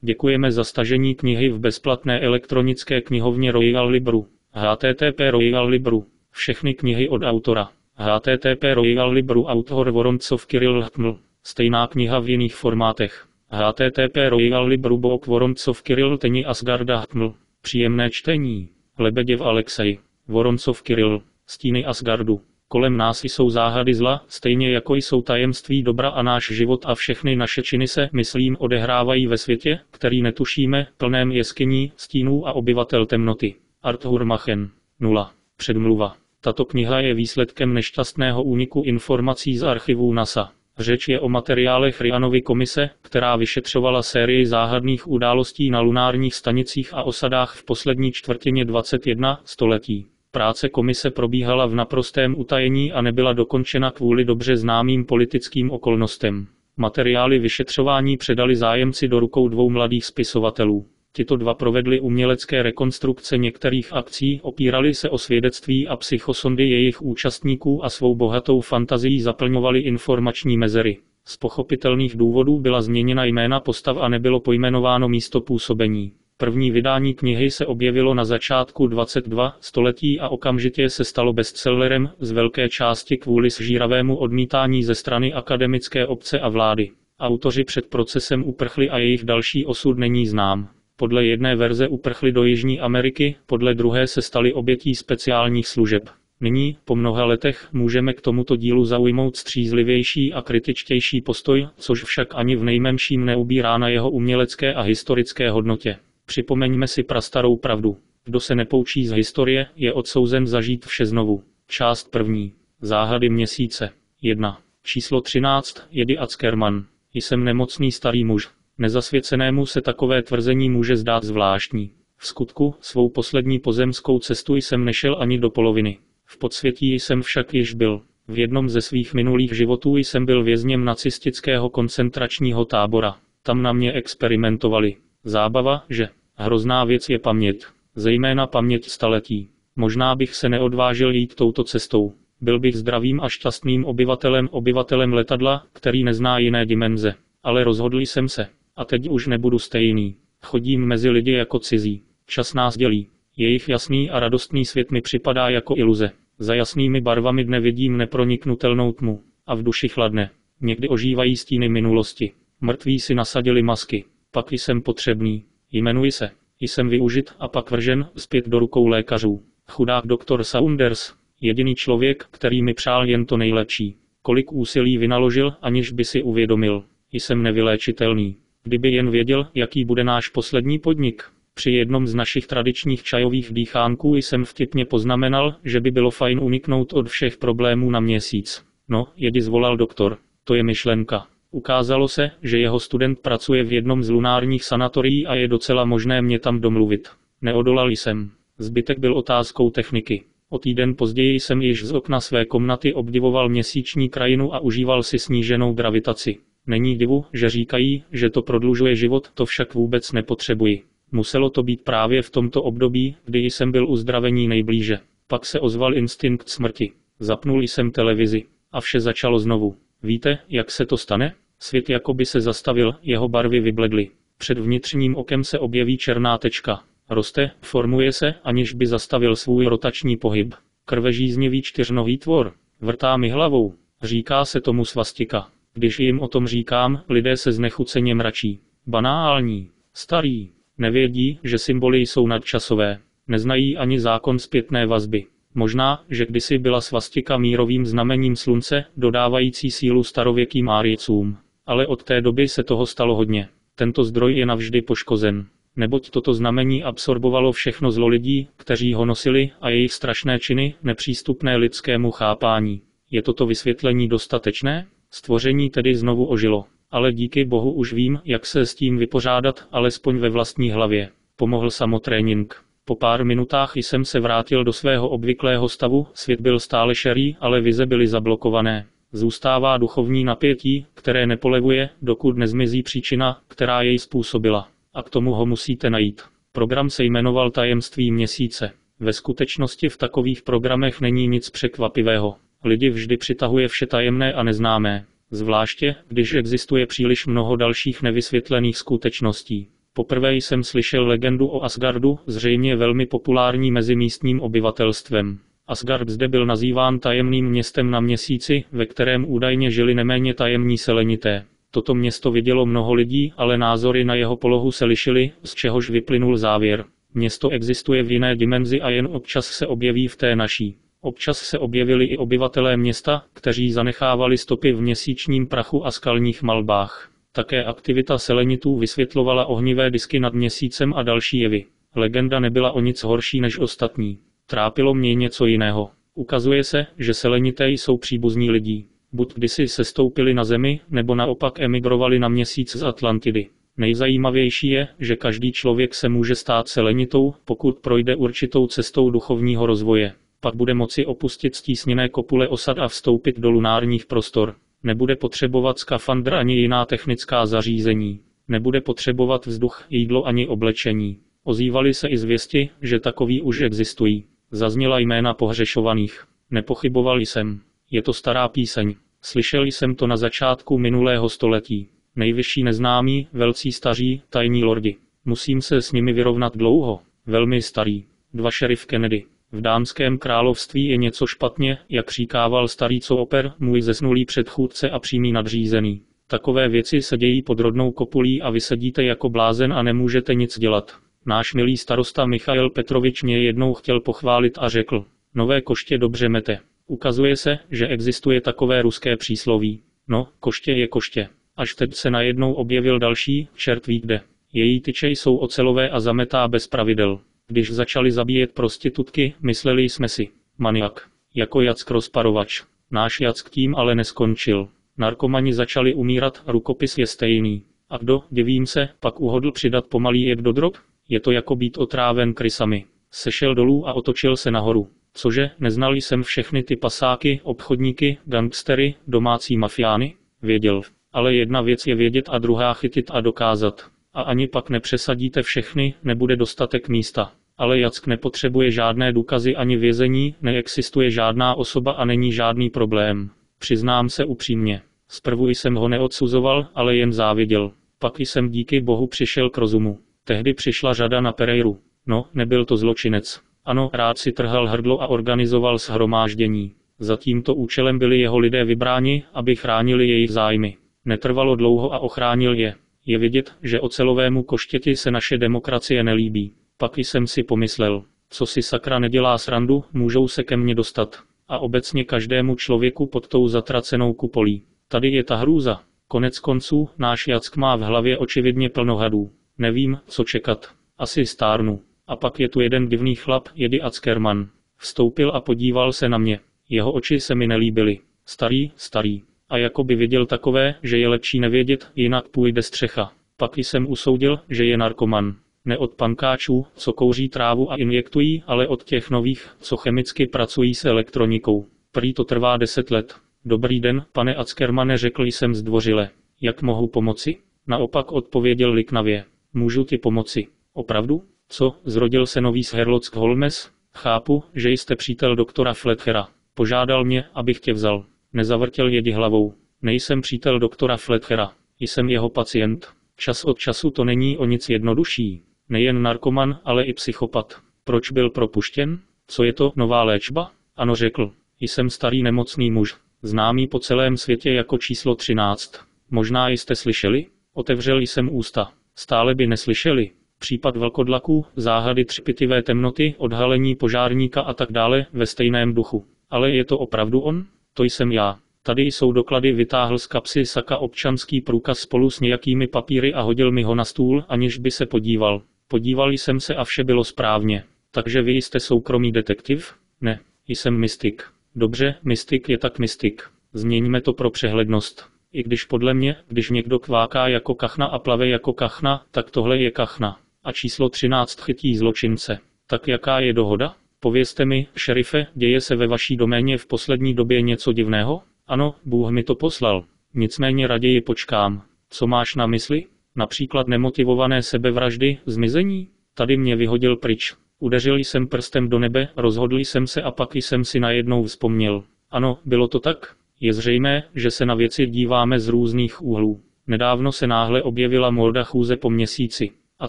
Děkujeme za stažení knihy v bezplatné elektronické knihovně Royal Libru. http Royal Libru. Všechny knihy od autora. http Royal Libru autor Voroncov Kirill Hkml. Stejná kniha v jiných formátech. http Royal Libru Bok Voroncov Kirill Teni Asgarda Hkml. Příjemné čtení. Lebeděv Alexej. Voroncov Kirill. Stíny Asgardu. Kolem nás jsou záhady zla, stejně jako jsou tajemství dobra a náš život a všechny naše činy se, myslím, odehrávají ve světě, který netušíme, plném jeskyní, stínů a obyvatel temnoty. Arthur Machen. 0. Předmluva. Tato kniha je výsledkem nešťastného úniku informací z archivů NASA. Řeč je o materiálech Ryanovy komise, která vyšetřovala sérii záhadných událostí na lunárních stanicích a osadách v poslední čtvrtině 21. století. Práce komise probíhala v naprostém utajení a nebyla dokončena kvůli dobře známým politickým okolnostem. Materiály vyšetřování předali zájemci do rukou dvou mladých spisovatelů. Tito dva provedli umělecké rekonstrukce některých akcí, opírali se o svědectví a psychosondy jejich účastníků a svou bohatou fantazií zaplňovali informační mezery. Z pochopitelných důvodů byla změněna jména postav a nebylo pojmenováno místo působení. První vydání knihy se objevilo na začátku 22. století a okamžitě se stalo bestsellerem, z velké části kvůli sžíravému odmítání ze strany akademické obce a vlády. Autoři před procesem uprchli a jejich další osud není znám. Podle jedné verze uprchli do Jižní Ameriky, podle druhé se stali obětí speciálních služeb. Nyní, po mnoha letech, můžeme k tomuto dílu zaujmout střízlivější a kritičtější postoj, což však ani v nejmenším neubírá na jeho umělecké a historické hodnotě. Připomeňme si prastarou pravdu. Kdo se nepoučí z historie, je odsouzen zažít vše znovu. Část první. Záhady měsíce. 1. Číslo 13. Jedy Ackerman. Jsem nemocný starý muž. Nezasvěcenému se takové tvrzení může zdát zvláštní. V skutku, svou poslední pozemskou cestu jsem nešel ani do poloviny. V podsvětí jsem však již byl. V jednom ze svých minulých životů jsem byl vězněm nacistického koncentračního tábora. Tam na mě experimentovali. Zábava, že? Hrozná věc je paměť. Zejména paměť staletí. Možná bych se neodvážil jít touto cestou. Byl bych zdravým a šťastným obyvatelem, obyvatelem letadla, který nezná jiné dimenze. Ale rozhodl jsem se. A teď už nebudu stejný. Chodím mezi lidi jako cizí. Čas nás dělí. Jejich jasný a radostný svět mi připadá jako iluze. Za jasnými barvami dne vidím neproniknutelnou tmu. A v duši chladne. Někdy ožívají stíny minulosti. Mrtví si nasadili masky. Pak jsem potřebný. Jmenuji se. Jsem využit a pak vržen zpět do rukou lékařů. Chudák doktor Saunders. Jediný člověk, který mi přál jen to nejlepší. Kolik úsilí vynaložil, aniž by si uvědomil. Jsem nevyléčitelný. Kdyby jen věděl, jaký bude náš poslední podnik. Při jednom z našich tradičních čajových dýchánků jsem vtipně poznamenal, že by bylo fajn uniknout od všech problémů na měsíc. No, jedi zvolal doktor. To je myšlenka. Ukázalo se, že jeho student pracuje v jednom z lunárních sanatorií a je docela možné mě tam domluvit. Neodolal jsem. Zbytek byl otázkou techniky. O týden později jsem již z okna své komnaty obdivoval měsíční krajinu a užíval si sníženou gravitaci. Není divu, že říkají, že to prodlužuje život, to však vůbec nepotřebuji. Muselo to být právě v tomto období, kdy jsem byl uzdravení nejblíže. Pak se ozval instinkt smrti. Zapnul jsem televizi. A vše začalo znovu. Víte, jak se to stane? Svět jako by se zastavil, jeho barvy vybledly. Před vnitřním okem se objeví černá tečka. Roste, formuje se, aniž by zastavil svůj rotační pohyb. Krvežíznivý čtyřnohý tvor. Vrtá mi hlavou. Říká se tomu svastika. Když jim o tom říkám, lidé se znechuceně mračí. Banální. Starý. Nevědí, že symboly jsou nadčasové. Neznají ani zákon zpětné vazby. Možná, že kdysi byla svastika mírovým znamením slunce, dodávající sílu starověkým áriecům. Ale od té doby se toho stalo hodně. Tento zdroj je navždy poškozen. Neboť toto znamení absorbovalo všechno zlo lidí, kteří ho nosili, a jejich strašné činy, nepřístupné lidskému chápání. Je toto vysvětlení dostatečné? Stvoření tedy znovu ožilo. Ale díky bohu už vím, jak se s tím vypořádat, alespoň ve vlastní hlavě. Pomohl samotrénink. Po pár minutách jsem se vrátil do svého obvyklého stavu, svět byl stále šerý, ale vize byly zablokované. Zůstává duchovní napětí, které nepolevuje, dokud nezmizí příčina, která jej způsobila. A k tomu ho musíte najít. Program se jmenoval Tajemství měsíce. Ve skutečnosti v takových programech není nic překvapivého. Lidi vždy přitahuje vše tajemné a neznámé. Zvláště, když existuje příliš mnoho dalších nevysvětlených skutečností. Poprvé jsem slyšel legendu o Asgardu, zřejmě velmi populární mezi místním obyvatelstvem. Asgard zde byl nazýván tajemným městem na měsíci, ve kterém údajně žili neméně tajemní selenité. Toto město vidělo mnoho lidí, ale názory na jeho polohu se lišily, z čehož vyplynul závěr. Město existuje v jiné dimenzi a jen občas se objeví v té naší. Občas se objevili i obyvatelé města, kteří zanechávali stopy v měsíčním prachu a skalních malbách. Také aktivita selenitů vysvětlovala ohnivé disky nad měsícem a další jevy. Legenda nebyla o nic horší než ostatní. Trápilo mě něco jiného. Ukazuje se, že selenité jsou příbuzní lidí. Buď kdysi se stoupili na Zemi, nebo naopak emigrovali na měsíc z Atlantidy. Nejzajímavější je, že každý člověk se může stát selenitou, pokud projde určitou cestou duchovního rozvoje. Pak bude moci opustit stísněné kopule osad a vstoupit do lunárních prostor. Nebude potřebovat skafandr ani jiná technická zařízení. Nebude potřebovat vzduch, jídlo ani oblečení. Ozývaly se i zvěsti, že takový už existují. Zazněla jména pohřešovaných. Nepochyboval jsem. Je to stará píseň. Slyšel jsem to na začátku minulého století. Nejvyšší neznámí, velcí staří, tajní lordi. Musím se s nimi vyrovnat dlouho. Velmi starý. Dva šerif Kennedy. V dámském království je něco špatně, jak říkával starý co oper, můj zesnulý předchůdce a přímý nadřízený. Takové věci se dějí pod rodnou kopulí a vy sedíte jako blázen a nemůžete nic dělat. Náš milý starosta Michail Petrovič mě jednou chtěl pochválit a řekl, nové koště dobře mete. Ukazuje se, že existuje takové ruské přísloví. No, koště je koště. Až teď se najednou objevil další, čert ví kde. Její tyče jsou ocelové a zametá bez pravidel. Když začali zabíjet prostitutky, mysleli jsme si, maniak, jako Jack rozparovač. Náš Jack tím ale neskončil. Narkomani začali umírat, rukopis je stejný. A kdo, divím se, pak uhodl přidat pomalý jed do drog? Je to jako být otráven krysami. Sešel dolů a otočil se nahoru. Cože, neznal jsem všechny ty pasáky, obchodníky, gangstery, domácí mafiány? Věděl. Ale jedna věc je vědět a druhá chytit a dokázat. A ani pak nepřesadíte všechny, nebude dostatek místa. Ale Jack nepotřebuje žádné důkazy ani vězení, neexistuje žádná osoba a není žádný problém. Přiznám se upřímně. Zprvu jsem ho neodsuzoval, ale jen záviděl. Pak jsem díky bohu přišel k rozumu. Tehdy přišla řada na Pereiru. No, nebyl to zločinec. Ano, rád si trhal hrdlo a organizoval shromáždění. Za tímto účelem byli jeho lidé vybráni, aby chránili jejich zájmy. Netrvalo dlouho a ochránil je. Je vidět, že ocelovému koštěti se naše demokracie nelíbí. Pak jsem si pomyslel, co si sakra nedělá srandu, můžou se ke mně dostat. A obecně každému člověku pod tou zatracenou kupolí. Tady je ta hrůza. Konec konců, náš Jack má v hlavě očividně plno hadů. Nevím, co čekat. Asi stárnu. A pak je tu jeden divný chlap, Jedy Ackerman. Vstoupil a podíval se na mě. Jeho oči se mi nelíbily. Starý, starý. A jako by věděl takové, že je lepší nevědět, jinak půjde střecha. Pak jsem usoudil, že je narkoman. Ne od pankáčů, co kouří trávu a injektují, ale od těch nových, co chemicky pracují s elektronikou. Prý to trvá deset let. Dobrý den, pane Ackermane, řekl jsem zdvořile. Jak mohu pomoci? Naopak odpověděl liknavě. Můžu ti pomoci. Opravdu? Co, zrodil se nový Sherlock Holmes? Chápu, že jste přítel doktora Flethera. Požádal mě, abych tě vzal. Nezavrtěl jedi hlavou. Nejsem přítel doktora Flethera. Jsem jeho pacient. Čas od času to není o nic jednodušší. Nejen narkoman, ale i psychopat. Proč byl propuštěn? Co je to, nová léčba? Ano řekl. Jsem starý nemocný muž. Známý po celém světě jako číslo 13. Možná jste slyšeli? Otevřel jsem ústa. Stále by neslyšeli. Případ velkodlaků, záhady třpitivé temnoty, odhalení požárníka a tak dále ve stejném duchu. Ale je to opravdu on? To jsem já. Tady jsou doklady, vytáhl z kapsy Saka občanský průkaz spolu s nějakými papíry a hodil mi ho na stůl, aniž by se podíval. Podíval jsem se a vše bylo správně. Takže vy jste soukromý detektiv? Ne, jsem mystik. Dobře, mystik je tak mystik. Změňme to pro přehlednost. I když podle mě, když někdo kváká jako kachna a plave jako kachna, tak tohle je kachna. A číslo 13 chytí zločince. Tak jaká je dohoda? Povězte mi, šerife, děje se ve vaší doméně v poslední době něco divného? Ano, Bůh mi to poslal. Nicméně raději počkám. Co máš na mysli? Například nemotivované sebevraždy, zmizení? Tady mě vyhodil pryč. Udeřil jsem prstem do nebe, rozhodl jsem se a pak jsem si najednou vzpomněl. Ano, bylo to tak? Je zřejmé, že se na věci díváme z různých úhlů. Nedávno se náhle objevila molda chůze po měsíci. A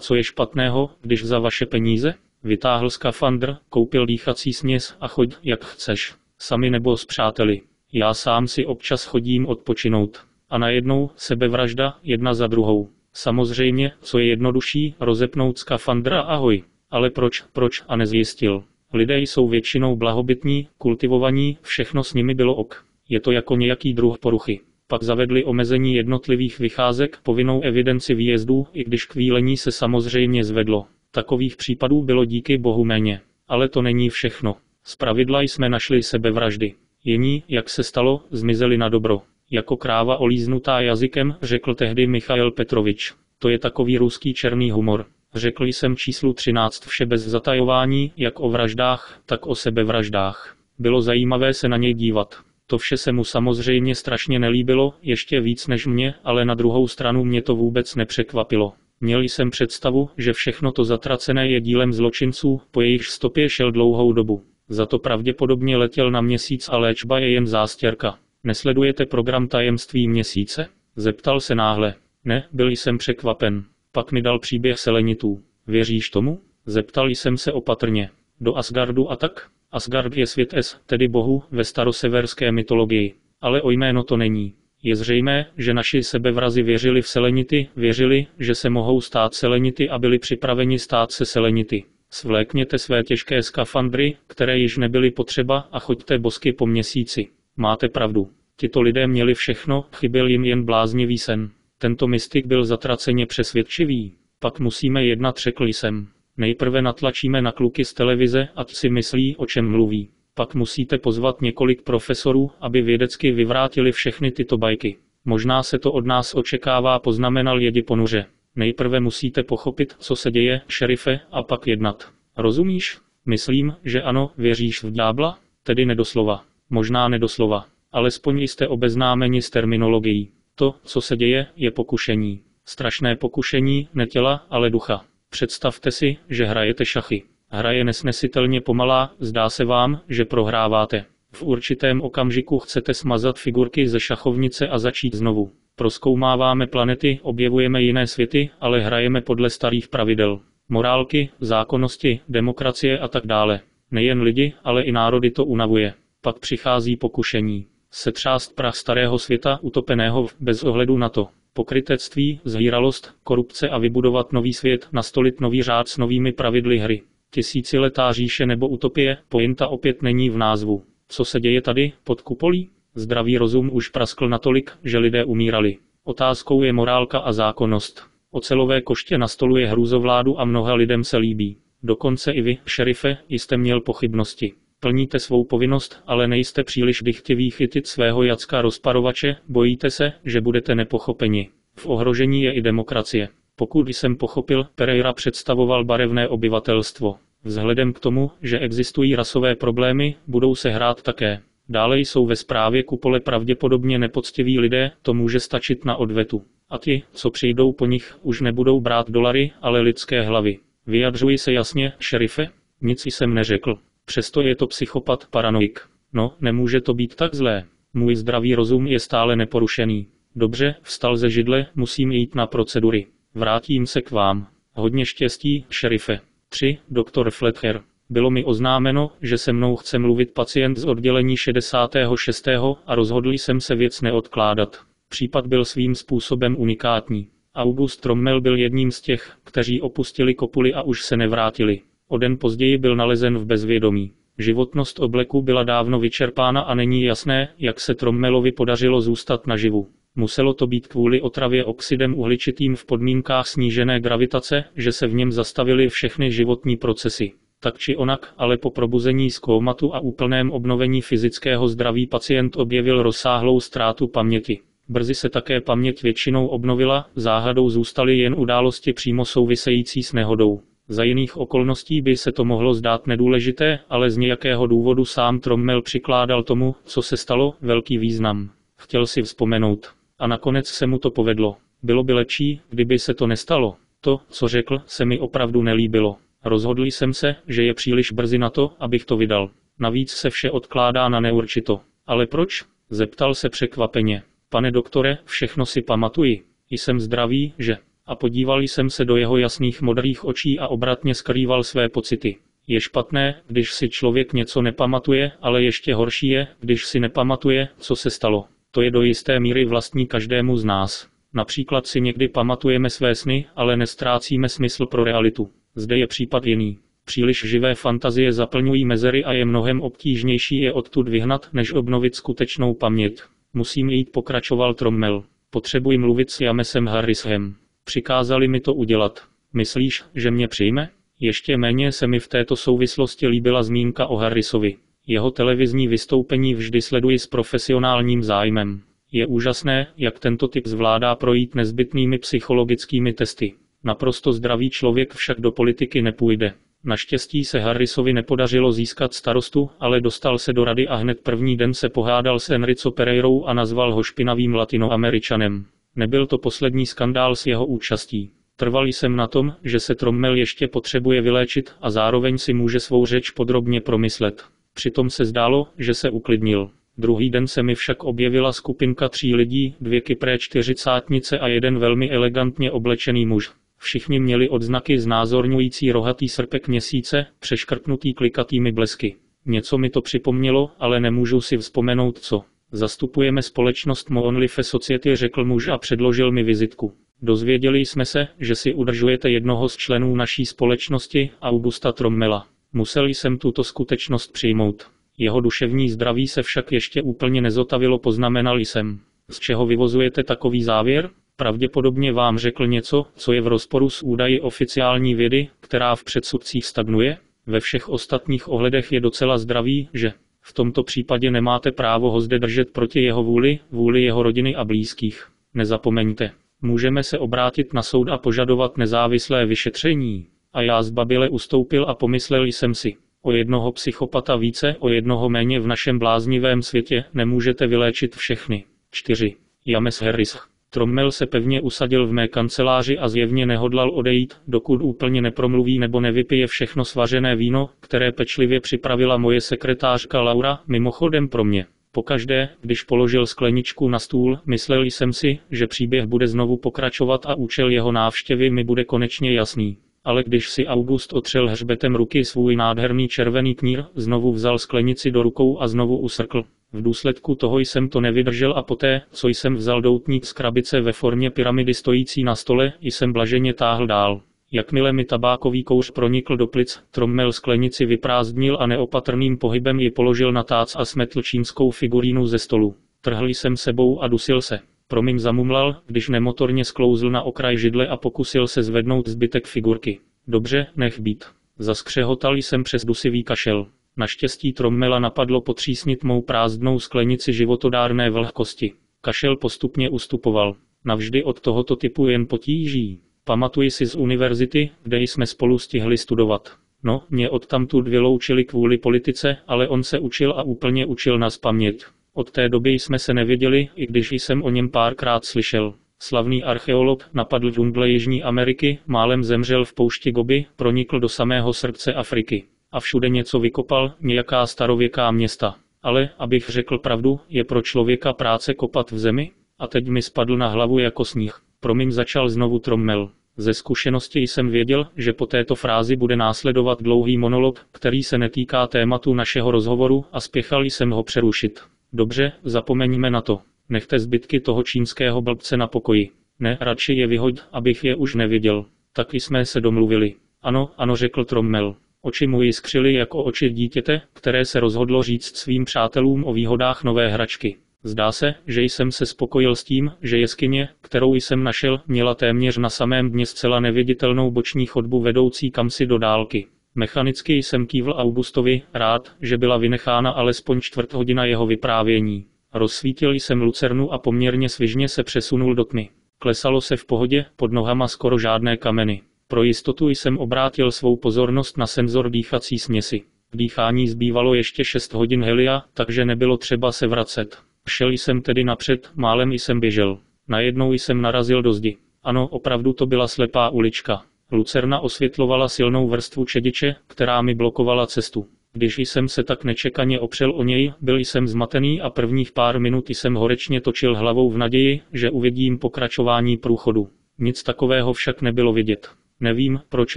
co je špatného, když za vaše peníze? Vytáhl skafandr, koupil dýchací směs a choď, jak chceš. Sami nebo s přáteli. Já sám si občas chodím odpočinout. A najednou sebevražda jedna za druhou. Samozřejmě, co je jednodušší, rozepnout skafandra ahoj. Ale proč, proč a nezjistil. Lidé jsou většinou blahobytní, kultivovaní, všechno s nimi bylo ok. Je to jako nějaký druh poruchy. Pak zavedli omezení jednotlivých vycházek, povinnou evidenci výjezdů, i když kvílení se samozřejmě zvedlo. Takových případů bylo díky bohu méně. Ale to není všechno. Z pravidla jsme našli sebevraždy. Jení, jak se stalo, zmizeli na dobro. Jako kráva olíznutá jazykem, řekl tehdy Michail Petrovič. To je takový ruský černý humor. Řekl jsem číslu 13 vše bez zatajování, jak o vraždách, tak o sebevraždách. Bylo zajímavé se na něj dívat. To vše se mu samozřejmě strašně nelíbilo, ještě víc než mě, ale na druhou stranu mě to vůbec nepřekvapilo. Měl jsem představu, že všechno to zatracené je dílem zločinců, po jejich stopě šel dlouhou dobu. Za to pravděpodobně letěl na měsíc a léčba je jen zástěrka. Nesledujete program tajemství měsíce? Zeptal se náhle. Ne, byl jsem překvapen. Pak mi dal příběh selenitů. Věříš tomu? Zeptal jsem se opatrně. Do Asgardu a tak? Asgard je svět S, tedy bohu, ve staroseverské mytologii. Ale o jméno to není. Je zřejmé, že naši sebevrazi věřili v selenity, věřili, že se mohou stát selenity a byli připraveni stát se selenity. Svlékněte své těžké skafandry, které již nebyly potřeba a choďte bosky po měsíci. Máte pravdu. Tito lidé měli všechno, chyběl jim jen bláznivý sen. Tento mystik byl zatraceně přesvědčivý. Pak musíme jednat, řekl jsem. Nejprve natlačíme na kluky z televize, ať si myslí, o čem mluví. Pak musíte pozvat několik profesorů, aby vědecky vyvrátili všechny tyto bajky. Možná se to od nás očekává, poznamenal jedi ponuře. Nejprve musíte pochopit, co se děje, šerife, a pak jednat. Rozumíš? Myslím, že ano, věříš v ďábla? Tedy nedoslova. Možná nedoslova. Alespoň jste obeznámeni s terminologií. To, co se děje, je pokušení. Strašné pokušení, ne těla, ale ducha. Představte si, že hrajete šachy. Hra je nesnesitelně pomalá, zdá se vám, že prohráváte. V určitém okamžiku chcete smazat figurky ze šachovnice a začít znovu. Proskoumáváme planety, objevujeme jiné světy, ale hrajeme podle starých pravidel. Morálky, zákonnosti, demokracie a tak dále. Nejen lidi, ale i národy to unavuje. Pak přichází pokušení. Setřást prach starého světa, utopeného bez ohledu na to. Pokrytectví, zhýralost, korupce a vybudovat nový svět, nastolit nový řád s novými pravidly hry. Tisíciletá říše nebo utopie, pojinta opět není v názvu. Co se děje tady, pod kupolí? Zdravý rozum už praskl natolik, že lidé umírali. Otázkou je morálka a zákonnost. Ocelové koště nastoluje hrůzovládu a mnoha lidem se líbí. Dokonce i vy, šerife, jste měl pochybnosti. Plníte svou povinnost, ale nejste příliš dychtiví chytit svého jacka rozparovače, bojíte se, že budete nepochopeni. V ohrožení je i demokracie. Pokud jsem pochopil, Pereira představoval barevné obyvatelstvo. Vzhledem k tomu, že existují rasové problémy, budou se hrát také. Dále jsou ve zprávě kupole pravděpodobně nepoctiví lidé, to může stačit na odvetu. A ti, co přijdou po nich, už nebudou brát dolary, ale lidské hlavy. Vyjadřuji se jasně, šerife? Nic jsem neřekl. Přesto je to psychopat paranoik. No, nemůže to být tak zlé. Můj zdravý rozum je stále neporušený. Dobře, vstal ze židle, musím jít na procedury. Vrátím se k vám. Hodně štěstí, šerife. 3. Doktor Fletcher. Bylo mi oznámeno, že se mnou chce mluvit pacient z oddělení 66. a rozhodl jsem se věc neodkládat. Případ byl svým způsobem unikátní. August Rommel byl jedním z těch, kteří opustili kopuly a už se nevrátili. O den později byl nalezen v bezvědomí. Životnost obleku byla dávno vyčerpána a není jasné, jak se Trommelovi podařilo zůstat naživu. Muselo to být kvůli otravě oxidem uhličitým v podmínkách snížené gravitace, že se v něm zastavily všechny životní procesy. Tak či onak, ale po probuzení z kómatu a úplném obnovení fyzického zdraví pacient objevil rozsáhlou ztrátu paměti. Brzy se také paměť většinou obnovila, záhadou zůstaly jen události přímo související s nehodou. Za jiných okolností by se to mohlo zdát nedůležité, ale z nějakého důvodu sám Trommel přikládal tomu, co se stalo, velký význam. Chtěl si vzpomenout. A nakonec se mu to povedlo. Bylo by lepší, kdyby se to nestalo. To, co řekl, se mi opravdu nelíbilo. Rozhodl jsem se, že je příliš brzy na to, abych to vydal. Navíc se vše odkládá na neurčito. Ale proč? Zeptal se překvapeně. Pane doktore, všechno si pamatuji. Jsem zdravý, že? A podíval jsem se do jeho jasných modrých očí a obratně skrýval své pocity. Je špatné, když si člověk něco nepamatuje, ale ještě horší je, když si nepamatuje, co se stalo. To je do jisté míry vlastní každému z nás. Například si někdy pamatujeme své sny, ale nestrácíme smysl pro realitu. Zde je případ jiný. Příliš živé fantazie zaplňují mezery a je mnohem obtížnější je odtud vyhnat, než obnovit skutečnou paměť. Musím jít pokračoval Trommel. Potřebuji mluvit s Jamesem Harrishem. Přikázali mi to udělat. Myslíš, že mě přijme? Ještě méně se mi v této souvislosti líbila zmínka o Harrisovi. Jeho televizní vystoupení vždy sleduji s profesionálním zájmem. Je úžasné, jak tento typ zvládá projít nezbytnými psychologickými testy. Naprosto zdravý člověk však do politiky nepůjde. Naštěstí se Harrisovi nepodařilo získat starostu, ale dostal se do rady a hned první den se pohádal s Enrico Pereirou a nazval ho špinavým latinoameričanem. Nebyl to poslední skandál s jeho účastí. Trval jsem na tom, že se Trommel ještě potřebuje vyléčit a zároveň si může svou řeč podrobně promyslet. Přitom se zdálo, že se uklidnil. Druhý den se mi však objevila skupinka tří lidí, dvě kypré čtyřicátnice a jeden velmi elegantně oblečený muž. Všichni měli odznaky znázorňující rohatý srpek měsíce, přeškrtnutý klikatými blesky. Něco mi to připomnělo, ale nemůžu si vzpomenout co. Zastupujeme společnost Moonlife Society, řekl muž a předložil mi vizitku. Dozvěděli jsme se, že si udržujete jednoho z členů naší společnosti, Augusta Trommela. Musel jsem tuto skutečnost přijmout. Jeho duševní zdraví se však ještě úplně nezotavilo, poznamenal jsem. Z čeho vyvozujete takový závěr? Pravděpodobně vám řekl něco, co je v rozporu s údaji oficiální vědy, která v předsudcích stagnuje? Ve všech ostatních ohledech je docela zdravý, že v tomto případě nemáte právo ho zde držet proti jeho vůli, vůli jeho rodiny a blízkých. Nezapomeňte. Můžeme se obrátit na soud a požadovat nezávislé vyšetření. A já z Babile ustoupil a pomyslel jsem si, o jednoho psychopata více, o jednoho méně v našem bláznivém světě nemůžete vyléčit všechny. 4. James Harris Trommel se pevně usadil v mé kanceláři a zjevně nehodlal odejít, dokud úplně nepromluví nebo nevypije všechno svařené víno, které pečlivě připravila moje sekretářka Laura, mimochodem pro mě. Pokaždé, když položil skleničku na stůl, myslel jsem si, že příběh bude znovu pokračovat a účel jeho návštěvy mi bude konečně jasný. Ale když si August otřel hřbetem ruky svůj nádherný červený knír, znovu vzal sklenici do rukou a znovu usrkl. V důsledku toho jsem to nevydržel a poté, co jsem vzal doutník z krabice ve formě pyramidy stojící na stole, jsem blaženě táhl dál. Jakmile mi tabákový kouř pronikl do plic, trommel sklenici vyprázdnil a neopatrným pohybem ji položil na tác a smetl čínskou figurínu ze stolu. Trhl jsem sebou a dusil se. Promiň zamumlal, když nemotorně sklouzl na okraj židle a pokusil se zvednout zbytek figurky. Dobře, nech být. Zaskřehotal jsem přes dusivý kašel. Naštěstí Trommela napadlo potřísnit mou prázdnou sklenici životodárné vlhkosti. Kašel postupně ustupoval. Navždy od tohoto typu jen potíží. Pamatuji si z univerzity, kde jsme spolu stihli studovat. No, mě odtamtud vyloučili kvůli politice, ale on se učil a úplně učil nás paměť. Od té doby jsme se nevěděli, i když jsem o něm párkrát slyšel. Slavný archeolog napadl džungle Jižní Ameriky, málem zemřel v poušti Gobi, pronikl do samého srdce Afriky. A všude něco vykopal, nějaká starověká města. Ale, abych řekl pravdu, je pro člověka práce kopat v zemi? A teď mi spadl na hlavu jako sníh. Promiň začal znovu trommel. Ze zkušenosti jsem věděl, že po této frázi bude následovat dlouhý monolog, který se netýká tématu našeho rozhovoru a spěchal jsem ho přerušit. Dobře, zapomeňme na to. Nechte zbytky toho čínského blbce na pokoji. Ne, radši je vyhoď, abych je už neviděl. Taky jsme se domluvili. Ano, ano, řekl Trommel. Oči mu jiskřily jako oči dítěte, které se rozhodlo říct svým přátelům o výhodách nové hračky. Zdá se, že jsem se spokojil s tím, že jeskyně, kterou jsem našel, měla téměř na samém dně zcela neviditelnou boční chodbu vedoucí kamsi do dálky. Mechanicky jsem kývl Augustovi, rád, že byla vynechána alespoň čtvrt hodina jeho vyprávění. Rozsvítil jsem lucernu a poměrně svižně se přesunul do tmy. Klesalo se v pohodě, pod nohama skoro žádné kameny. Pro jistotu jsem obrátil svou pozornost na senzor dýchací směsi. Dýchání zbývalo ještě 6 hodin helia, takže nebylo třeba se vracet. Šel jsem tedy napřed, málem jsem běžel. Najednou jsem narazil do zdi. Ano, opravdu to byla slepá ulička. Lucerna osvětlovala silnou vrstvu čediče, která mi blokovala cestu. Když jsem se tak nečekaně opřel o něj, byl jsem zmatený a prvních pár minut jsem horečně točil hlavou v naději, že uvidím pokračování průchodu. Nic takového však nebylo vidět. Nevím, proč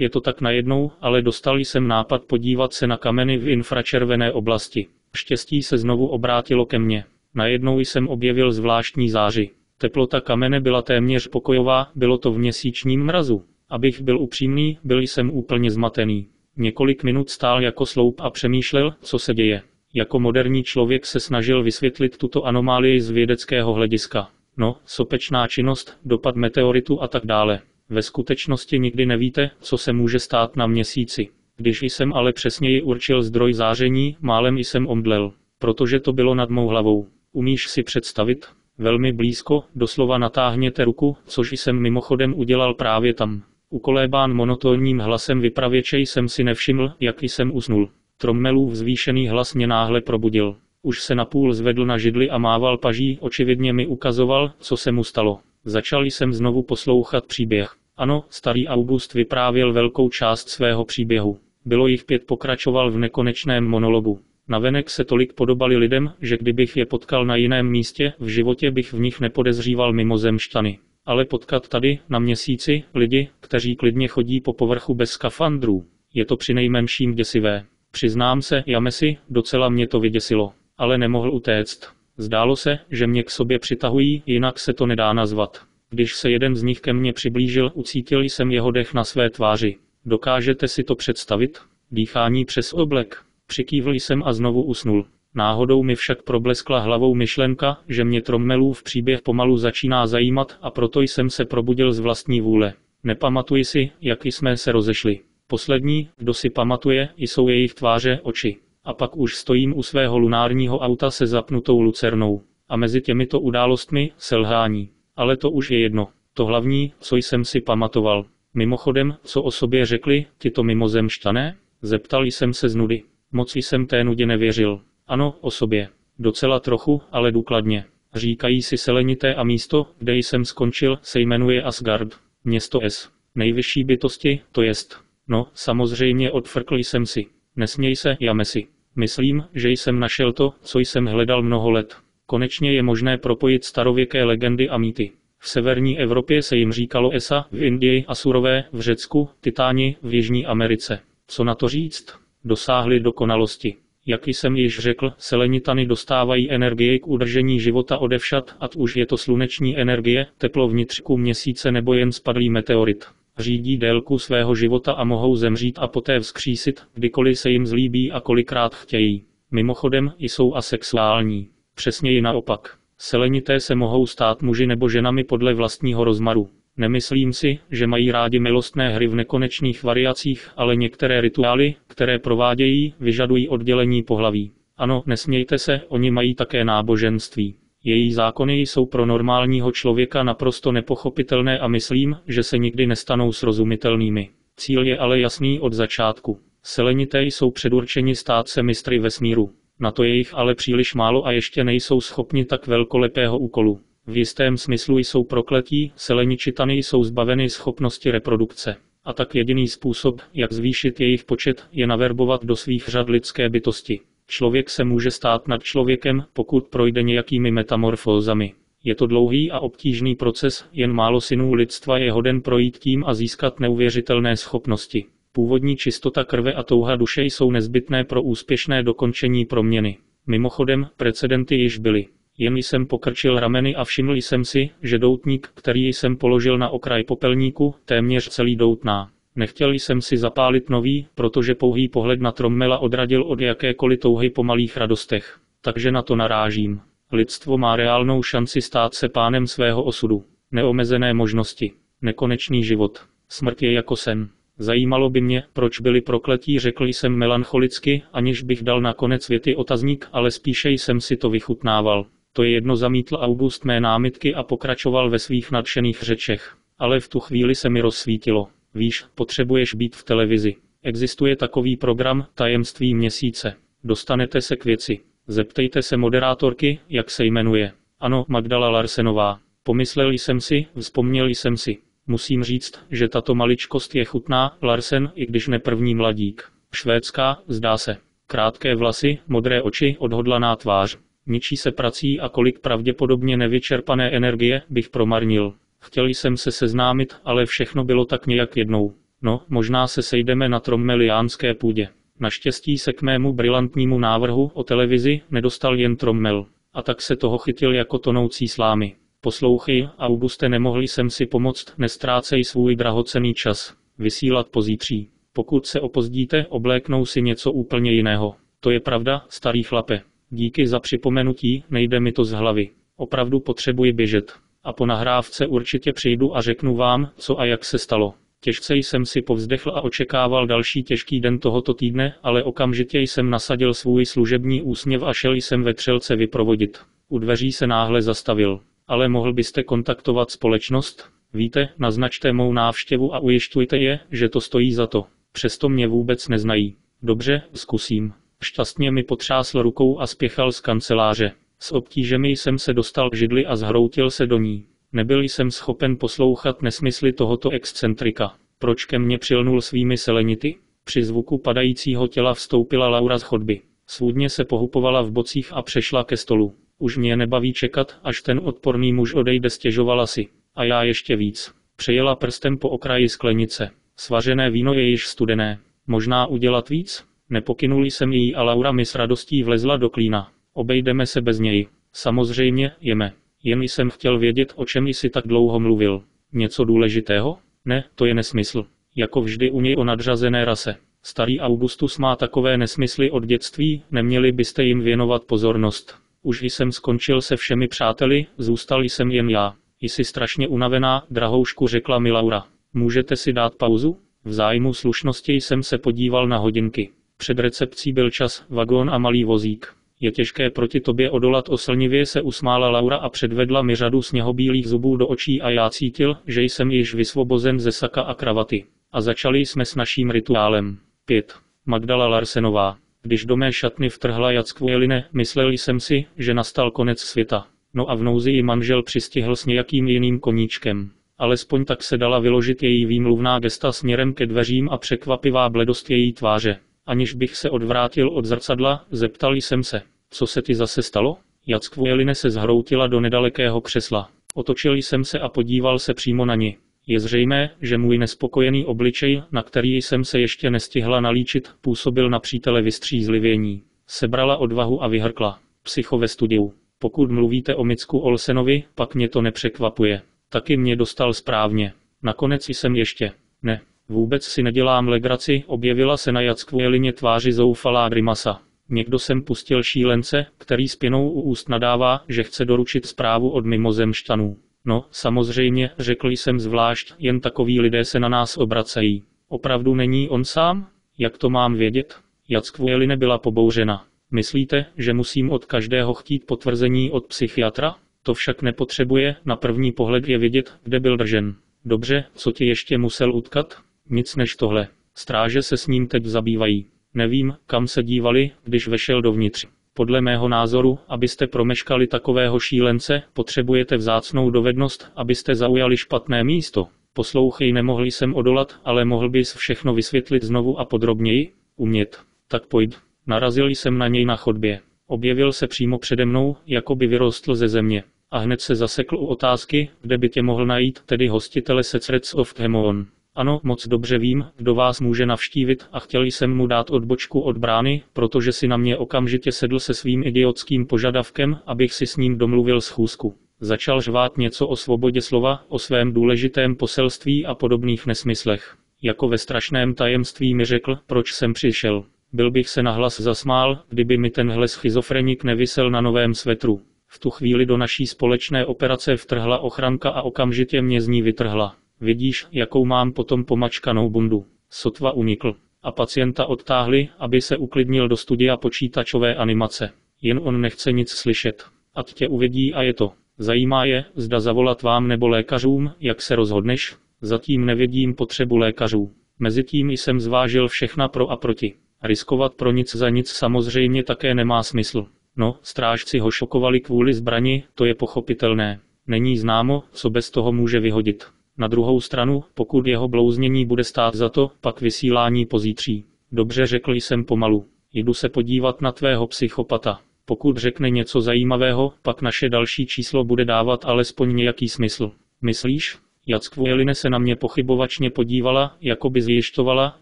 je to tak najednou, ale dostal jsem nápad podívat se na kameny v infračervené oblasti. Štěstí se znovu obrátilo ke mně. Najednou jsem objevil zvláštní záři. Teplota kamene byla téměř pokojová, bylo to v měsíčním mrazu. Abych byl upřímný, byl jsem úplně zmatený. Několik minut stál jako sloup a přemýšlel, co se děje. Jako moderní člověk se snažil vysvětlit tuto anomálii z vědeckého hlediska. No, sopečná činnost, dopad meteoritu a tak dále. Ve skutečnosti nikdy nevíte, co se může stát na měsíci. Když jsem ale přesněji určil zdroj záření, málem jsem omdlel, protože to bylo nad mou hlavou. Umíš si představit? Velmi blízko, doslova natáhněte ruku, což jsem mimochodem udělal právě tam. Ukolébán monotónním hlasem vypravěče jsem si nevšiml, jak jsem usnul. Trommelův zvýšený hlas mě náhle probudil. Už se napůl zvedl na židli a mával paží, očividně mi ukazoval, co se mu stalo. Začal jsem znovu poslouchat příběh. Ano, starý August vyprávěl velkou část svého příběhu. Bylo jich pět pokračoval v nekonečném monologu. Navenek se tolik podobali lidem, že kdybych je potkal na jiném místě, v životě bych v nich nepodezříval mimozemšťany. Ale potkat tady, na měsíci, lidi, kteří klidně chodí po povrchu bez skafandrů, je to přinejmenším děsivé. Přiznám se, Jamesi, docela mě to vyděsilo, ale nemohl utéct. Zdálo se, že mě k sobě přitahují, jinak se to nedá nazvat. Když se jeden z nich ke mně přiblížil, ucítil jsem jeho dech na své tváři. Dokážete si to představit? Dýchání přes oblek. Přikývl jsem a znovu usnul. Náhodou mi však probleskla hlavou myšlenka, že mě Trommelův příběh pomalu začíná zajímat a proto jsem se probudil z vlastní vůle. Nepamatuji si, jak jsme se rozešli. Poslední, kdo si pamatuje, jsou jejich tváře, oči. A pak už stojím u svého lunárního auta se zapnutou lucernou. A mezi těmito událostmi selhání. Ale to už je jedno. To hlavní, co jsem si pamatoval. Mimochodem, co o sobě řekli, tyto mimozemšťané? Zeptal jsem se z nudy. Moc jsem té nudě nevěřil. Ano, o sobě. Docela trochu, ale důkladně. Říkají si selenité a místo, kde jsem skončil, se jmenuje Asgard. Město S. Nejvyšší bytosti, to jest. No, samozřejmě odfrkl jsem si. Nesměj se, Jamesi. Myslím, že jsem našel to, co jsem hledal mnoho let. Konečně je možné propojit starověké legendy a mýty. V severní Evropě se jim říkalo Esa, v Indii Asurové, v Řecku, Titáni, v Jižní Americe. Co na to říct? Dosáhli dokonalosti. Jak jsem již řekl, selenitany dostávají energii k udržení života odevšat, ať už je to sluneční energie, teplo vnitřku měsíce nebo jen spadlý meteorit. Řídí délku svého života a mohou zemřít a poté vzkřísit, kdykoliv se jim zlíbí a kolikrát chtějí. Mimochodem, jsou asexuální. Přesněji naopak. Selenité se mohou stát muži nebo ženami podle vlastního rozmaru. Nemyslím si, že mají rádi milostné hry v nekonečných variacích, ale některé rituály, které provádějí, vyžadují oddělení pohlaví. Ano, nesmějte se, oni mají také náboženství. Její zákony jsou pro normálního člověka naprosto nepochopitelné a myslím, že se nikdy nestanou srozumitelnými. Cíl je ale jasný od začátku. Selenité jsou předurčeni stát se mistry vesmíru. Na to je jich ale příliš málo a ještě nejsou schopni tak velkolepého úkolu. V jistém smyslu jsou prokletí, seleničitany jsou zbaveny schopnosti reprodukce. A tak jediný způsob, jak zvýšit jejich počet, je naverbovat do svých řad lidské bytosti. Člověk se může stát nad člověkem, pokud projde nějakými metamorfózami. Je to dlouhý a obtížný proces, jen málo synů lidstva je hoden projít tím a získat neuvěřitelné schopnosti. Původní čistota krve a touha duše jsou nezbytné pro úspěšné dokončení proměny. Mimochodem, precedenty již byly. Jen jsem pokrčil rameny a všiml jsem si, že doutník, který jsem položil na okraj popelníku, téměř celý doutná. Nechtěl jsem si zapálit nový, protože pouhý pohled na Trommela odradil od jakékoliv touhy po malých radostech. Takže na to narážím. Lidstvo má reálnou šanci stát se pánem svého osudu. Neomezené možnosti. Nekonečný život. Smrt je jako sen. Zajímalo by mě, proč byli prokletí, řekl jsem melancholicky, aniž bych dal na konec věty otazník, ale spíše jsem si to vychutnával. To je jedno zamítl August mé námitky a pokračoval ve svých nadšených řečech. Ale v tu chvíli se mi rozsvítilo. Víš, potřebuješ být v televizi. Existuje takový program Tajemství měsíce. Dostanete se k věci. Zeptejte se moderátorky, jak se jmenuje. Ano, Magdala Larsenová. Pomyslel jsem si, vzpomněl jsem si. Musím říct, že tato maličkost je chutná, Larsen, i když ne první mladík. Švédská, zdá se. Krátké vlasy, modré oči, odhodlaná tvář. Ničí se prací a kolik pravděpodobně nevyčerpané energie bych promarnil. Chtěl jsem se seznámit, ale všechno bylo tak nějak jednou. No, možná se sejdeme na trommeliánské půdě. Naštěstí se k mému brilantnímu návrhu o televizi nedostal jen trommel. A tak se toho chytil jako tonoucí slámy. Poslouchej, Auguste, nemohli jsem si pomoct, nestrácej svůj drahocený čas. Vysílat pozítří. Pokud se opozdíte, obléknou si něco úplně jiného. To je pravda, starý chlape. Díky za připomenutí, nejde mi to z hlavy. Opravdu potřebuji běžet. A po nahrávce určitě přijdu a řeknu vám, co a jak se stalo. Těžce jsem si povzdechl a očekával další těžký den tohoto týdne, ale okamžitě jsem nasadil svůj služební úsměv a šel jsem ve třelce vyprovodit. U dveří se náhle zastavil. Ale mohl byste kontaktovat společnost? Víte, naznačte mou návštěvu a ujišťujte je, že to stojí za to. Přesto mě vůbec neznají. Dobře, zkusím. Šťastně mi potřásl rukou a spěchal z kanceláře. S obtížemi jsem se dostal k židli a zhroutil se do ní. Nebyl jsem schopen poslouchat nesmysly tohoto excentrika. Proč ke mně přilnul svými selenity? Při zvuku padajícího těla vstoupila Laura z chodby. Svůdně se pohupovala v bocích a přešla ke stolu. Už mě nebaví čekat, až ten odporný muž odejde stěžovala si. A já ještě víc. Přejela prstem po okraji sklenice. Svařené víno je již studené. Možná udělat víc? Nepokynul jsem jí a Laura mi s radostí vlezla do klína. Obejdeme se bez něj. Samozřejmě, jeme. Jen jsem chtěl vědět, o čem jsi tak dlouho mluvil. Něco důležitého? Ne, to je nesmysl. Jako vždy u něj o nadřazené rase. Starý Augustus má takové nesmysly od dětství, neměli byste jim věnovat pozornost. Už jsem skončil se všemi přáteli, zůstal jsem jen já. Jsi strašně unavená, drahoušku řekla mi Laura. Můžete si dát pauzu? V zájmu slušnosti jsem se podíval na hodinky. Před recepcí byl čas, vagón a malý vozík. Je těžké proti tobě odolat oslnivě se usmála Laura a předvedla mi řadu sněhobílých zubů do očí a já cítil, že jsem již vysvobozen ze saka a kravaty. A začali jsme s naším rituálem. 5. Magdala Larsenová. Když do mé šatny vtrhla Jackvueline, myslel jsem si, že nastal konec světa. No a v nouzi ji manžel přistihl s nějakým jiným koníčkem. Alespoň tak se dala vyložit její výmluvná gesta směrem ke dveřím a překvapivá bledost její tváře. Aniž bych se odvrátil od zrcadla, zeptal jsem se, co se ti zase stalo? Jackvueline se zhroutila do nedalekého křesla. Otočil jsem se a podíval se přímo na ní. Je zřejmé, že můj nespokojený obličej, na který jsem se ještě nestihla nalíčit, působil na přítele vystřízlivění. Sebrala odvahu a vyhrkla. Psycho ve studiu. Pokud mluvíte o Micku Olsenovi, pak mě to nepřekvapuje. Taky mě dostal správně. Nakonec jsem ještě. Ne, vůbec si nedělám legraci, objevila se na Jackvuelině tváři zoufalá grimasa. Někdo sem pustil šílence, který s pěnou u úst nadává, že chce doručit zprávu od mimozemštanů. No, samozřejmě, řekl jsem zvlášť, jen takoví lidé se na nás obracejí. Opravdu není on sám? Jak to mám vědět? Jackvueli nebyla pobouřena. Myslíte, že musím od každého chtít potvrzení od psychiatra? To však nepotřebuje, na první pohled je vidět, kde byl držen. Dobře, co ti ještě musel utkat? Nic než tohle. Stráže se s ním teď zabývají. Nevím, kam se dívali, když vešel dovnitř. Podle mého názoru, abyste promeškali takového šílence, potřebujete vzácnou dovednost, abyste zaujali špatné místo. Poslouchej, nemohli jsem odolat, ale mohl bys všechno vysvětlit znovu a podrobněji? Umět. Tak pojď. Narazil jsem na něj na chodbě. Objevil se přímo přede mnou, jako by vyrostl ze země. A hned se zasekl u otázky, kde by tě mohl najít, tedy hostitele Secrets of Hemon. Ano, moc dobře vím, kdo vás může navštívit a chtěl jsem mu dát odbočku od brány, protože si na mě okamžitě sedl se svým idiotským požadavkem, abych si s ním domluvil schůzku. Začal řvát něco o svobodě slova, o svém důležitém poselství a podobných nesmyslech. Jako ve strašném tajemství mi řekl, proč jsem přišel. Byl bych se nahlas zasmál, kdyby mi tenhle schizofrenik nevysel na novém svetru. V tu chvíli do naší společné operace vtrhla ochranka a okamžitě mě z ní vytrhla. Vidíš, jakou mám potom pomačkanou bundu. Sotva unikl. A pacienta odtáhli, aby se uklidnil do studia počítačové animace. Jen on nechce nic slyšet. Ať tě uvidí a je to. Zajímá je, zda zavolat vám nebo lékařům, jak se rozhodneš? Zatím nevidím potřebu lékařů. Mezitím jsem zvážil všechna pro a proti. Riskovat pro nic za nic samozřejmě také nemá smysl. No, strážci ho šokovali kvůli zbrani, to je pochopitelné. Není známo, co bez toho může vyhodit. Na druhou stranu, pokud jeho blouznění bude stát za to, pak vysílání pozítří. Dobře řekl jsem pomalu. Jdu se podívat na tvého psychopata. Pokud řekne něco zajímavého, pak naše další číslo bude dávat alespoň nějaký smysl. Myslíš? Jackvueline se na mě pochybovačně podívala, jako by zjišťovala,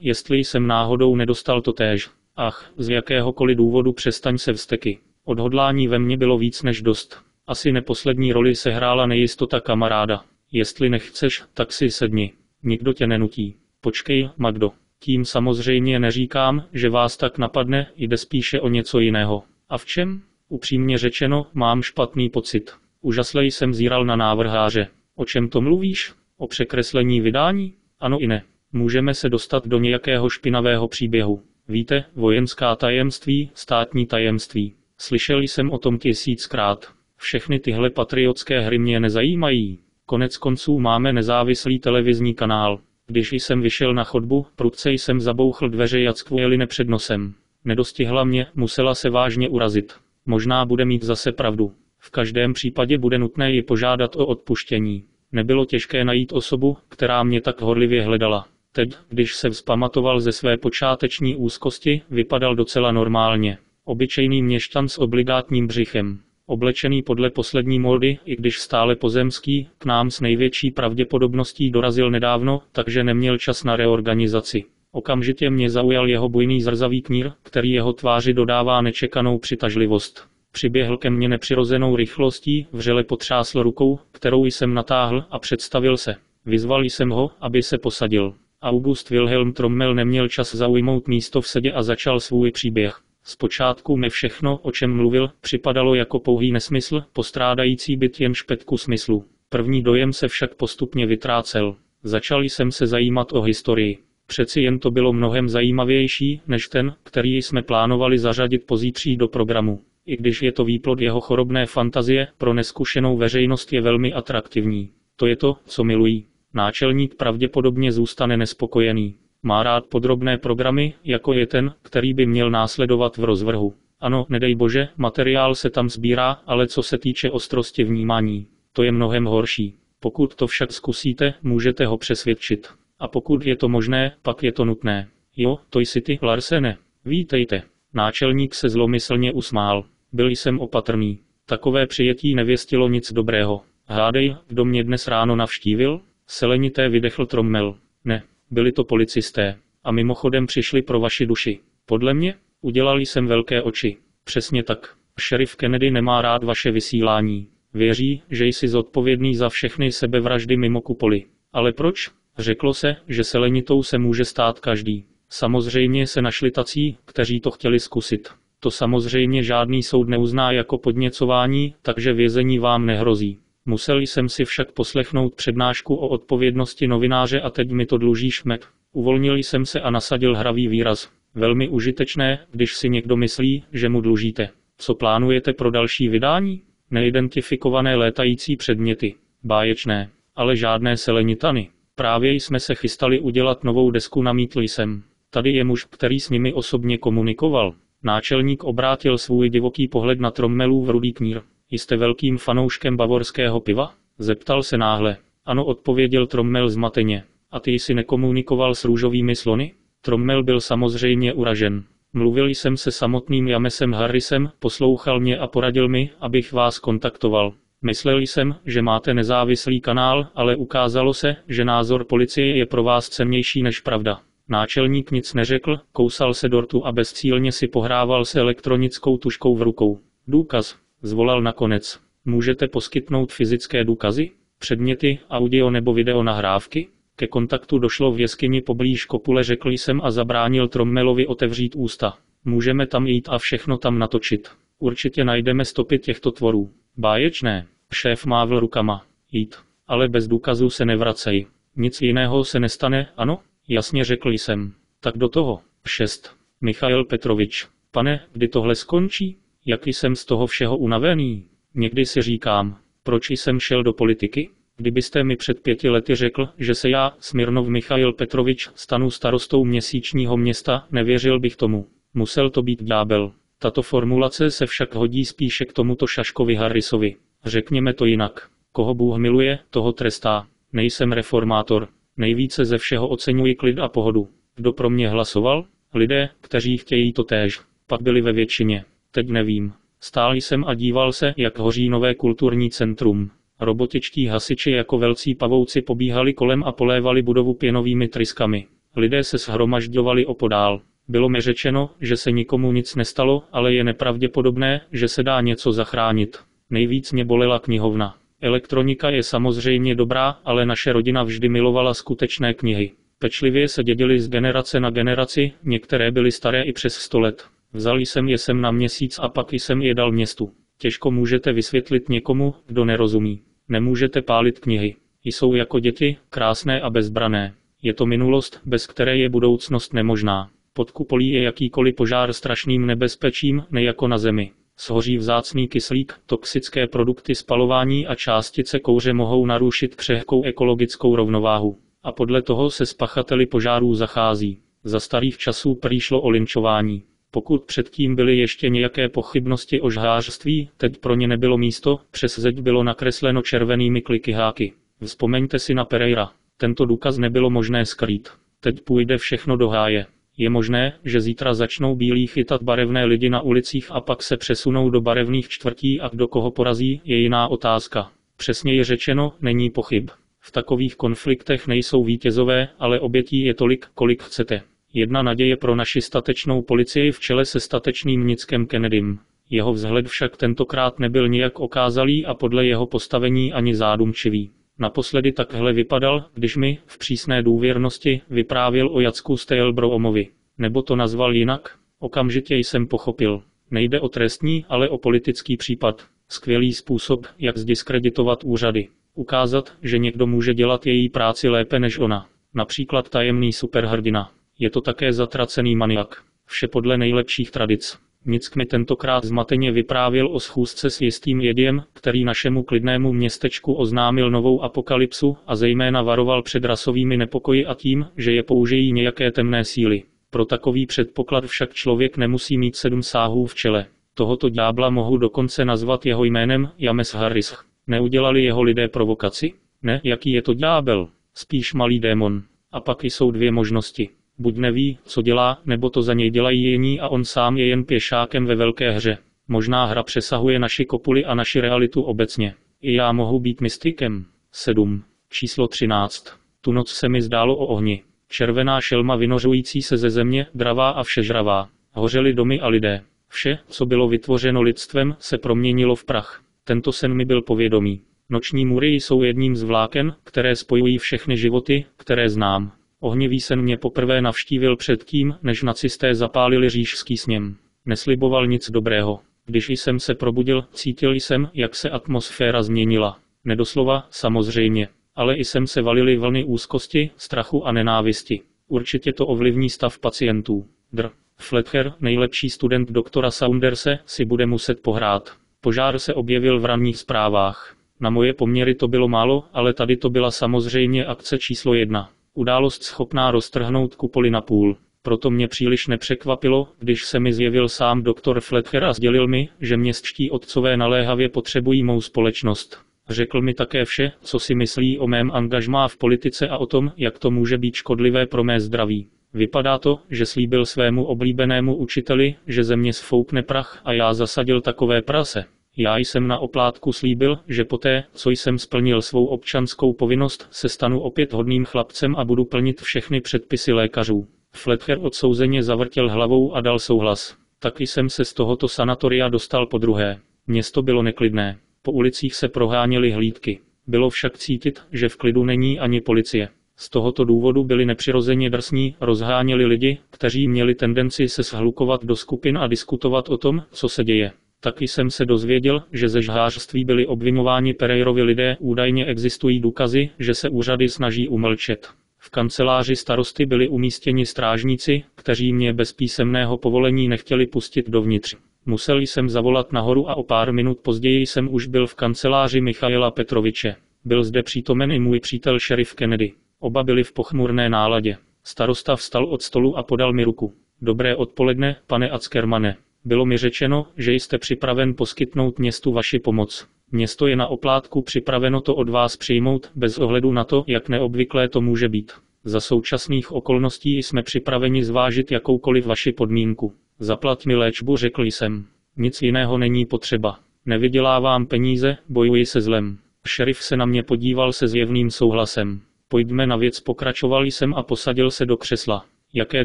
jestli jsem náhodou nedostal to též. Ach, z jakéhokoliv důvodu přestaň se vsteky. Odhodlání ve mně bylo víc než dost. Asi neposlední roli se hrála nejistota kamaráda. Jestli nechceš, tak si sedni. Nikdo tě nenutí. Počkej, Magdo. Tím samozřejmě neříkám, že vás tak napadne, jde spíše o něco jiného. A v čem? Upřímně řečeno, mám špatný pocit. Úžasle jsem zíral na návrháře. O čem to mluvíš? O překreslení vydání? Ano i ne. Můžeme se dostat do nějakého špinavého příběhu. Víte, vojenská tajemství, státní tajemství. Slyšel jsem o tom tisíckrát. Všechny tyhle patriotské hry mě nezajímají. Konec konců máme nezávislý televizní kanál. Když jsem vyšel na chodbu, prudce jsem zabouchl dveře Jackvueline před nosem. Nedostihla mě, musela se vážně urazit. Možná bude mít zase pravdu. V každém případě bude nutné ji požádat o odpuštění. Nebylo těžké najít osobu, která mě tak horlivě hledala. Teď, když se vzpamatoval ze své počáteční úzkosti, vypadal docela normálně. Obyčejný měšťan s obligátním břichem. Oblečený podle poslední módy, i když stále pozemský, k nám s největší pravděpodobností dorazil nedávno, takže neměl čas na reorganizaci. Okamžitě mě zaujal jeho bujný zrzavý knír, který jeho tváři dodává nečekanou přitažlivost. Přiběhl ke mně nepřirozenou rychlostí, vřele potřásl rukou, kterou jsem natáhl a představil se. Vyzval jsem ho, aby se posadil. August Wilhelm Trommel neměl čas zaujmout místo v sedě a začal svůj příběh. Zpočátku mi všechno, o čem mluvil, připadalo jako pouhý nesmysl, postrádající byt jen špetku smyslu. První dojem se však postupně vytrácel. Začal jsem se zajímat o historii. Přeci jen to bylo mnohem zajímavější, než ten, který jsme plánovali zařadit pozítří do programu. I když je to výplod jeho chorobné fantazie, pro neskušenou veřejnost je velmi atraktivní. To je to, co milují. Náčelník pravděpodobně zůstane nespokojený. Má rád podrobné programy, jako je ten, který by měl následovat v rozvrhu. Ano, nedej bože, materiál se tam sbírá, ale co se týče ostrosti vnímání, to je mnohem horší. Pokud to však zkusíte, můžete ho přesvědčit. A pokud je to možné, pak je to nutné. Jo, to jsi ty, Larsene. Vítejte. Náčelník se zlomyslně usmál. Byl jsem opatrný. Takové přijetí nevěstilo nic dobrého. Hádej, kdo mě dnes ráno navštívil? Selenité vydechl Trommel. Ne, byli to policisté. A mimochodem přišli pro vaši duši. Podle mě? Udělali jsem velké oči. Přesně tak. Šerif Kennedy nemá rád vaše vysílání. Věří, že jsi zodpovědný za všechny sebevraždy mimo kupoli. Ale proč? Řeklo se, že selenitou se může stát každý. Samozřejmě se našli tací, kteří to chtěli zkusit. To samozřejmě žádný soud neuzná jako podněcování, takže vězení vám nehrozí. Musel jsem si však poslechnout přednášku o odpovědnosti novináře a teď mi to dluží šmet. Uvolnil jsem se a nasadil hravý výraz. Velmi užitečné, když si někdo myslí, že mu dlužíte. Co plánujete pro další vydání? Neidentifikované létající předměty. Báječné. Ale žádné selenitany. Právě jsme se chystali udělat novou desku, namítl jsem. Tady je muž, který s nimi osobně komunikoval. Náčelník obrátil svůj divoký pohled na Trommelův rudý knír. Jste velkým fanouškem bavorského piva? Zeptal se náhle. Ano, odpověděl Trommel zmateně. A ty jsi nekomunikoval s růžovými slony? Trommel byl samozřejmě uražen. Mluvil jsem se samotným Jamesem Harrisem, poslouchal mě a poradil mi, abych vás kontaktoval. Myslel jsem, že máte nezávislý kanál, ale ukázalo se, že názor policie je pro vás cennější než pravda. Náčelník nic neřekl, kousal se dortu a bezcílně si pohrával se elektronickou tuškou v rukou. Důkaz, zvolal nakonec. Můžete poskytnout fyzické důkazy? Předměty, audio nebo video nahrávky? Ke kontaktu došlo v jeskyni poblíž kopule řekl jsem a zabránil Trommelovi otevřít ústa. Můžeme tam jít a všechno tam natočit. Určitě najdeme stopy těchto tvorů. Báječné. Šéf mávl rukama. Jít. Ale bez důkazů se nevracej. Nic jiného se nestane, ano? Jasně řekl jsem. Tak do toho. 6. Michail Petrovič. Pane, kdy tohle skončí? Jaký jsem z toho všeho unavený? Někdy si říkám, proč jsem šel do politiky? Kdybyste mi před pěti lety řekl, že se já, Smirnov Michail Petrovič, stanu starostou měsíčního města, nevěřil bych tomu. Musel to být ďábel. Tato formulace se však hodí spíše k tomuto Šaškovi Harrisovi. Řekněme to jinak. Koho Bůh miluje, toho trestá. Nejsem reformátor. Nejvíce ze všeho oceňuji klid a pohodu. Kdo pro mě hlasoval? Lidé, kteří chtějí to též. Pak byli ve většině. Teď nevím. Stál jsem a díval se, jak hoří nové kulturní centrum. Robotičtí hasiči jako velcí pavouci pobíhali kolem a polévali budovu pěnovými tryskami. Lidé se shromažďovali opodál. Bylo mi řečeno, že se nikomu nic nestalo, ale je nepravděpodobné, že se dá něco zachránit. Nejvíc mě bolela knihovna. Elektronika je samozřejmě dobrá, ale naše rodina vždy milovala skutečné knihy. Pečlivě se dědili z generace na generaci, některé byly staré i přes 100 let. Vzal jsem je sem na měsíc a pak jsem je dal městu. Těžko můžete vysvětlit někomu, kdo nerozumí. Nemůžete pálit knihy. Jsou jako děti, krásné a bezbrané. Je to minulost, bez které je budoucnost nemožná. Pod kupolí je jakýkoliv požár strašným nebezpečím, nejako na zemi. Shoří vzácný kyslík, toxické produkty spalování a částice kouře mohou narušit křehkou ekologickou rovnováhu. A podle toho se s pachateli požárů zachází. Za starých časů prý šlo o linčování. Pokud předtím byly ještě nějaké pochybnosti o žhářství, teď pro ně nebylo místo, přes zeď bylo nakresleno červenými kliky háky. Vzpomeňte si na Pereira. Tento důkaz nebylo možné skrýt. Teď půjde všechno do háje. Je možné, že zítra začnou bílí chytat barevné lidi na ulicích a pak se přesunou do barevných čtvrtí a kdo koho porazí, je jiná otázka. Přesně je řečeno, není pochyb. V takových konfliktech nejsou vítězové, ale obětí je tolik, kolik chcete. Jedna naděje pro naši statečnou policii v čele se statečným Nickem Kennedym. Jeho vzhled však tentokrát nebyl nijak okázalý a podle jeho postavení ani zádumčivý. Naposledy takhle vypadal, když mi, v přísné důvěrnosti, vyprávěl o Jacku Stejlbroomovi. Nebo to nazval jinak? Okamžitě jsem pochopil. Nejde o trestní, ale o politický případ. Skvělý způsob, jak zdiskreditovat úřady. Ukázat, že někdo může dělat její práci lépe než ona. Například tajemný superhrdina. Je to také zatracený maniak. Vše podle nejlepších tradic. Nick mi tentokrát zmateně vyprávěl o schůzce s jistým jediem, který našemu klidnému městečku oznámil novou apokalypsu a zejména varoval před rasovými nepokoji a tím, že je použijí nějaké temné síly. Pro takový předpoklad však člověk nemusí mít sedm sáhů v čele. Tohoto ďábla mohu dokonce nazvat jeho jménem James Harris. Neudělali jeho lidé provokaci? Ne, jaký je to ďábel? Spíš malý démon. A pak jsou dvě možnosti. Buď neví, co dělá, nebo to za něj dělají jiní a on sám je jen pěšákem ve velké hře. Možná hra přesahuje naši kopuli a naši realitu obecně. I já mohu být mystikem. 7. Číslo 13. Tu noc se mi zdálo o ohni. Červená šelma vynořující se ze země, dravá a všežravá. Hořely domy a lidé. Vše, co bylo vytvořeno lidstvem, se proměnilo v prach. Tento sen mi byl povědomý. Noční mury jsou jedním z vláken, které spojují všechny životy, které znám. Ohnivý sen mě poprvé navštívil předtím, než nacisté zapálili říšský sněm. Nesliboval nic dobrého. Když jsem se probudil, cítil jsem, jak se atmosféra změnila. Nedoslova, samozřejmě. Ale i jsem se valili vlny úzkosti, strachu a nenávisti. Určitě to ovlivní stav pacientů. Dr. Fletcher, nejlepší student doktora Saunderse, si bude muset pohrát. Požár se objevil v ranních zprávách. Na moje poměry to bylo málo, ale tady to byla samozřejmě akce číslo jedna. Událost schopná roztrhnout kupoli na půl. Proto mě příliš nepřekvapilo, když se mi zjevil sám doktor Fletcher a sdělil mi, že městští otcové naléhavě potřebují mou společnost. Řekl mi také vše, co si myslí o mém angažmá v politice a o tom, jak to může být škodlivé pro mé zdraví. Vypadá to, že slíbil svému oblíbenému učiteli, že země sfoukne prach a já zasadil takové prase. Já jsem na oplátku slíbil, že poté, co jsem splnil svou občanskou povinnost, se stanu opět hodným chlapcem a budu plnit všechny předpisy lékařů. Fletcher odsouzeně zavrtěl hlavou a dal souhlas. Taky jsem se z tohoto sanatoria dostal po druhé. Město bylo neklidné. Po ulicích se proháněly hlídky. Bylo však cítit, že v klidu není ani policie. Z tohoto důvodu byli nepřirozeně drsní, rozháněli lidi, kteří měli tendenci se shlukovat do skupin a diskutovat o tom, co se děje. Taky jsem se dozvěděl, že ze žhářství byli obvinováni Pereirovi lidé, údajně existují důkazy, že se úřady snaží umlčet. V kanceláři starosty byli umístěni strážníci, kteří mě bez písemného povolení nechtěli pustit dovnitř. Musel jsem zavolat nahoru a o pár minut později jsem už byl v kanceláři Michaela Petroviče. Byl zde přítomen i můj přítel šerif Kennedy. Oba byli v pochmurné náladě. Starosta vstal od stolu a podal mi ruku. Dobré odpoledne, pane Ackermane. Bylo mi řečeno, že jste připraven poskytnout městu vaši pomoc. Město je na oplátku připraveno to od vás přijmout, bez ohledu na to, jak neobvyklé to může být. Za současných okolností jsme připraveni zvážit jakoukoliv vaši podmínku. Zaplat mi léčbu, řekl jsem. Nic jiného není potřeba. Nevydělávám peníze, bojuji se zlem. Šerif se na mě podíval se zjevným souhlasem. Pojďme na věc, pokračoval jsem a posadil se do křesla. Jaké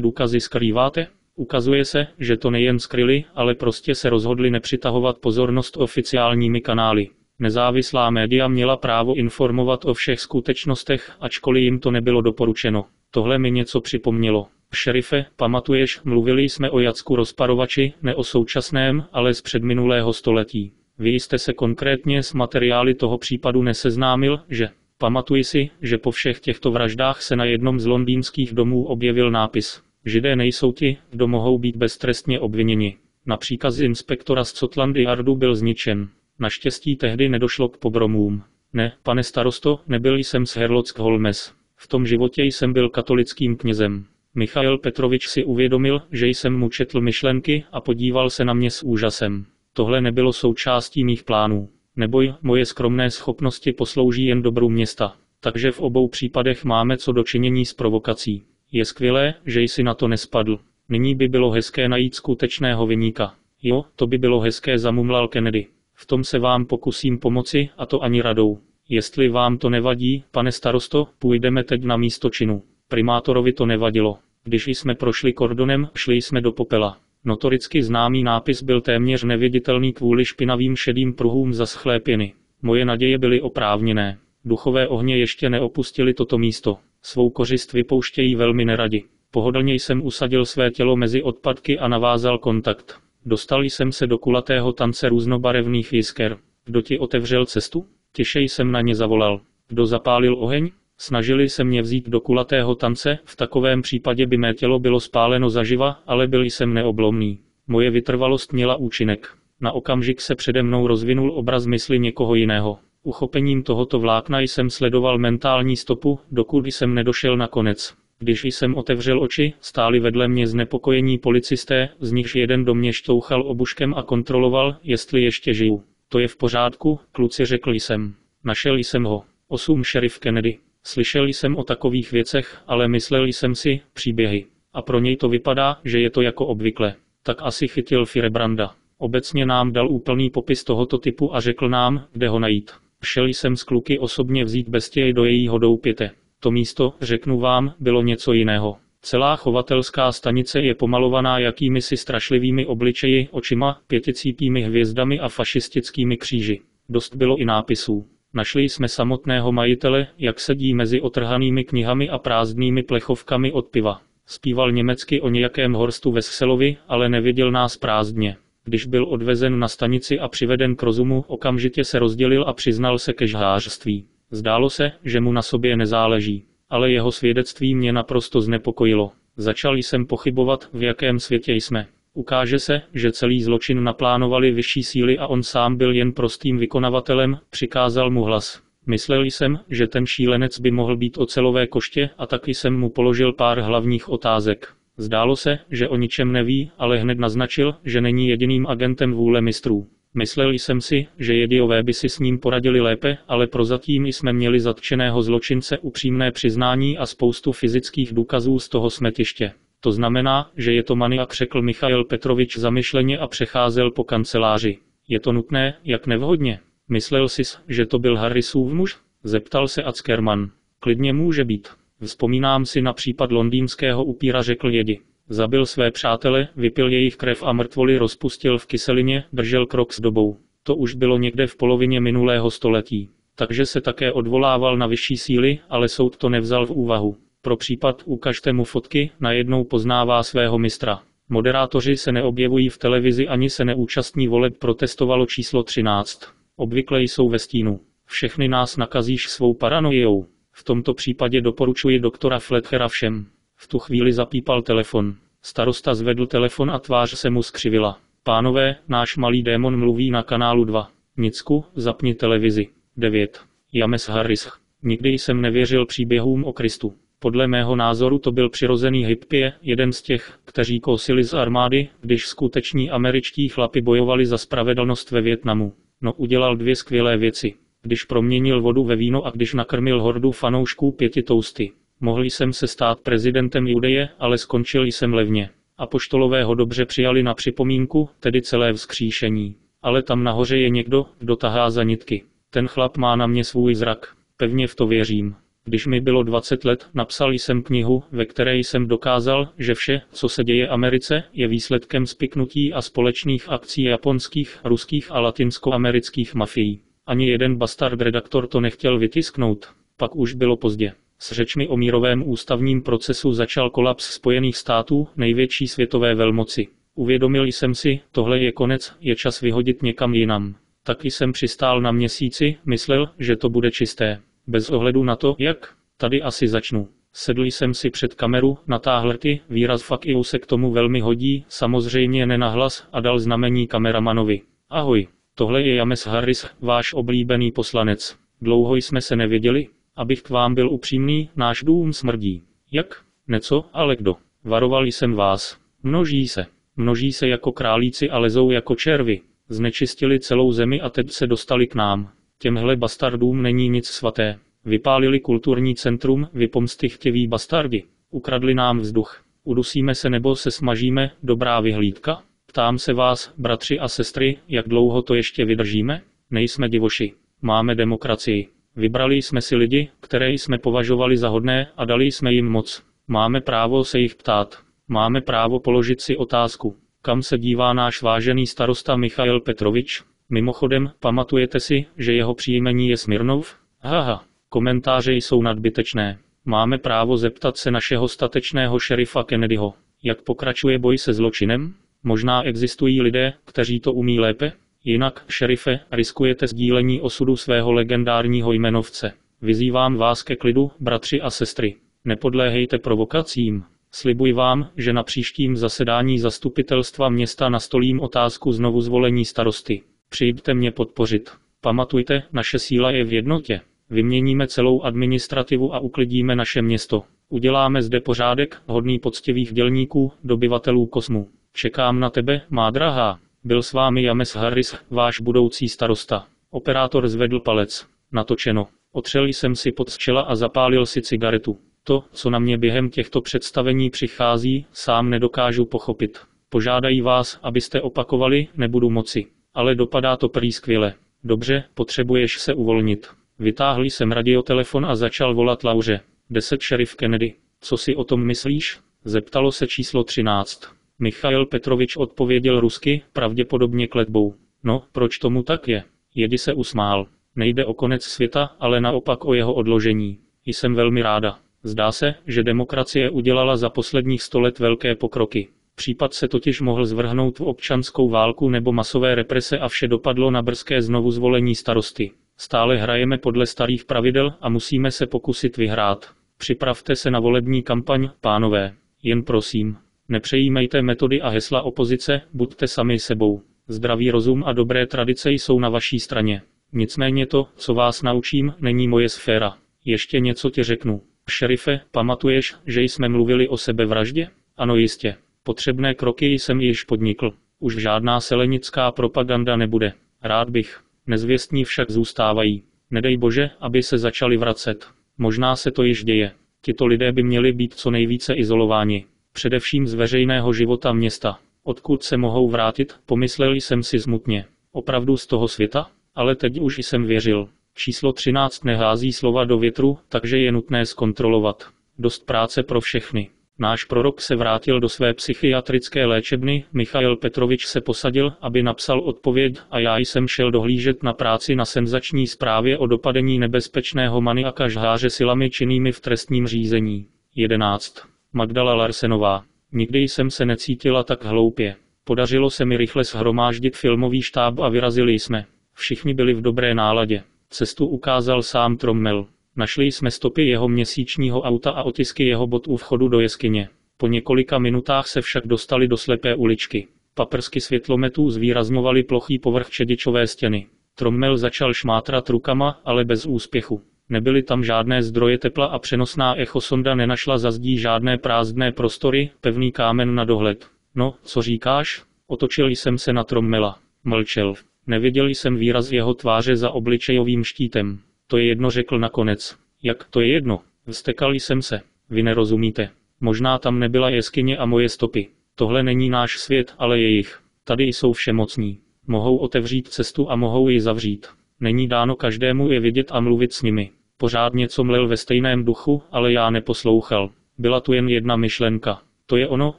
důkazy skrýváte? Ukazuje se, že to nejen skryli, ale prostě se rozhodli nepřitahovat pozornost oficiálními kanály. Nezávislá média měla právo informovat o všech skutečnostech, ačkoliv jim to nebylo doporučeno. Tohle mi něco připomnělo. Šerife, pamatuješ, mluvili jsme o Jacku rozparovači, ne o současném, ale z předminulého století. Vy jste se konkrétně s materiály toho případu neseznámil, že? Pamatuji si, že po všech těchto vraždách se na jednom z londýnských domů objevil nápis. Židé nejsou ti, kdo mohou být beztrestně obviněni. Na příkaz inspektora z Scotland Yardu byl zničen. Naštěstí tehdy nedošlo k pobromům. Ne, pane starosto, nebyl jsem z Herlock Holmes. V tom životě jsem byl katolickým knězem. Michail Petrovič si uvědomil, že jsem mu četl myšlenky a podíval se na mě s úžasem. Tohle nebylo součástí mých plánů. Neboj, moje skromné schopnosti poslouží jen dobru města. Takže v obou případech máme co dočinění s provokací. Je skvělé, že jsi na to nespadl. Nyní by bylo hezké najít skutečného vyníka. Jo, to by bylo hezké, zamumlal Kennedy. V tom se vám pokusím pomoci, a to ani radou. Jestli vám to nevadí, pane starosto, půjdeme teď na místo činu. Primátorovi to nevadilo. Když jsme prošli kordonem, šli jsme do popela. Notoricky známý nápis byl téměř neviditelný kvůli špinavým šedým pruhům zaschlé pěny. Moje naděje byly oprávněné. Duchové ohně ještě neopustili toto místo. Svou kořist vypouštějí velmi neradi. Pohodlně jsem usadil své tělo mezi odpadky a navázal kontakt. Dostal jsem se do kulatého tance různobarevných jisker. Kdo ti otevřel cestu? Těšej jsem na ně zavolal. Kdo zapálil oheň? Snažili se mě vzít do kulatého tance, v takovém případě by mé tělo bylo spáleno zaživa, ale byl jsem neoblomný. Moje vytrvalost měla účinek. Na okamžik se přede mnou rozvinul obraz mysli někoho jiného. Uchopením tohoto vlákna jsem sledoval mentální stopu, dokud jsem nedošel na konec. Když jsem otevřel oči, stáli vedle mě znepokojení policisté, z nichž jeden do mě šťouchal obuškem a kontroloval, jestli ještě žiju. To je v pořádku, kluci řekl jsem. Našel jsem ho. Osm šerif Kennedy. Slyšel jsem o takových věcech, ale myslel jsem si, příběhy. A pro něj to vypadá, že je to jako obvykle. Tak asi chytil Firebranda. Obecně nám dal úplný popis tohoto typu a řekl nám, kde ho najít. Šel jsem s kluky osobně vzít bestie do jejího doupěte. To místo, řeknu vám, bylo něco jiného. Celá chovatelská stanice je pomalovaná jakými si strašlivými obličeji, očima, pěticípými hvězdami a fašistickými kříži. Dost bylo i nápisů. Našli jsme samotného majitele, jak sedí mezi otrhanými knihami a prázdnými plechovkami od piva. Zpíval německy o nějakém horstu ve Sselovi, ale neviděl nás prázdně. Když byl odvezen na stanici a přiveden k rozumu, okamžitě se rozdělil a přiznal se ke žhářství. Zdálo se, že mu na sobě nezáleží. Ale jeho svědectví mě naprosto znepokojilo. Začal jsem pochybovat, v jakém světě jsme. Ukáže se, že celý zločin naplánovali vyšší síly a on sám byl jen prostým vykonavatelem, přikázal mu hlas. Myslel jsem, že ten šílenec by mohl být ocelové koště a taky jsem mu položil pár hlavních otázek. Zdálo se, že o ničem neví, ale hned naznačil, že není jediným agentem vůle mistrů. Myslel jsem si, že jediové by si s ním poradili lépe, ale prozatím jsme měli zatčeného zločince upřímné přiznání a spoustu fyzických důkazů z toho smetiště. To znamená, že je to maniak, řekl Michail Petrovič zamyšleně a přecházel po kanceláři. Je to nutné, jak nevhodně. Myslel jsi, že to byl Harrisův muž? Zeptal se Ackerman. Klidně může být. Vzpomínám si na případ londýnského upíra, řekl jedi. Zabil své přátele, vypil jejich krev a mrtvoly rozpustil v kyselině, držel krok s dobou. To už bylo někde v polovině minulého století. Takže se také odvolával na vyšší síly, ale soud to nevzal v úvahu. Pro případ ukažte mu fotky, najednou poznává svého mistra. Moderátoři se neobjevují v televizi ani se neúčastní voleb protestovalo číslo 13. Obvykle jsou ve stínu. Všechny nás nakazíš svou paranoiou. V tomto případě doporučuji doktora Fletchera všem. V tu chvíli zapípal telefon. Starosta zvedl telefon a tvář se mu skřivila. Pánové, náš malý démon mluví na kanálu 2. Nicku, zapni televizi. 9. James Harris. Nikdy jsem nevěřil příběhům o Kristu. Podle mého názoru to byl přirozený hippie, jeden z těch, kteří kousili z armády, když skuteční američtí chlapi bojovali za spravedlnost ve Větnamu. No udělal dvě skvělé věci. Když proměnil vodu ve víno a když nakrmil hordu fanoušků pěti tousty. Mohl jsem se stát prezidentem Judeje, ale skončil jsem levně. A poštolové ho dobře přijali na připomínku, tedy celé vzkříšení. Ale tam nahoře je někdo, kdo tahá za nitky. Ten chlap má na mě svůj zrak. Pevně v to věřím. Když mi bylo 20 let, napsal jsem knihu, ve které jsem dokázal, že vše, co se děje Americe, je výsledkem spiknutí a společných akcí japonských, ruských a latinskoamerických mafií. Ani jeden bastard redaktor to nechtěl vytisknout. Pak už bylo pozdě. S řečmi o mírovém ústavním procesu začal kolaps Spojených států, největší světové velmoci. Uvědomil jsem si, tohle je konec, je čas vyhodit někam jinam. Taky jsem přistál na měsíci, myslel, že to bude čisté. Bez ohledu na to, jak, tady asi začnu. Sedl jsem si před kameru, natáhl ty, výraz fuck you se k tomu velmi hodí, samozřejmě nenahlas a dal znamení kameramanovi. Ahoj, tohle je James Harris, váš oblíbený poslanec. Dlouho jsme se nevěděli, abych k vám byl upřímný, náš dům smrdí. Jak? Neco, ale kdo? Varoval jsem vás. Množí se. Množí se jako králíci a lezou jako červy. Znečistili celou zemi a teď se dostali k nám. Těmhle bastardům není nic svaté. Vypálili kulturní centrum, vypomsty chtěví bastardi. Ukradli nám vzduch. Udusíme se nebo se smažíme, dobrá vyhlídka? Ptám se vás, bratři a sestry, jak dlouho to ještě vydržíme? Nejsme divoši. Máme demokracii. Vybrali jsme si lidi, které jsme považovali za hodné a dali jsme jim moc. Máme právo se jich ptát. Máme právo položit si otázku. Kam se dívá náš vážený starosta Michail Petrovič? Mimochodem, pamatujete si, že jeho příjmení je Smirnov? Haha, komentáře jsou nadbytečné. Máme právo zeptat se našeho statečného šerifa Kennedyho. Jak pokračuje boj se zločinem? Možná existují lidé, kteří to umí lépe? Jinak, šerife, riskujete sdílení osudu svého legendárního jmenovce. Vyzývám vás ke klidu, bratři a sestry. Nepodléhejte provokacím. Slibuji vám, že na příštím zasedání zastupitelstva města nastolím otázku znovu zvolení starosty. Přijďte mě podpořit. Pamatujte, naše síla je v jednotě. Vyměníme celou administrativu a uklidíme naše město. Uděláme zde pořádek, hodný poctivých dělníků, dobyvatelů kosmu. Čekám na tebe, má drahá. Byl s vámi James Harris, váš budoucí starosta. Operátor zvedl palec. Natočeno. Otřel jsem si pod čela a zapálil si cigaretu. To, co na mě během těchto představení přichází, sám nedokážu pochopit. Požádají vás, abyste opakovali, nebudu moci. Ale dopadá to prý skvěle. Dobře, potřebuješ se uvolnit. Vytáhl jsem radiotelefon a začal volat Lauře. Deset šerif Kennedy. Co si o tom myslíš? Zeptalo se číslo 13. Michail Petrovič odpověděl rusky, pravděpodobně kletbou. No, proč tomu tak je? Jedi se usmál. Nejde o konec světa, ale naopak o jeho odložení. Jsem velmi ráda. Zdá se, že demokracie udělala za posledních sto let velké pokroky. Případ se totiž mohl zvrhnout v občanskou válku nebo masové represe a vše dopadlo na brzké znovu zvolení starosty. Stále hrajeme podle starých pravidel a musíme se pokusit vyhrát. Připravte se na volební kampaň, pánové. Jen prosím, nepřejímejte metody a hesla opozice, buďte sami sebou. Zdravý rozum a dobré tradice jsou na vaší straně. Nicméně to, co vás naučím, není moje sféra. Ještě něco ti řeknu. Šerife, pamatuješ, že jsme mluvili o sebevraždě? Ano jistě. Potřebné kroky jsem již podnikl. Už žádná selenická propaganda nebude. Rád bych. Nezvěstní však zůstávají. Nedej bože, aby se začali vracet. Možná se to již děje. Tito lidé by měli být co nejvíce izolováni. Především z veřejného života města. Odkud se mohou vrátit, pomyslel jsem si smutně. Opravdu z toho světa? Ale teď už jsem věřil. Číslo 13 nehází slova do větru, takže je nutné zkontrolovat. Dost práce pro všechny. Náš prorok se vrátil do své psychiatrické léčebny, Michail Petrovič se posadil, aby napsal odpověď a já jsem šel dohlížet na práci na senzační zprávě o dopadení nebezpečného maniaka žháře silami činnými v trestním řízení. 11. Magdala Larsenová. Nikdy jsem se necítila tak hloupě. Podařilo se mi rychle shromáždit filmový štáb a vyrazili jsme. Všichni byli v dobré náladě. Cestu ukázal sám Trommel. Našli jsme stopy jeho měsíčního auta a otisky jeho bot u vchodu do jeskyně. Po několika minutách se však dostali do slepé uličky. Paprsky světlometů zvýrazňovaly plochý povrch čedičové stěny. Trommel začal šmátrat rukama, ale bez úspěchu. Nebyly tam žádné zdroje tepla a přenosná echosonda nenašla za zdí žádné prázdné prostory, pevný kámen na dohled. No, co říkáš? Otočil jsem se na Trommela. Mlčel. Neviděl jsem výraz jeho tváře za obličejovým štítem. To je jedno řekl nakonec. Jak to je jedno? Vstekal jsem se. Vy nerozumíte. Možná tam nebyla jeskyně a moje stopy. Tohle není náš svět, ale jejich. Tady jsou všemocní. Mohou otevřít cestu a mohou ji zavřít. Není dáno každému je vidět a mluvit s nimi. Pořád něco mlel ve stejném duchu, ale já neposlouchal. Byla tu jen jedna myšlenka. To je ono,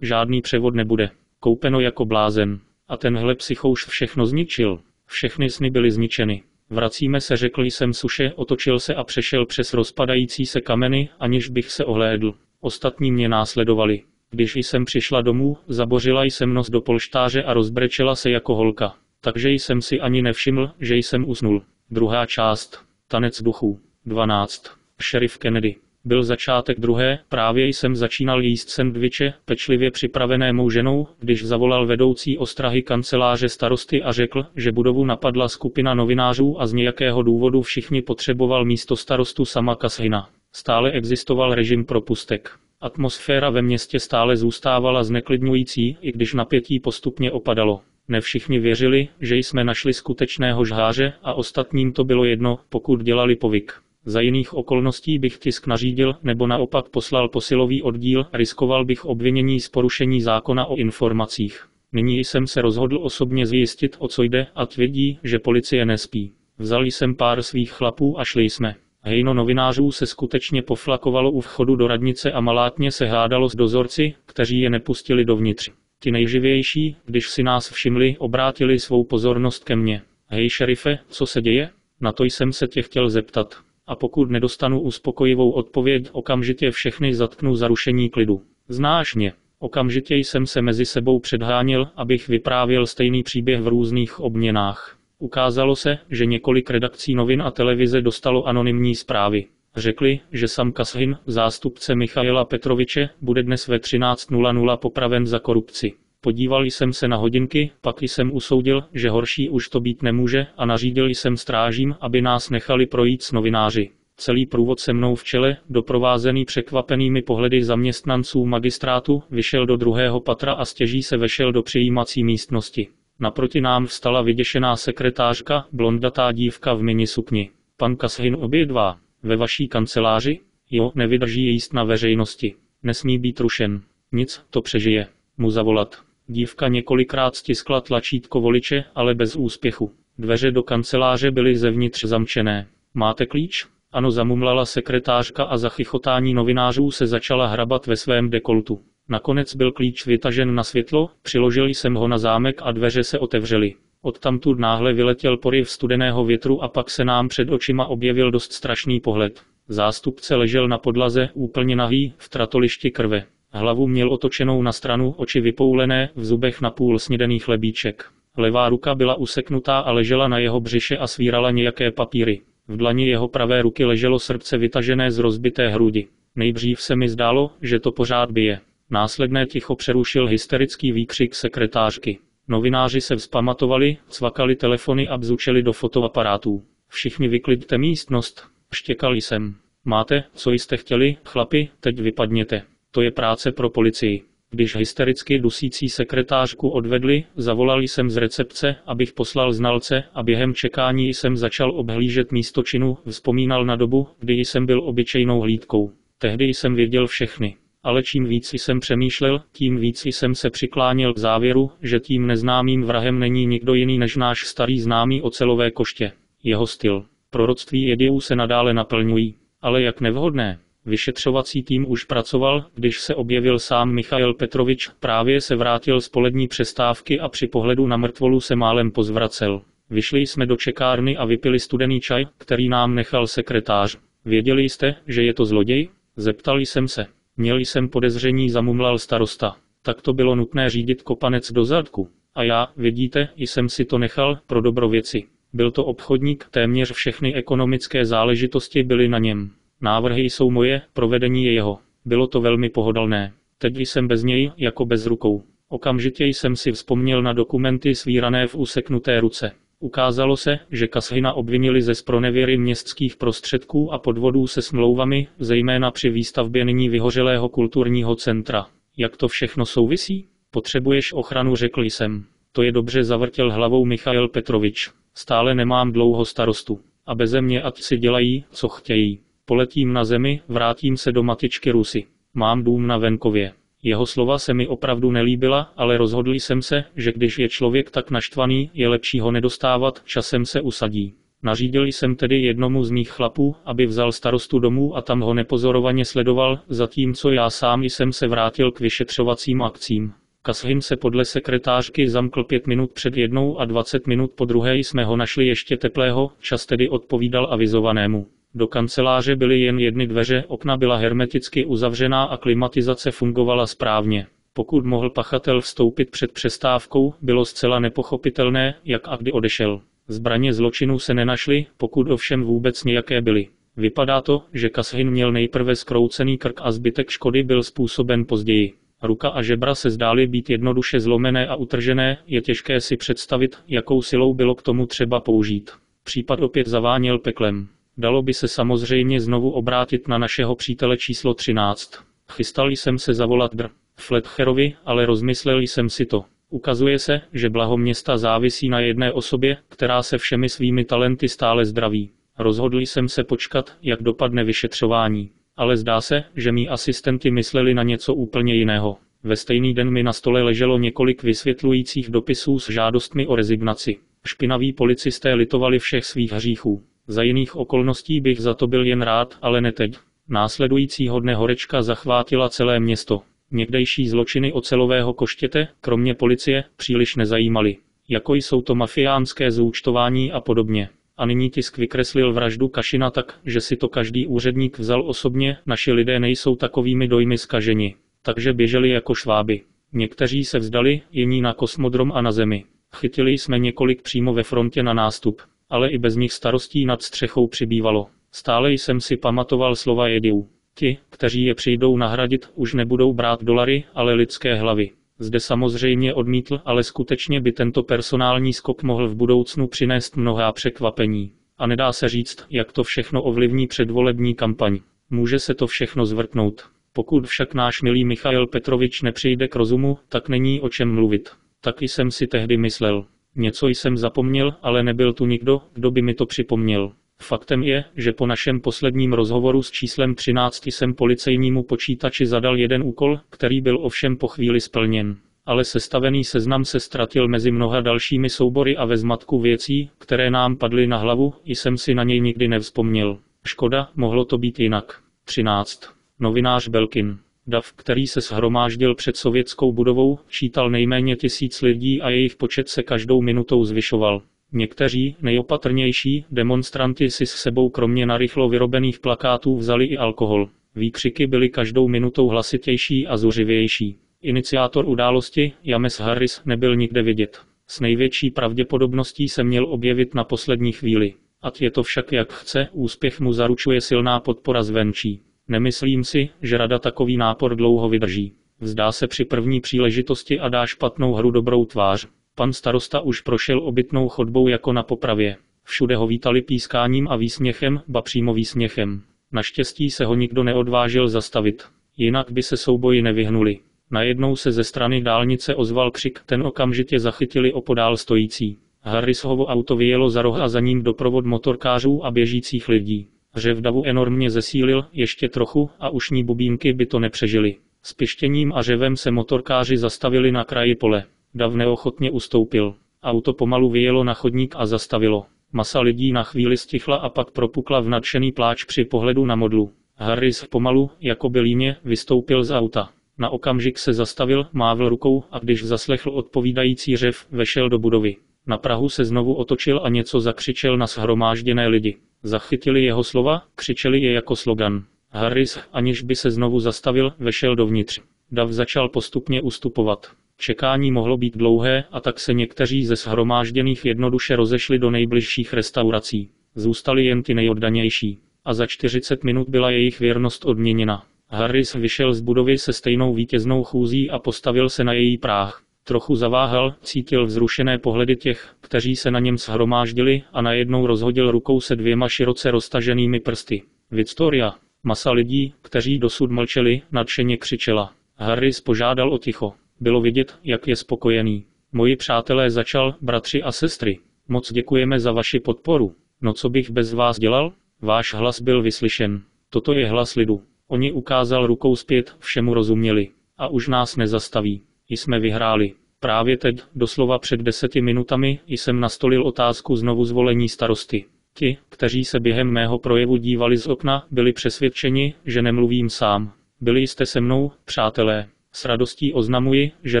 žádný převod nebude. Koupeno jako blázen. A tenhle psychouš všechno zničil. Všechny sny byly zničeny. Vracíme se, řekl jsem suše, otočil se a přešel přes rozpadající se kameny, aniž bych se ohlédl. Ostatní mě následovali. Když jsem přišla domů, zabořila jsem nos do polštáře a rozbrečela se jako holka. Takže jsem si ani nevšiml, že jsem usnul. Druhá část. Tanec duchů. 12. Sheriff Kennedy. Byl začátek druhé, právě jsem začínal jíst sendviče, pečlivě připravené mou ženou, když zavolal vedoucí ostrahy kanceláře starosty a řekl, že budovu napadla skupina novinářů a z nějakého důvodu všichni potřeboval místo starostu sama Kashina. Stále existoval režim propustek. Atmosféra ve městě stále zůstávala zneklidňující, i když napětí postupně opadalo. Ne všichni věřili, že jsme našli skutečného žháře a ostatním to bylo jedno, pokud dělali povyk. Za jiných okolností bych tisk nařídil nebo naopak poslal posilový oddíl, riskoval bych obvinění z porušení zákona o informacích. Nyní jsem se rozhodl osobně zjistit, o co jde, a tvrdí, že policie nespí. Vzal jsem pár svých chlapů a šli jsme. Hejno novinářů se skutečně poflakovalo u vchodu do radnice a malátně se hádalo s dozorci, kteří je nepustili dovnitř. Ti nejživější, když si nás všimli, obrátili svou pozornost ke mně. Hej šerife, co se děje? Na to jsem se tě chtěl zeptat. A pokud nedostanu uspokojivou odpověď, okamžitě všechny zatknu za rušení klidu. Znáš mě. Okamžitě jsem se mezi sebou předháněl, abych vyprávěl stejný příběh v různých obměnách. Ukázalo se, že několik redakcí novin a televize dostalo anonymní zprávy. Řekli, že sam Kashin, zástupce Michaela Petroviče, bude dnes ve 13.00 popraven za korupci. Podíval jsem se na hodinky, pak jsem usoudil, že horší už to být nemůže a nařídil jsem strážím, aby nás nechali projít s novináři. Celý průvod se mnou v čele, doprovázený překvapenými pohledy zaměstnanců magistrátu, vyšel do druhého patra a stěží se vešel do přijímací místnosti. Naproti nám vstala vyděšená sekretářka, blondatá dívka v minisukni. Pan Kashin obě dva. Ve vaší kanceláři? Jo, nevydrží jíst na veřejnosti. Nesmí být rušen. Nic, to přežije. Mu zavolat. Dívka několikrát stiskla tlačítko voliče, ale bez úspěchu. Dveře do kanceláře byly zevnitř zamčené. Máte klíč? Ano, zamumlala sekretářka a za chychotání novinářů se začala hrabat ve svém dekoltu. Nakonec byl klíč vytažen na světlo, přiložil jsem ho na zámek a dveře se otevřely. Odtamtud náhle vyletěl poryv studeného větru a pak se nám před očima objevil dost strašný pohled. Zástupce ležel na podlaze, úplně nahý, v tratolišti krve. Hlavu měl otočenou na stranu, oči vypoulené, v zubech napůl snědený chlebíček. Levá ruka byla useknutá a ležela na jeho břiše a svírala nějaké papíry. V dlani jeho pravé ruky leželo srdce vytažené z rozbité hrudi. Nejdřív se mi zdálo, že to pořád bije. Následné ticho přerušil hysterický výkřik sekretářky. Novináři se vzpamatovali, cvakali telefony a bzučeli do fotoaparátů. Všichni vykliďte místnost, štěkal jsem. Máte, co jste chtěli, chlapi, teď vypadněte. To je práce pro policii. Když hystericky dusící sekretářku odvedli, zavolal jsem z recepce, abych poslal znalce a během čekání jsem začal obhlížet místo činu, vzpomínal na dobu, kdy jsem byl obyčejnou hlídkou. Tehdy jsem věděl všechny. Ale čím víc jsem přemýšlel, tím víc jsem se přikláněl k závěru, že tím neznámým vrahem není nikdo jiný než náš starý známý ocelové koště. Jeho styl. Proroctví jedějů se nadále naplňují. Ale jak nevhodné. Vyšetřovací tým už pracoval, když se objevil sám Michail Petrovič, právě se vrátil z polední přestávky a při pohledu na mrtvolu se málem pozvracel. Vyšli jsme do čekárny a vypili studený čaj, který nám nechal sekretář. Věděli jste, že je to zloděj? Zeptali jsem se. Měl jsem podezření, zamumlal starosta. Tak to bylo nutné řídit kopanec do zadku. A já, vidíte, jsem si to nechal, pro dobro věci. Byl to obchodník, téměř všechny ekonomické záležitosti byly na něm. Návrhy jsou moje, provedení je jeho. Bylo to velmi pohodlné. Teď jsem bez něj, jako bez rukou. Okamžitě jsem si vzpomněl na dokumenty svírané v useknuté ruce. Ukázalo se, že Kashina obvinili ze spronevěry městských prostředků a podvodů se smlouvami, zejména při výstavbě nyní vyhořelého kulturního centra. Jak to všechno souvisí? Potřebuješ ochranu, řekl jsem. To je dobře zavrtěl hlavou Michail Petrovič. Stále nemám dlouho starostu. A beze mě ať si dělají, co chtějí. Poletím na zemi, vrátím se do matičky Rusy. Mám dům na venkově. Jeho slova se mi opravdu nelíbila, ale rozhodl jsem se, že když je člověk tak naštvaný, je lepší ho nedostávat, časem se usadí. Nařídil jsem tedy jednomu z mých chlapů, aby vzal starostu domů a tam ho nepozorovaně sledoval, zatímco já sám jsem se vrátil k vyšetřovacím akcím. Kashin se podle sekretářky zamkl pět minut před jednou a 20 minut po druhé jsme ho našli ještě teplého, čas tedy odpovídal avizovanému. Do kanceláře byly jen jedny dveře, okna byla hermeticky uzavřená a klimatizace fungovala správně. Pokud mohl pachatel vstoupit před přestávkou, bylo zcela nepochopitelné, jak a kdy odešel. Zbraně zločinů se nenašly, pokud ovšem vůbec nějaké byly. Vypadá to, že Kashin měl nejprve skroucený krk a zbytek škody byl způsoben později. Ruka a žebra se zdály být jednoduše zlomené a utržené, je těžké si představit, jakou silou bylo k tomu třeba použít. Případ opět zaváněl peklem. Dalo by se samozřejmě znovu obrátit na našeho přítele číslo 13. Chystal jsem se zavolat Dr. Fletcherovi, ale rozmyslel jsem si to. Ukazuje se, že blaho města závisí na jedné osobě, která se všemi svými talenty stále zdraví. Rozhodl jsem se počkat, jak dopadne vyšetřování. Ale zdá se, že mý asistenti mysleli na něco úplně jiného. Ve stejný den mi na stole leželo několik vysvětlujících dopisů s žádostmi o rezignaci. Špinaví policisté litovali všech svých hříchů. Za jiných okolností bych za to byl jen rád, ale ne teď. Následujícího dne horečka zachvátila celé město. Někdejší zločiny ocelového koštěte, kromě policie, příliš nezajímaly. Jako jsou to mafiánské zúčtování a podobně. A nyní tisk vykreslil vraždu Kašina tak, že si to každý úředník vzal osobně, naši lidé nejsou takovými dojmy zkaženi. Takže běželi jako šváby. Někteří se vzdali, jiní na kosmodrom a na zemi. Chytili jsme několik přímo ve frontě na nástup, ale i bez nich starostí nad střechou přibývalo. Stále jsem si pamatoval slova Ediu. Ti, kteří je přijdou nahradit, už nebudou brát dolary, ale lidské hlavy. Zde samozřejmě odmítl, ale skutečně by tento personální skok mohl v budoucnu přinést mnohá překvapení. A nedá se říct, jak to všechno ovlivní předvolební kampaň. Může se to všechno zvrtnout. Pokud však náš milý Michail Petrovič nepřijde k rozumu, tak není o čem mluvit. Taky jsem si tehdy myslel. Něco jsem zapomněl, ale nebyl tu nikdo, kdo by mi to připomněl. Faktem je, že po našem posledním rozhovoru s číslem 13 jsem policejnímu počítači zadal jeden úkol, který byl ovšem po chvíli splněn. Ale sestavený seznam se ztratil mezi mnoha dalšími soubory a ve zmatku věcí, které nám padly na hlavu, jsem si na něj nikdy nevzpomněl. Škoda, mohlo to být jinak. 13. Novinář Belkin. Dav, který se shromáždil před sovětskou budovou, čítal nejméně tisíc lidí a jejich počet se každou minutou zvyšoval. Někteří, nejopatrnější, demonstranti si s sebou kromě narychlo vyrobených plakátů vzali i alkohol. Výkřiky byly každou minutou hlasitější a zuřivější. Iniciátor události, James Harris, nebyl nikde vidět. S největší pravděpodobností se měl objevit na poslední chvíli. Ať je to však jak chce, úspěch mu zaručuje silná podpora zvenčí. Nemyslím si, že rada takový nápor dlouho vydrží. Vzdá se při první příležitosti a dá špatnou hru dobrou tvář. Pan starosta už prošel obytnou chodbou jako na popravě. Všude ho vítali pískáním a výsměchem, ba přímo výsměchem. Naštěstí se ho nikdo neodvážil zastavit. Jinak by se souboji nevyhnuli. Najednou se ze strany dálnice ozval křik, ten okamžitě zachytili opodál stojící. Harrisovo auto vyjelo za roh a za ním doprovod motorkářů a běžících lidí. Řev davu enormně zesílil, ještě trochu, a ušní bubínky by to nepřežili. S pištěním a řevem se motorkáři zastavili na kraji pole. Dav neochotně ustoupil. Auto pomalu vyjelo na chodník a zastavilo. Masa lidí na chvíli stichla a pak propukla v nadšený pláč při pohledu na modlu. Harris pomalu, jako by líně, vystoupil z auta. Na okamžik se zastavil, mávl rukou a když zaslechl odpovídající řev, vešel do budovy. Na Prahu se znovu otočil a něco zakřičel na shromážděné lidi. Zachytili jeho slova, křičeli je jako slogan. Harris, aniž by se znovu zastavil, vešel dovnitř. Dav začal postupně ustupovat. Čekání mohlo být dlouhé a tak se někteří ze shromážděných jednoduše rozešli do nejbližších restaurací. Zůstali jen ty nejoddanější. A za 40 minut byla jejich věrnost odměněna. Harris vyšel z budovy se stejnou vítěznou chůzí a postavil se na její práh. Trochu zaváhal, cítil vzrušené pohledy těch, kteří se na něm shromáždili a najednou rozhodil rukou se dvěma široce roztaženými prsty. Victoria. Masa lidí, kteří dosud mlčeli, nadšeně křičela. Harris požádal o ticho. Bylo vidět, jak je spokojený. Moji přátelé začal, bratři a sestry. Moc děkujeme za vaši podporu. No co bych bez vás dělal? Váš hlas byl vyslyšen. Toto je hlas lidu. Oni ukázal rukou zpět, všemu rozuměli. A už nás nezastaví. Jsme vyhráli. Právě teď, doslova před deseti minutami, jsem nastolil otázku znovu zvolení starosty. Ti, kteří se během mého projevu dívali z okna, byli přesvědčeni, že nemluvím sám. Byli jste se mnou, přátelé. S radostí oznamuji, že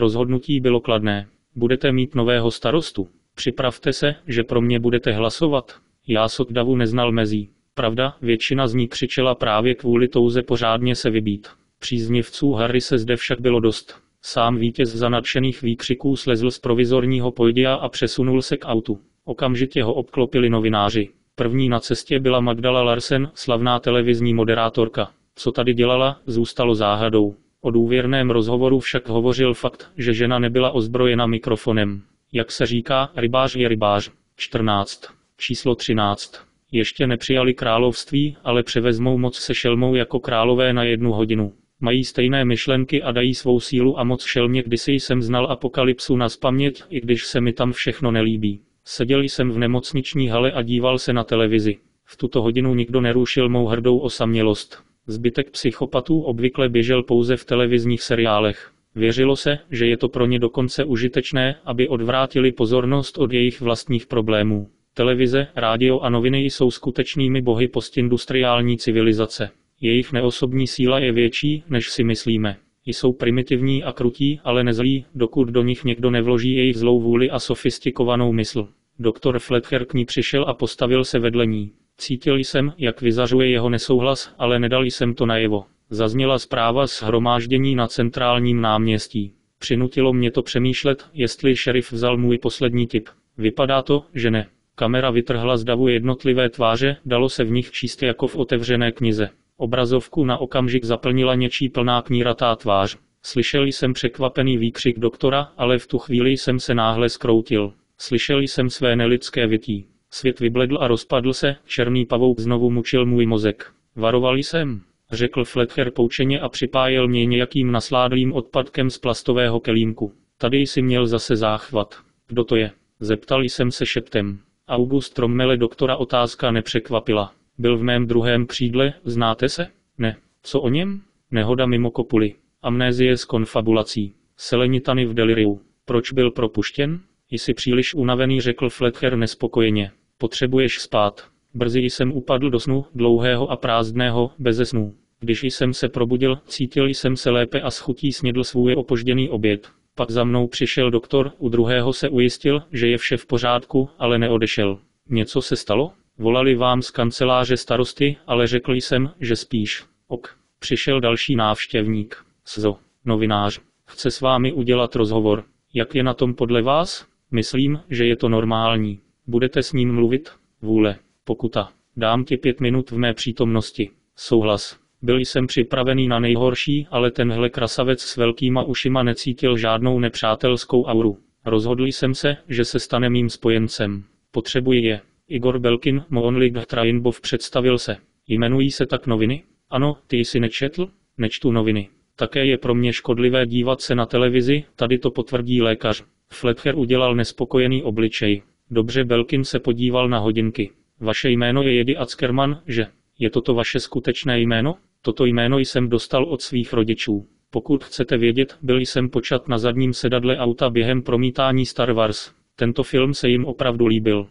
rozhodnutí bylo kladné. Budete mít nového starostu. Připravte se, že pro mě budete hlasovat. Já Davu neznal mezí. Pravda, většina z ní křičela právě kvůli touze pořádně se vybít. Příznivců Harry se zde však bylo dost. Sám vítěz za nadšených výkřiků slezl z provizorního pojdia a přesunul se k autu. Okamžitě ho obklopili novináři. První na cestě byla Magdala Larsen, slavná televizní moderátorka. Co tady dělala, zůstalo záhadou. O důvěrném rozhovoru však hovořil fakt, že žena nebyla ozbrojena mikrofonem. Jak se říká, rybář je rybář. 14. Číslo 13. Ještě nepřijali království, ale převezmou moc se šelmou jako králové na jednu hodinu. Mají stejné myšlenky a dají svou sílu a moc šelmě kdysi jsem znal apokalypsu na spaměť, i když se mi tam všechno nelíbí. Seděl jsem v nemocniční hale a díval se na televizi. V tuto hodinu nikdo nerušil mou hrdou osamělost. Zbytek psychopatů obvykle běžel pouze v televizních seriálech. Věřilo se, že je to pro ně dokonce užitečné, aby odvrátili pozornost od jejich vlastních problémů. Televize, rádio a noviny jsou skutečnými bohy postindustriální civilizace. Jejich neosobní síla je větší, než si myslíme. Jsou primitivní a krutí, ale nezlí, dokud do nich někdo nevloží jejich zlou vůli a sofistikovanou mysl. Doktor Fletcher k ní přišel a postavil se vedle ní. Cítil jsem, jak vyzařuje jeho nesouhlas, ale nedal jsem to najevo. Zazněla zpráva z hromáždění na centrálním náměstí. Přinutilo mě to přemýšlet, jestli šerif vzal můj poslední tip. Vypadá to, že ne. Kamera vytrhla z davu jednotlivé tváře, dalo se v nich číst jako v otevřené knize. Obrazovku na okamžik zaplnila něčí plná kníratá tvář. Slyšel jsem překvapený výkřik doktora, ale v tu chvíli jsem se náhle skroutil. Slyšel jsem své nelidské vytí. Svět vybledl a rozpadl se, černý pavouk znovu mučil můj mozek. Varoval jsem, řekl Fletcher poučeně a připájel mě nějakým nasládlým odpadkem z plastového kelímku. Tady jsi měl zase záchvat. Kdo to je? Zeptal jsem se šeptem. August Rommele doktora otázka nepřekvapila. Byl v mém druhém křídle, znáte se? Ne. Co o něm? Nehoda mimo kopuly. Amnézie s konfabulací. Selenitany v deliriu. Proč byl propuštěn? Jsi příliš unavený, řekl Fletcher nespokojeně. Potřebuješ spát. Brzy jsem upadl do snu, dlouhého a prázdného, beze snů. Když jsem se probudil, cítil jsem se lépe a schutí snědl svůj opožděný oběd. Pak za mnou přišel doktor, u druhého se ujistil, že je vše v pořádku, ale neodešel. Něco se stalo? Volali vám z kanceláře starosty, ale řekl jsem, že spíš. Ok. Přišel další návštěvník. Szo. Novinář. Chce s vámi udělat rozhovor. Jak je na tom podle vás? Myslím, že je to normální. Budete s ním mluvit? Vůle. Pokuta. Dám ti pět minut v mé přítomnosti. Souhlas. Byl jsem připravený na nejhorší, ale tenhle krasavec s velkýma ušima necítil žádnou nepřátelskou auru. Rozhodl jsem se, že se stane mým spojencem. Potřebuji je. Igor Belkin, Moonlig Trainbov představil se. Jmenují se tak noviny? Ano, ty jsi nečetl? Nečtu noviny. Také je pro mě škodlivé dívat se na televizi, tady to potvrdí lékař. Fletcher udělal nespokojený obličej. Dobře Belkin se podíval na hodinky. Vaše jméno je Jedy Ackerman, že? Je toto vaše skutečné jméno? Toto jméno jsem dostal od svých rodičů. Pokud chcete vědět, byl jsem počat na zadním sedadle auta během promítání Star Wars. Tento film se jim opravdu líbil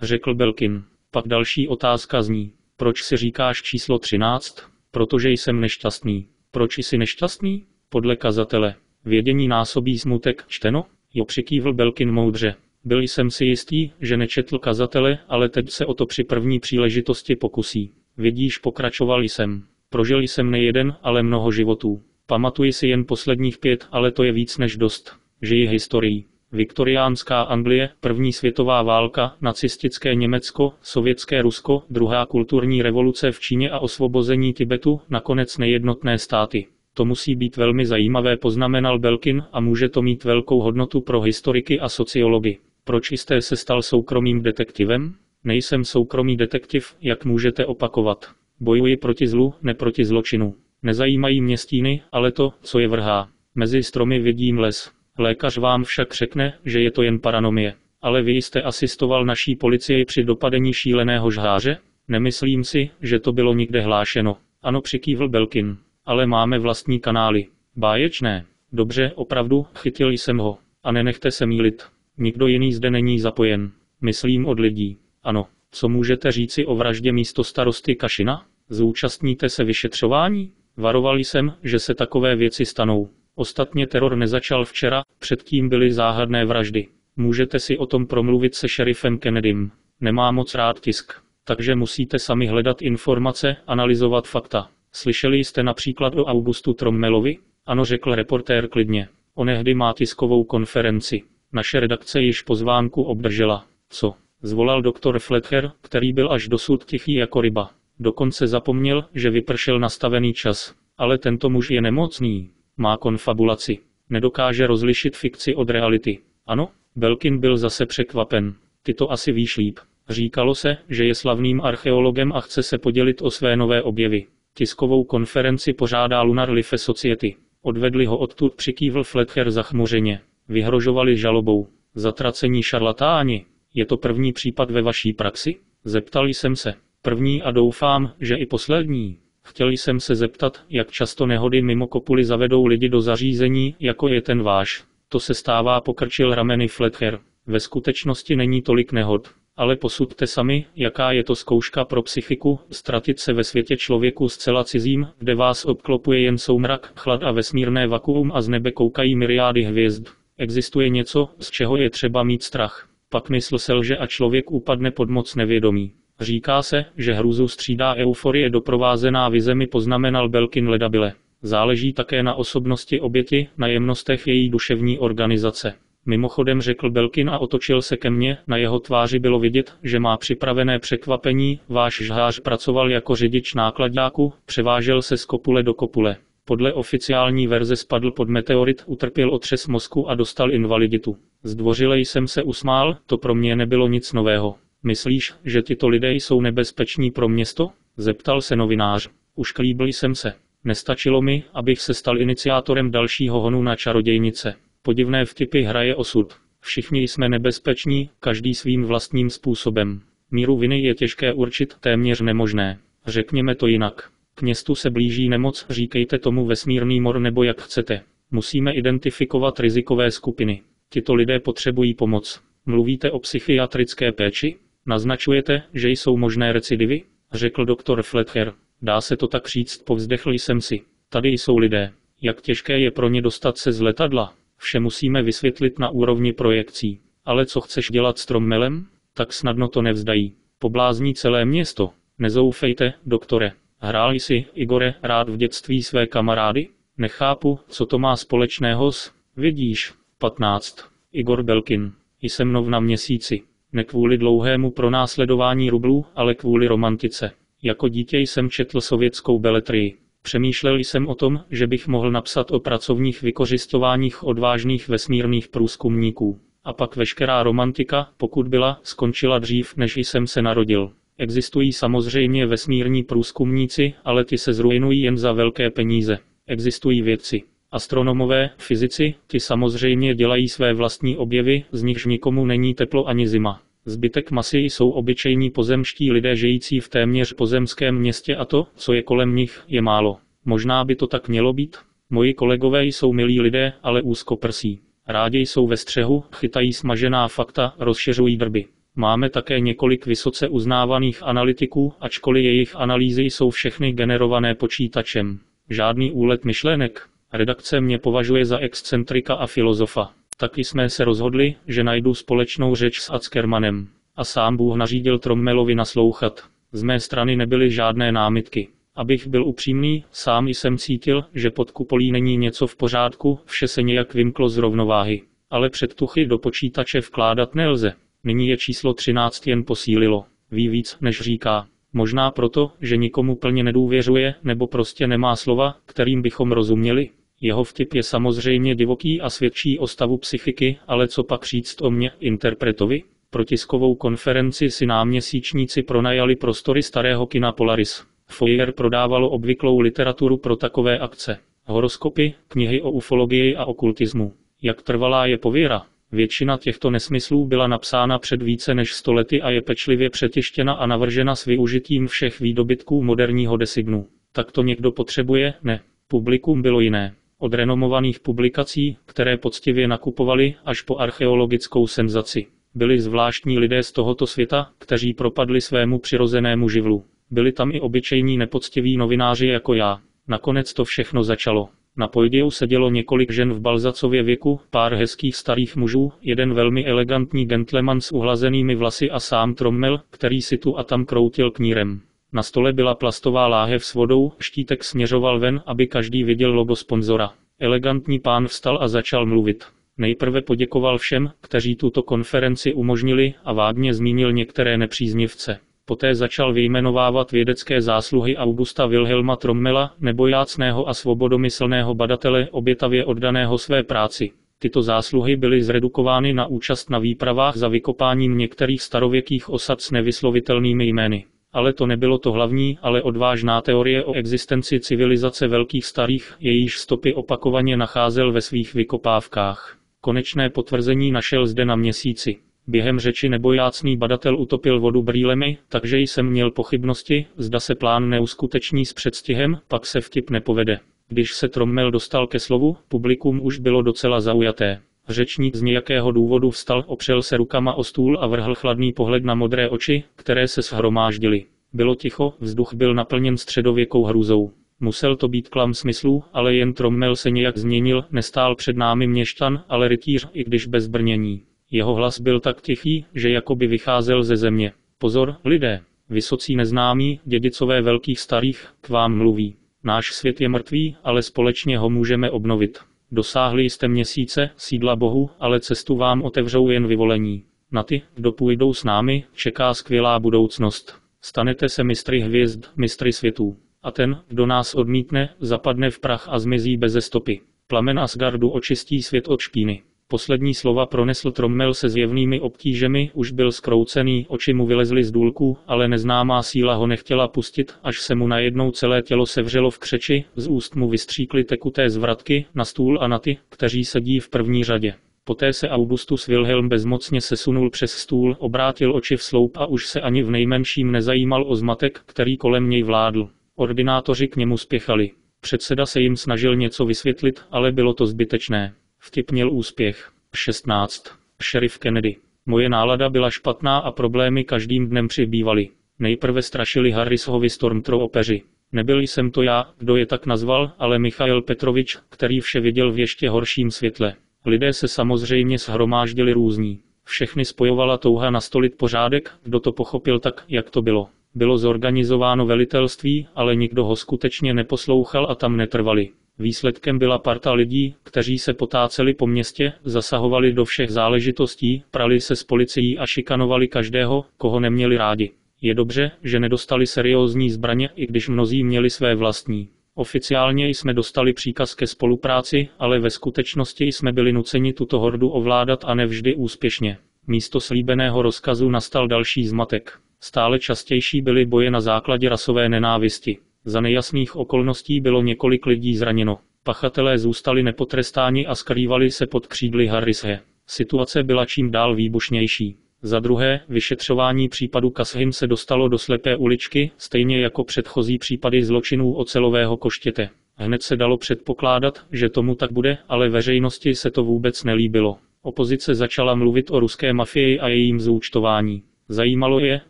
řekl Belkin. Pak další otázka zní, proč si říkáš číslo 13? Protože jsem nešťastný. Proč jsi nešťastný? Podle kazatele. Vědění násobí smutek, čteno? Jo přikývl Belkin moudře. Byl jsem si jistý, že nečetl kazatele, ale teď se o to při první příležitosti pokusí. Vidíš, pokračoval jsem. Prožil jsem nejeden, ale mnoho životů. Pamatuji si jen posledních pět, ale to je víc než dost. Žiji historií. Viktoriánská Anglie, první světová válka, nacistické Německo, sovětské Rusko, druhá kulturní revoluce v Číně a osvobození Tibetu, nakonec nejednotné státy. To musí být velmi zajímavé, poznamenal Belkin, a může to mít velkou hodnotu pro historiky a sociology. Proč jste se stal soukromým detektivem? Nejsem soukromý detektiv, jak můžete opakovat. Bojuji proti zlu, ne proti zločinu. Nezajímají mě stíny, ale to, co je vrhá. Mezi stromy vidím les. Lékař vám však řekne, že je to jen paranomie. Ale vy jste asistoval naší policii při dopadení šíleného žháře? Nemyslím si, že to bylo nikde hlášeno. Ano, přikývl Belkin. Ale máme vlastní kanály. Báječné. Dobře, opravdu, chytil jsem ho. A nenechte se mílit. Nikdo jiný zde není zapojen. Myslím od lidí. Ano, Co můžete říci o vraždě místo starosty Kašina? Zúčastníte se vyšetřování? Varovali jsem, že se takové věci stanou. Ostatně teror nezačal včera, předtím byly záhadné vraždy. Můžete si o tom promluvit se šerifem Kennedym. Nemá moc rád tisk. Takže musíte sami hledat informace, analyzovat fakta. Slyšeli jste například o Augustu Trommelovi? Ano, řekl reportér klidně. Onehdy má tiskovou konferenci. Naše redakce již pozvánku obdržela. Co? Zvolal doktor Fletcher, který byl až dosud tichý jako ryba. Dokonce zapomněl, že vypršel nastavený čas. Ale tento muž je nemocný. Má konfabulaci. Nedokáže rozlišit fikci od reality. Ano? Belkin byl zase překvapen. Ty to asi víš líp. Říkalo se, že je slavným archeologem a chce se podělit o své nové objevy. Tiskovou konferenci pořádá Lunar Life Society. Odvedli ho odtud přikývl Fletcher zachmuřeně. Vyhrožovali žalobou. Zatracení šarlatáni. Je to první případ ve vaší praxi? Zeptal jsem se. První a doufám, že i poslední. Chtěl jsem se zeptat, jak často nehody mimo kopuly zavedou lidi do zařízení, jako je ten váš. To se stává, pokrčil rameny Fletcher. Ve skutečnosti není tolik nehod. Ale posuďte sami, jaká je to zkouška pro psychiku, ztratit se ve světě člověku zcela cizím, kde vás obklopuje jen soumrak, chlad a vesmírné vakuum a z nebe koukají myriády hvězd. Existuje něco, z čeho je třeba mít strach. Pak mysl selže a člověk upadne pod moc nevědomí. Říká se, že hruzu střídá euforie doprovázená vizemi poznamenal Belkin Ledabile. Záleží také na osobnosti oběti, na jemnostech její duševní organizace. Mimochodem řekl Belkin a otočil se ke mně, na jeho tváři bylo vidět, že má připravené překvapení, váš žhář pracoval jako řidič nákladňáku, převážel se z kopule do kopule. Podle oficiální verze spadl pod meteorit, utrpěl otřes mozku a dostal invaliditu. Zdvořile jsem se usmál, to pro mě nebylo nic nového. Myslíš, že tyto lidé jsou nebezpeční pro město? Zeptal se novinář. Už klíbil jsem se. Nestačilo mi, abych se stal iniciátorem dalšího honu na čarodějnice. Podivné vtipy hraje osud. Všichni jsme nebezpeční, každý svým vlastním způsobem. Míru viny je těžké určit, téměř nemožné. Řekněme to jinak. K městu se blíží nemoc, říkejte tomu vesmírný mor nebo jak chcete. Musíme identifikovat rizikové skupiny. Tito lidé potřebují pomoc. Mluvíte o psychiatrické péči? Naznačujete, že jsou možné recidivy? Řekl doktor Fletcher. Dá se to tak říct, povzdechl jsem si. Tady jsou lidé. Jak těžké je pro ně dostat se z letadla? Vše musíme vysvětlit na úrovni projekcí. Ale co chceš dělat s trommelem? Tak snadno to nevzdají. Poblázní celé město. Nezoufejte, doktore. Hrál jsi, Igore, rád v dětství své kamarády? Nechápu, co to má společného s... Vidíš, 15. Igor Belkin. Jsem nov na měsíci. Ne kvůli dlouhému pronásledování rublů, ale kvůli romantice. Jako dítě jsem četl sovětskou beletrii. Přemýšlel jsem o tom, že bych mohl napsat o pracovních vykořistováních odvážných vesmírných průzkumníků. A pak veškerá romantika, pokud byla, skončila dřív, než jsem se narodil. Existují samozřejmě vesmírní průzkumníci, ale ty se zrujnují jen za velké peníze. Existují vědci. Astronomové, fyzici, ty samozřejmě dělají své vlastní objevy, z nichž nikomu není teplo ani zima. Zbytek masy jsou obyčejní pozemští lidé žijící v téměř pozemském městě a to, co je kolem nich, je málo. Možná by to tak mělo být? Moji kolegové jsou milí lidé, ale úzkoprsí. Rádi jsou ve střehu, chytají smažená fakta, rozšiřují drby. Máme také několik vysoce uznávaných analytiků, ačkoliv jejich analýzy jsou všechny generované počítačem. Žádný úlet myšlenek. Redakce mě považuje za excentrika a filozofa. Taky jsme se rozhodli, že najdu společnou řeč s Ackermanem. A sám Bůh nařídil Trommelovi naslouchat. Z mé strany nebyly žádné námitky. Abych byl upřímný, sám jsem cítil, že pod kupolí není něco v pořádku, vše se nějak vymklo z rovnováhy. Ale předtuchy do počítače vkládat nelze. Nyní je číslo 13 jen posílilo. Ví víc, než říká. Možná proto, že nikomu plně nedůvěřuje, nebo prostě nemá slova, kterým bychom rozuměli. Jeho vtip je samozřejmě divoký a svědčí o stavu psychiky, ale co pak říct o mě, interpretovi? Pro tiskovou konferenci si náměsíčníci pronajali prostory starého kina Polaris. Foyer prodávalo obvyklou literaturu pro takové akce. Horoskopy, knihy o ufologii a okultismu. Jak trvalá je pověra? Většina těchto nesmyslů byla napsána před více než stolety a je pečlivě přetištěna a navržena s využitím všech výdobytků moderního designu. Tak to někdo potřebuje? Ne. Publikum bylo jiné. Od renomovaných publikací, které poctivě nakupovali, až po archeologickou senzaci. Byli zvláštní lidé z tohoto světa, kteří propadli svému přirozenému živlu. Byli tam i obyčejní nepoctiví novináři jako já. Nakonec to všechno začalo. Na pojdiu sedělo několik žen v Balzacově věku, pár hezkých starých mužů, jeden velmi elegantní gentleman s uhlazenými vlasy a sám Trommel, který si tu a tam kroutil knírem. Na stole byla plastová láhev s vodou, štítek směřoval ven, aby každý viděl logo sponzora. Elegantní pán vstal a začal mluvit. Nejprve poděkoval všem, kteří tuto konferenci umožnili a vágně zmínil některé nepříznivce. Poté začal vyjmenovávat vědecké zásluhy Augusta Wilhelma Trommela, nebojácného a svobodomyslného badatele obětavě oddaného své práci. Tyto zásluhy byly zredukovány na účast na výpravách za vykopáním některých starověkých osad s nevyslovitelnými jmény. Ale to nebylo to hlavní, ale odvážná teorie o existenci civilizace velkých starých, jejíž stopy opakovaně nacházel ve svých vykopávkách. Konečné potvrzení našel zde na měsíci. Během řeči nebojácný badatel utopil vodu brýlemi, takže jsem měl pochybnosti, zda se plán neuskuteční s předstihem, pak se vtip nepovede. Když se Trommel dostal ke slovu, publikum už bylo docela zaujaté. Řečník z nějakého důvodu vstal, opřel se rukama o stůl a vrhl chladný pohled na modré oči, které se shromáždily. Bylo ticho, vzduch byl naplněn středověkou hrůzou. Musel to být klam smyslů, ale jen Trommel se nějak změnil, nestál před námi měštan, ale rytíř, i když bez brnění. Jeho hlas byl tak tichý, že jakoby vycházel ze země. Pozor, lidé, vysocí neznámí, dědicové velkých starých, k vám mluví. Náš svět je mrtvý, ale společně ho můžeme obnovit. Dosáhli jste měsíce, sídla Bohu, ale cestu vám otevřou jen vyvolení. Na ty, kdo půjdou s námi, čeká skvělá budoucnost. Stanete se mistry hvězd, mistry světů. A ten, kdo nás odmítne, zapadne v prach a zmizí beze stopy. Plamen Asgardu očistí svět od špíny. Poslední slova pronesl Trommel se zjevnými obtížemi, už byl skroucený, oči mu vylezly z důlku, ale neznámá síla ho nechtěla pustit, až se mu najednou celé tělo sevřelo v křeči, z úst mu vystříkly tekuté zvratky, na stůl a na ty, kteří sedí v první řadě. Poté se Augustus Wilhelm bezmocně sesunul přes stůl, obrátil oči v sloup a už se ani v nejmenším nezajímal o zmatek, který kolem něj vládl. Ordinátoři k němu spěchali. Předseda se jim snažil něco vysvětlit, ale bylo to zbytečné. Vtip měl úspěch. 16. Sheriff Kennedy. Moje nálada byla špatná a problémy každým dnem přibývaly. Nejprve strašili Harrisovi Stormtroopeři. Nebyl jsem to já, kdo je tak nazval, ale Michail Petrovič, který vše viděl v ještě horším světle. Lidé se samozřejmě shromáždili různí. Všechny spojovala touha nastolit pořádek, kdo to pochopil tak, jak to bylo. Bylo zorganizováno velitelství, ale nikdo ho skutečně neposlouchal a tam netrvali. Výsledkem byla parta lidí, kteří se potáceli po městě, zasahovali do všech záležitostí, prali se s policií a šikanovali každého, koho neměli rádi. Je dobře, že nedostali seriózní zbraně, i když mnozí měli své vlastní. Oficiálně jsme dostali příkaz ke spolupráci, ale ve skutečnosti jsme byli nuceni tuto hordu ovládat a nevždy úspěšně. Místo slíbeného rozkazu nastal další zmatek. Stále častější byly boje na základě rasové nenávisti. Za nejasných okolností bylo několik lidí zraněno. Pachatelé zůstali nepotrestáni a skrývali se pod křídly Harrishe. Situace byla čím dál výbušnější. Za druhé, vyšetřování případu Kashim se dostalo do slepé uličky, stejně jako předchozí případy zločinů ocelového koštěte. Hned se dalo předpokládat, že tomu tak bude, ale veřejnosti se to vůbec nelíbilo. Opozice začala mluvit o ruské mafii a jejím zúčtování. Zajímalo je,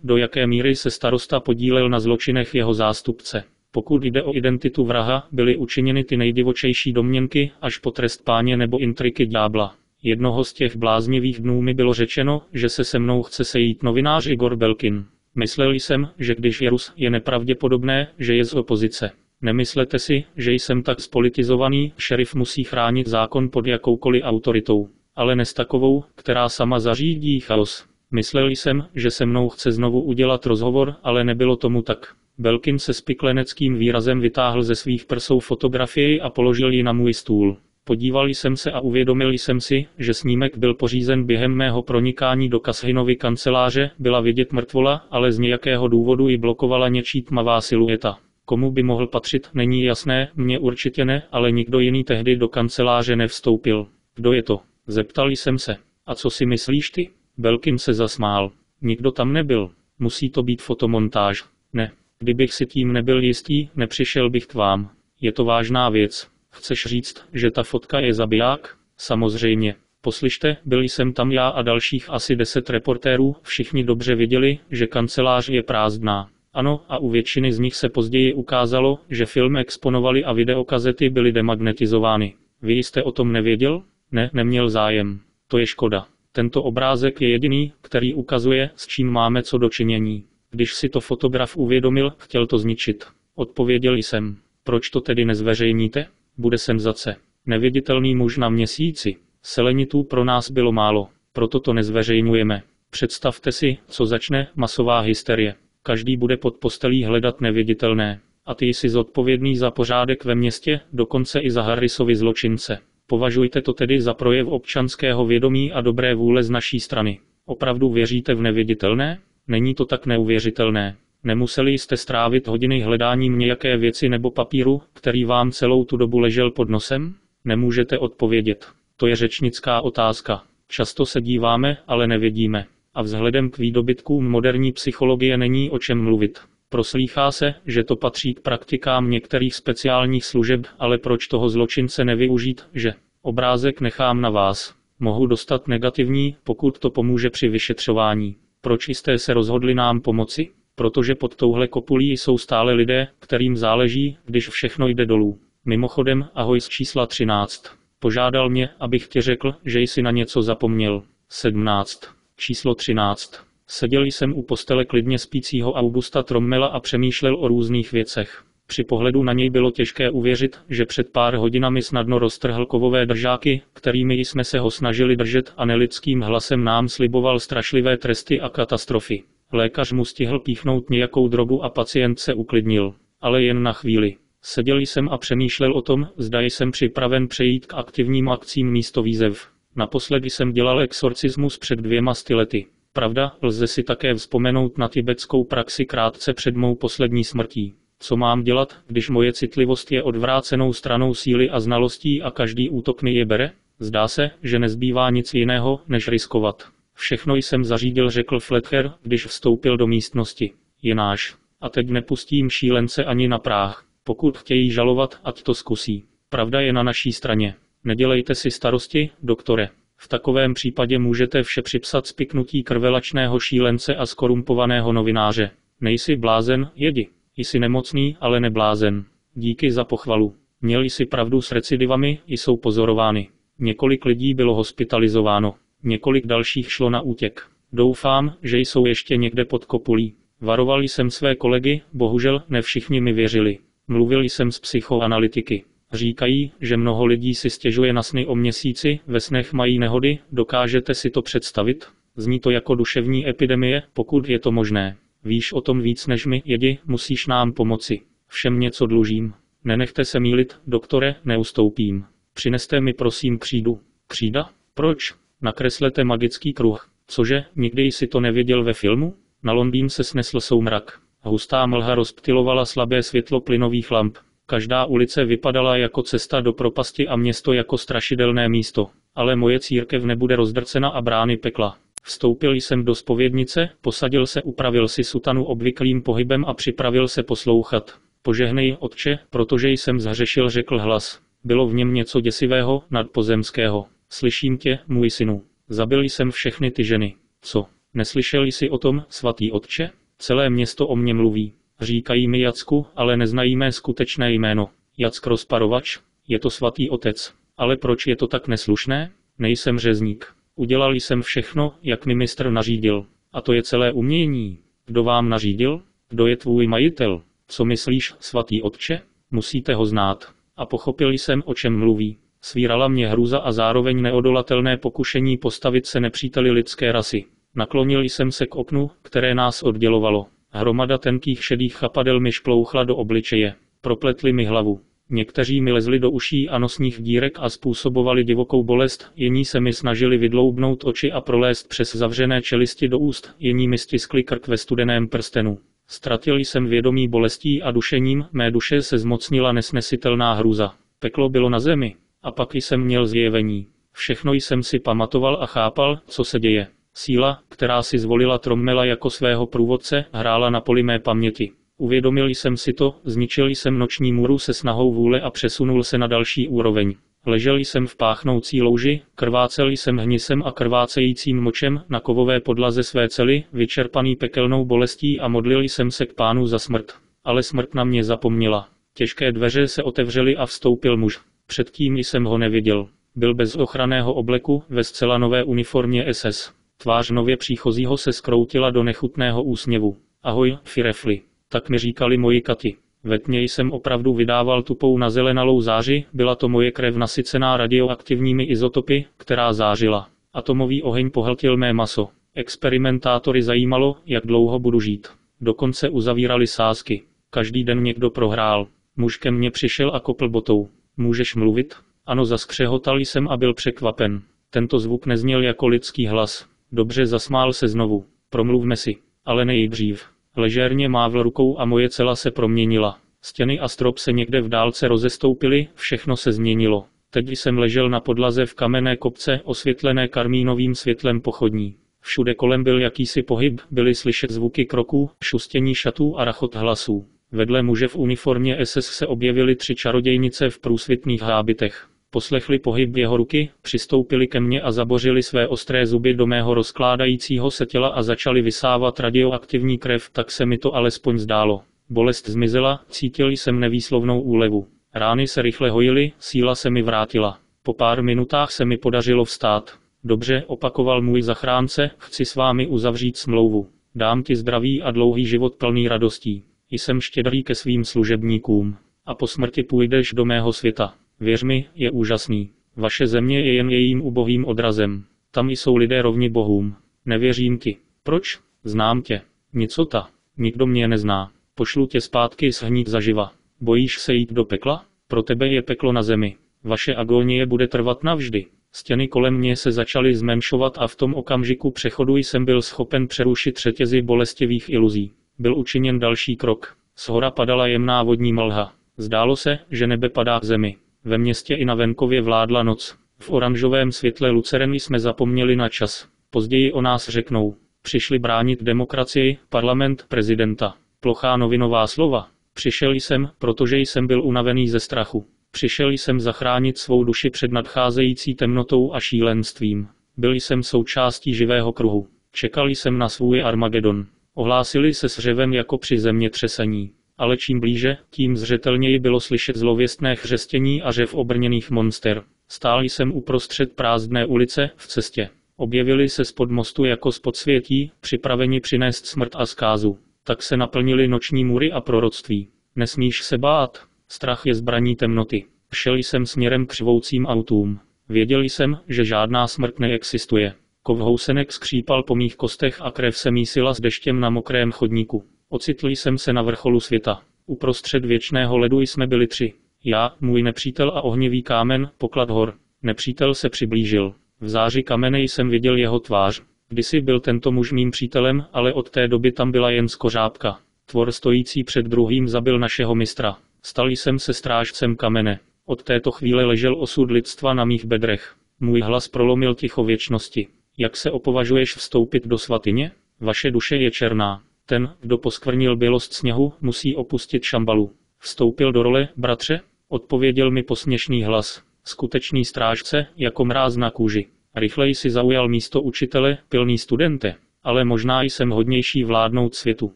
do jaké míry se starosta podílel na zločinech jeho zástupce. Pokud jde o identitu vraha, byly učiněny ty nejdivočejší domněnky, až po trest páně nebo intriky ďábla. Jednoho z těch bláznivých dnů mi bylo řečeno, že se se mnou chce sejít novinář Igor Belkin. Myslel jsem, že když je Rus, je nepravděpodobné, že je z opozice. Nemyslete si, že jsem tak spolitizovaný, šerif musí chránit zákon pod jakoukoliv autoritou. Ale ne s takovou, která sama zařídí chaos. Myslel jsem, že se mnou chce znovu udělat rozhovor, ale nebylo tomu tak. Belkin se spikleneckým výrazem vytáhl ze svých prsou fotografii a položil ji na můj stůl. Podíval jsem se a uvědomil jsem si, že snímek byl pořízen během mého pronikání do Kashinovy kanceláře, byla vidět mrtvola, ale z nějakého důvodu ji blokovala něčí tmavá silueta. Komu by mohl patřit, není jasné, mně určitě ne, ale nikdo jiný tehdy do kanceláře nevstoupil. Kdo je to? Zeptal jsem se. A co si myslíš ty? Belkin se zasmál. Nikdo tam nebyl. Musí to být fotomontáž. Ne, Kdybych si tím nebyl jistý, nepřišel bych k vám. Je to vážná věc. Chceš říct, že ta fotka je zabiják? Samozřejmě. Poslyšte, byl jsem tam já a dalších asi deset reportérů, všichni dobře viděli, že kancelář je prázdná. Ano, a u většiny z nich se později ukázalo, že film exponovali a videokazety byly demagnetizovány. Vy jste o tom nevěděl? Ne, neměl zájem. To je škoda. Tento obrázek je jediný, který ukazuje, s čím máme co dočinění. Když si to fotograf uvědomil, chtěl to zničit. Odpověděl jsem. Proč to tedy nezveřejníte? Bude senzace. Neviditelný muž na měsíci. Selenitů pro nás bylo málo, proto to nezveřejňujeme. Představte si, co začne masová hysterie. Každý bude pod postelí hledat neviditelné. A ty jsi zodpovědný za pořádek ve městě, dokonce i za Harrisovi zločince. Považujte to tedy za projev občanského vědomí a dobré vůle z naší strany. Opravdu věříte v neviditelné? Není to tak neuvěřitelné. Nemuseli jste strávit hodiny hledáním nějaké věci nebo papíru, který vám celou tu dobu ležel pod nosem? Nemůžete odpovědět. To je řečnická otázka. Často se díváme, ale nevědíme. A vzhledem k výdobytkům moderní psychologie není o čem mluvit. Proslýchá se, že to patří k praktikám některých speciálních služeb, ale proč toho zločince nevyužít, že obrázek nechám na vás. Mohu dostat negativní, pokud to pomůže při vyšetřování. Proč jste se rozhodli nám pomoci? Protože pod touhle kopulí jsou stále lidé, kterým záleží, když všechno jde dolů. Mimochodem, ahoj z čísla 13. Požádal mě, abych ti řekl, že jsi na něco zapomněl. 17. Číslo 13. Seděl jsem u postele klidně spícího Augusta Trommela a přemýšlel o různých věcech. Při pohledu na něj bylo těžké uvěřit, že před pár hodinami snadno roztrhl kovové držáky, kterými jsme se ho snažili držet a nelidským hlasem nám sliboval strašlivé tresty a katastrofy. Lékař mu stihl píchnout nějakou drogu a pacient se uklidnil. Ale jen na chvíli. Seděl jsem a přemýšlel o tom, zda jsem připraven přejít k aktivním akcím místo výzev. Naposledy jsem dělal exorcismus před dvěma stylety. Pravda, lze si také vzpomenout na tibetskou praxi krátce před mou poslední smrtí. Co mám dělat, když moje citlivost je odvrácenou stranou síly a znalostí a každý útok mi je bere? Zdá se, že nezbývá nic jiného, než riskovat. Všechno jsem zařídil, řekl Fletcher, když vstoupil do místnosti. Je náš. A teď nepustím šílence ani na práh. Pokud chtějí žalovat, ať to zkusí. Pravda je na naší straně. Nedělejte si starosti, doktore. V takovém případě můžete vše připsat spiknutí krvelačného šílence a skorumpovaného novináře. Nejsi blázen, jedi. Jsi nemocný, ale neblázen. Díky za pochvalu. Měli si pravdu s recidivami, jsou pozorovány. Několik lidí bylo hospitalizováno. Několik dalších šlo na útěk. Doufám, že jsou ještě někde pod kopulí. Varoval jsem své kolegy, bohužel ne všichni mi věřili. Mluvil jsem s psychoanalytiky. Říkají, že mnoho lidí si stěžuje na sny o měsíci, ve snech mají nehody, dokážete si to představit? Zní to jako duševní epidemie, pokud je to možné. Víš o tom víc než my, jedi, musíš nám pomoci. Všem něco dlužím. Nenechte se mílit, doktore, neustoupím. Přineste mi prosím křídu. Křída? Proč? Nakreslete magický kruh. Cože, nikdy jsi to nevěděl ve filmu? Na Londýn se snesl soumrak. Hustá mlha rozptilovala slabé světlo plynových lamp. Každá ulice vypadala jako cesta do propasti a město jako strašidelné místo. Ale moje církev nebude rozdrcena a brány pekla. Vstoupil jsem do spovědnice, posadil se, upravil si sutanu obvyklým pohybem a připravil se poslouchat. Požehnej, otče, protože jsem zhřešil, řekl hlas. Bylo v něm něco děsivého, nadpozemského. Slyším tě, můj synu. Zabil jsem všechny ty ženy. Co? Neslyšel jsi o tom, svatý otče? Celé město o mně mluví. Říkají mi Jacku, ale neznají mé skutečné jméno. Jack Rozparovač? Je to svatý otec. Ale proč je to tak neslušné? Nejsem řezník. Udělal jsem všechno, jak mi mistr nařídil. A to je celé umění. Kdo vám nařídil? Kdo je tvůj majitel? Co myslíš, svatý otče? Musíte ho znát. A pochopil jsem, o čem mluví. Svírala mě hrůza a zároveň neodolatelné pokušení postavit se nepříteli lidské rasy. Naklonil jsem se k oknu, které nás oddělovalo. Hromada tenkých šedých chapadel mi šplouchla do obličeje. Propletli mi hlavu. Někteří mi lezli do uší a nosních dírek a způsobovali divokou bolest, jiní se mi snažili vydloubnout oči a prolézt přes zavřené čelisti do úst, jiní mi stiskli krk ve studeném prstenu. Ztratil jsem vědomí bolestí a dušením, mé duše se zmocnila nesnesitelná hruza. Peklo bylo na zemi. A pak jsem měl zjevení. Všechno jsem si pamatoval a chápal, co se děje. Síla, která si zvolila Trommela jako svého průvodce, hrála na poli mé paměti. Uvědomil jsem si to, zničil jsem noční můru se snahou vůle a přesunul se na další úroveň. Ležel jsem v páchnoucí louži, krvácel jsem hnisem a krvácejícím močem na kovové podlaze své cely, vyčerpaný pekelnou bolestí a modlil jsem se k pánu za smrt. Ale smrt na mě zapomněla. Těžké dveře se otevřely a vstoupil muž. Předtím jsem ho neviděl. Byl bez ochranného obleku, ve zcela nové uniformě SS. Tvář nově příchozího se skroutila do nechutného úsměvu. Ahoj, Firefly. Tak mi říkali moji katy. Ve tmě jsem opravdu vydával tupou na zelenalou záři, byla to moje krev nasycená radioaktivními izotopy, která zářila. Atomový oheň pohltil mé maso. Experimentátory zajímalo, jak dlouho budu žít. Dokonce uzavírali sázky. Každý den někdo prohrál. Muž ke mně přišel a kopl botou. Můžeš mluvit? Ano, zaskřehotal jsem a byl překvapen. Tento zvuk nezněl jako lidský hlas. Dobře zasmál se znovu. Promluvme si. Ale nejdřív. Ležérně mávl rukou a moje cela se proměnila. Stěny a strop se někde v dálce rozestoupily, všechno se změnilo. Teď jsem ležel na podlaze v kamenné kopce, osvětlené karmínovým světlem pochodní. Všude kolem byl jakýsi pohyb, byly slyšet zvuky kroků, šustění šatů a rachot hlasů. Vedle muže v uniformě SS se objevily tři čarodějnice v průsvitných hábitech. Poslechli pohyb jeho ruky, přistoupili ke mně a zabořili své ostré zuby do mého rozkládajícího se těla a začali vysávat radioaktivní krev, tak se mi to alespoň zdálo. Bolest zmizela, cítil jsem nevýslovnou úlevu. Rány se rychle hojily, síla se mi vrátila. Po pár minutách se mi podařilo vstát. Dobře, opakoval můj zachránce, chci s vámi uzavřít smlouvu. Dám ti zdraví a dlouhý život plný radostí. Jsem štědrý ke svým služebníkům. A po smrti půjdeš do mého světa. Věř mi, je úžasný. Vaše země je jen jejím ubohým odrazem. Tam jsou lidé rovni bohům. Nevěřím ti. Proč? Znám tě. Nicota. Nikdo mě nezná. Pošlu tě zpátky shnít zaživa. Bojíš se jít do pekla? Pro tebe je peklo na zemi. Vaše agonie bude trvat navždy. Stěny kolem mě se začaly zmenšovat a v tom okamžiku přechodu jsem byl schopen přerušit řetězy bolestivých iluzí. Byl učiněn další krok. Z hora padala jemná vodní mlha. Zdálo se, že nebe padá k zemi. Ve městě i na venkově vládla noc. V oranžovém světle lucereny jsme zapomněli na čas. Později o nás řeknou. Přišli bránit demokracii, parlament, prezidenta. Plochá novinová slova. Přišel jsem, protože jsem byl unavený ze strachu. Přišel jsem zachránit svou duši před nadcházející temnotou a šílenstvím. Byl jsem součástí živého kruhu. Čekal jsem na svůj Armagedon. Ohlásili se s řevem jako při zemětřesení. Ale čím blíže, tím zřetelněji bylo slyšet zlověstné chřestění a řev obrněných monster. Stál jsem uprostřed prázdné ulice, v cestě. Objevili se spod mostu jako z podsvětí, připraveni přinést smrt a zkázu. Tak se naplnili noční můry a proroctví. Nesmíš se bát. Strach je zbraní temnoty. Šel jsem směrem křivoucím autům. Věděl jsem, že žádná smrt neexistuje. Kovhousenek skřípal po mých kostech a krev se mísila s deštěm na mokrém chodníku. Ocitl jsem se na vrcholu světa. Uprostřed věčného ledu jsme byli tři. Já, můj nepřítel a ohnivý kámen, poklad hor. Nepřítel se přiblížil. V záři kamene jsem viděl jeho tvář. Kdysi byl tento muž mým přítelem, ale od té doby tam byla jen skořápka. Tvor stojící před druhým zabil našeho mistra. Stal jsem se strážcem kamene. Od této chvíle ležel osud lidstva na mých bedrech. Můj hlas prolomil ticho věčnosti. Jak se opovažuješ vstoupit do svatyně? Vaše duše je černá. Ten, kdo poskvrnil bělost sněhu, musí opustit šambalu. Vstoupil do role, bratře? Odpověděl mi posměšný hlas. Skutečný strážce, jako mráz na kůži. Rychleji si zaujal místo učitele, pilný studente. Ale možná jsem hodnější vládnout světu.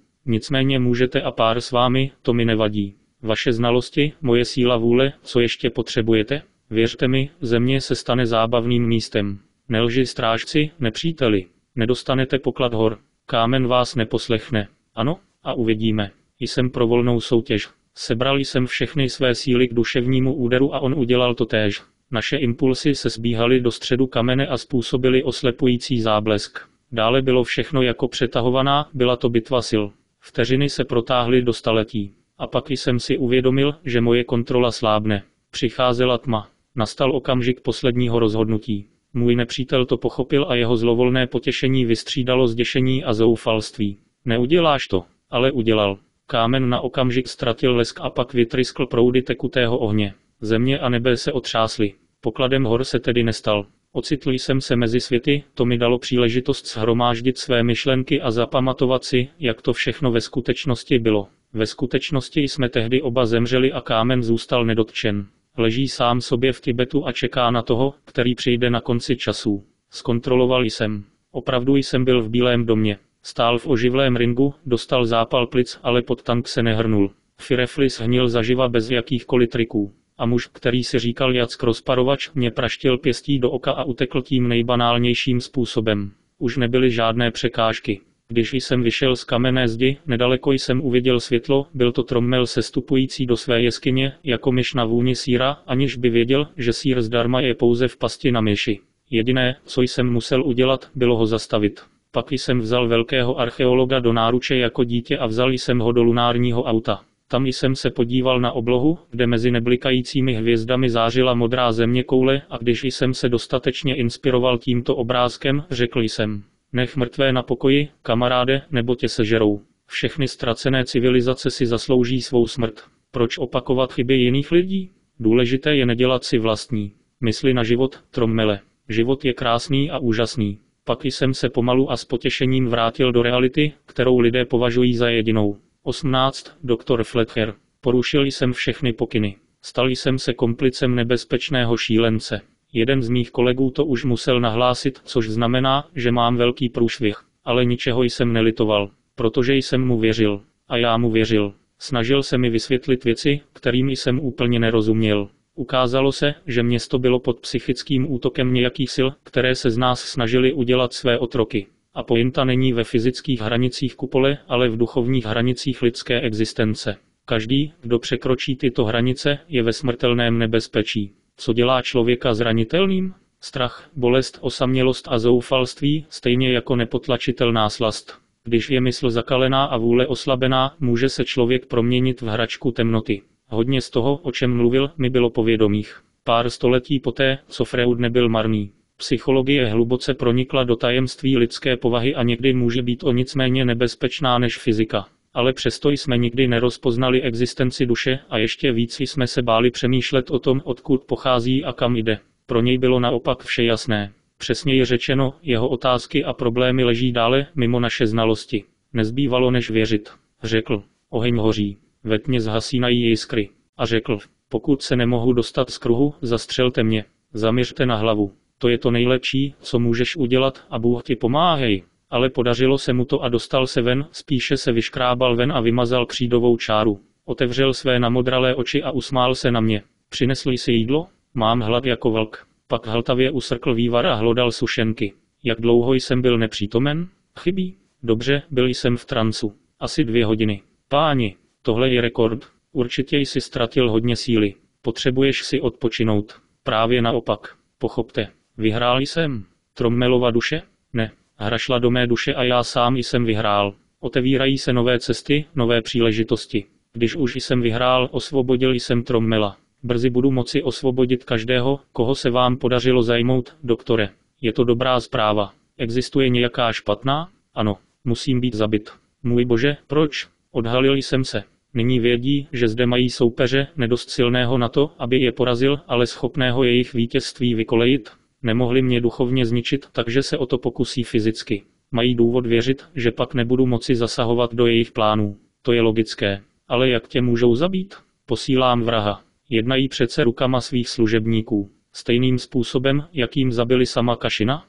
Nicméně můžete a pár s vámi, to mi nevadí. Vaše znalosti, moje síla vůle, co ještě potřebujete? Věřte mi, země se stane zábavným místem. Nelži strážci, nepříteli. Nedostanete poklad hor. Kámen vás neposlechne. Ano, a uvidíme. Jsem pro volnou soutěž. Sebral jsem všechny své síly k duševnímu úderu a on udělal to též. Naše impulsy se zbíhaly do středu kamene a způsobili oslepující záblesk. Dále bylo všechno jako přetahovaná, byla to bitva sil. Vteřiny se protáhly do staletí. A pak jsem si uvědomil, že moje kontrola slábne. Přicházela tma. Nastal okamžik posledního rozhodnutí. Můj nepřítel to pochopil a jeho zlovolné potěšení vystřídalo zděšení a zoufalství. Neuděláš to, ale udělal. Kámen na okamžik ztratil lesk a pak vytryskl proudy tekutého ohně. Země a nebe se otřásly. Pokladem hor se tedy nestal. Ocitl jsem se mezi světy, to mi dalo příležitost shromáždit své myšlenky a zapamatovat si, jak to všechno ve skutečnosti bylo. Ve skutečnosti jsme tehdy oba zemřeli a kámen zůstal nedotčen. Leží sám sobě v Tibetu a čeká na toho, který přijde na konci časů. Zkontroloval jsem. Opravdu jsem byl v Bílém domě. Stál v oživlém ringu, dostal zápal plic, ale pod tank se nehrnul. Fireflis hnil zaživa bez jakýchkoliv triků. A muž, který si říkal Jack Rozparovač, mě praštil pěstí do oka a utekl tím nejbanálnějším způsobem. Už nebyly žádné překážky. Když jsem vyšel z kamenné zdi, nedaleko jsem uviděl světlo, byl to trommel sestupující do své jeskyně, jako myš na vůni síra, aniž by věděl, že sír zdarma je pouze v pasti na myši. Jediné, co jsem musel udělat, bylo ho zastavit. Pak jsem vzal velkého archeologa do náruče jako dítě a vzal jsem ho do lunárního auta. Tam jsem se podíval na oblohu, kde mezi neblikajícími hvězdami zářila modrá země koule a když jsem se dostatečně inspiroval tímto obrázkem, řekl jsem, nech mrtvé na pokoji, kamaráde, nebo tě sežerou. Všechny ztracené civilizace si zaslouží svou smrt. Proč opakovat chyby jiných lidí? Důležité je nedělat si vlastní. Mysli na život, trommele. Život je krásný a úžasný. Pak jsem se pomalu a s potěšením vrátil do reality, kterou lidé považují za jedinou. 18. Doktor Fletcher. Porušil jsem všechny pokyny. Stal jsem se komplicem nebezpečného šílence. Jeden z mých kolegů to už musel nahlásit, což znamená, že mám velký průšvih. Ale ničeho jsem nelitoval, protože jsem mu věřil. A já mu věřil. Snažil se mi vysvětlit věci, kterým jsem úplně nerozuměl. Ukázalo se, že město bylo pod psychickým útokem nějakých sil, které se z nás snažili udělat své otroky. A pointa není ve fyzických hranicích kupole, ale v duchovních hranicích lidské existence. Každý, kdo překročí tyto hranice, je ve smrtelném nebezpečí. Co dělá člověka zranitelným? Strach, bolest, osamělost a zoufalství, stejně jako nepotlačitelná slast. Když je mysl zakalená a vůle oslabená, může se člověk proměnit v hračku temnoty. Hodně z toho, o čem mluvil, mi bylo povědomých. Pár století poté, co Freud nebyl marný. Psychologie hluboce pronikla do tajemství lidské povahy a někdy může být o nic méně nebezpečná než fyzika. Ale přesto jsme nikdy nerozpoznali existenci duše a ještě víc jsme se báli přemýšlet o tom, odkud pochází a kam jde. Pro něj bylo naopak vše jasné. Přesněji řečeno, jeho otázky a problémy leží dále, mimo naše znalosti. Nezbývalo než věřit. Řekl, oheň hoří, ve tmě zhasínají jiskry. A řekl, pokud se nemohu dostat z kruhu, zastřelte mě. Zaměřte na hlavu. To je to nejlepší, co můžeš udělat a Bůh ti pomáhej. Ale podařilo se mu to a dostal se ven, spíše se vyškrábal ven a vymazal křídovou čáru. Otevřel své namodralé oči a usmál se na mě. Přinesli si jídlo? Mám hlad jako vlk. Pak hltavě usrkl vývar a hlodal sušenky. Jak dlouho jsem byl nepřítomen? Chybí. Dobře, byl jsem v trancu. Asi dvě hodiny. Páni, tohle je rekord. Určitě jsi ztratil hodně síly. Potřebuješ si odpočinout. Právě naopak. Pochopte. Vyhrál jsem. Trommelova duše? Ne. Hra šla do mé duše a já sám jsem vyhrál. Otevírají se nové cesty, nové příležitosti. Když už jsem vyhrál, osvobodil jsem Trommela. Brzy budu moci osvobodit každého, koho se vám podařilo zajmout, doktore. Je to dobrá zpráva. Existuje nějaká špatná? Ano. Musím být zabit. Můj bože, proč? Odhalil jsem se. Nyní vědí, že zde mají soupeře, nedost silného na to, aby je porazil, ale schopného jejich vítězství vykolejit. Nemohli mě duchovně zničit, takže se o to pokusí fyzicky. Mají důvod věřit, že pak nebudu moci zasahovat do jejich plánů. To je logické. Ale jak tě můžou zabít? Posílám vraha. Jednají přece rukama svých služebníků. Stejným způsobem, jakým zabili sama Kašina?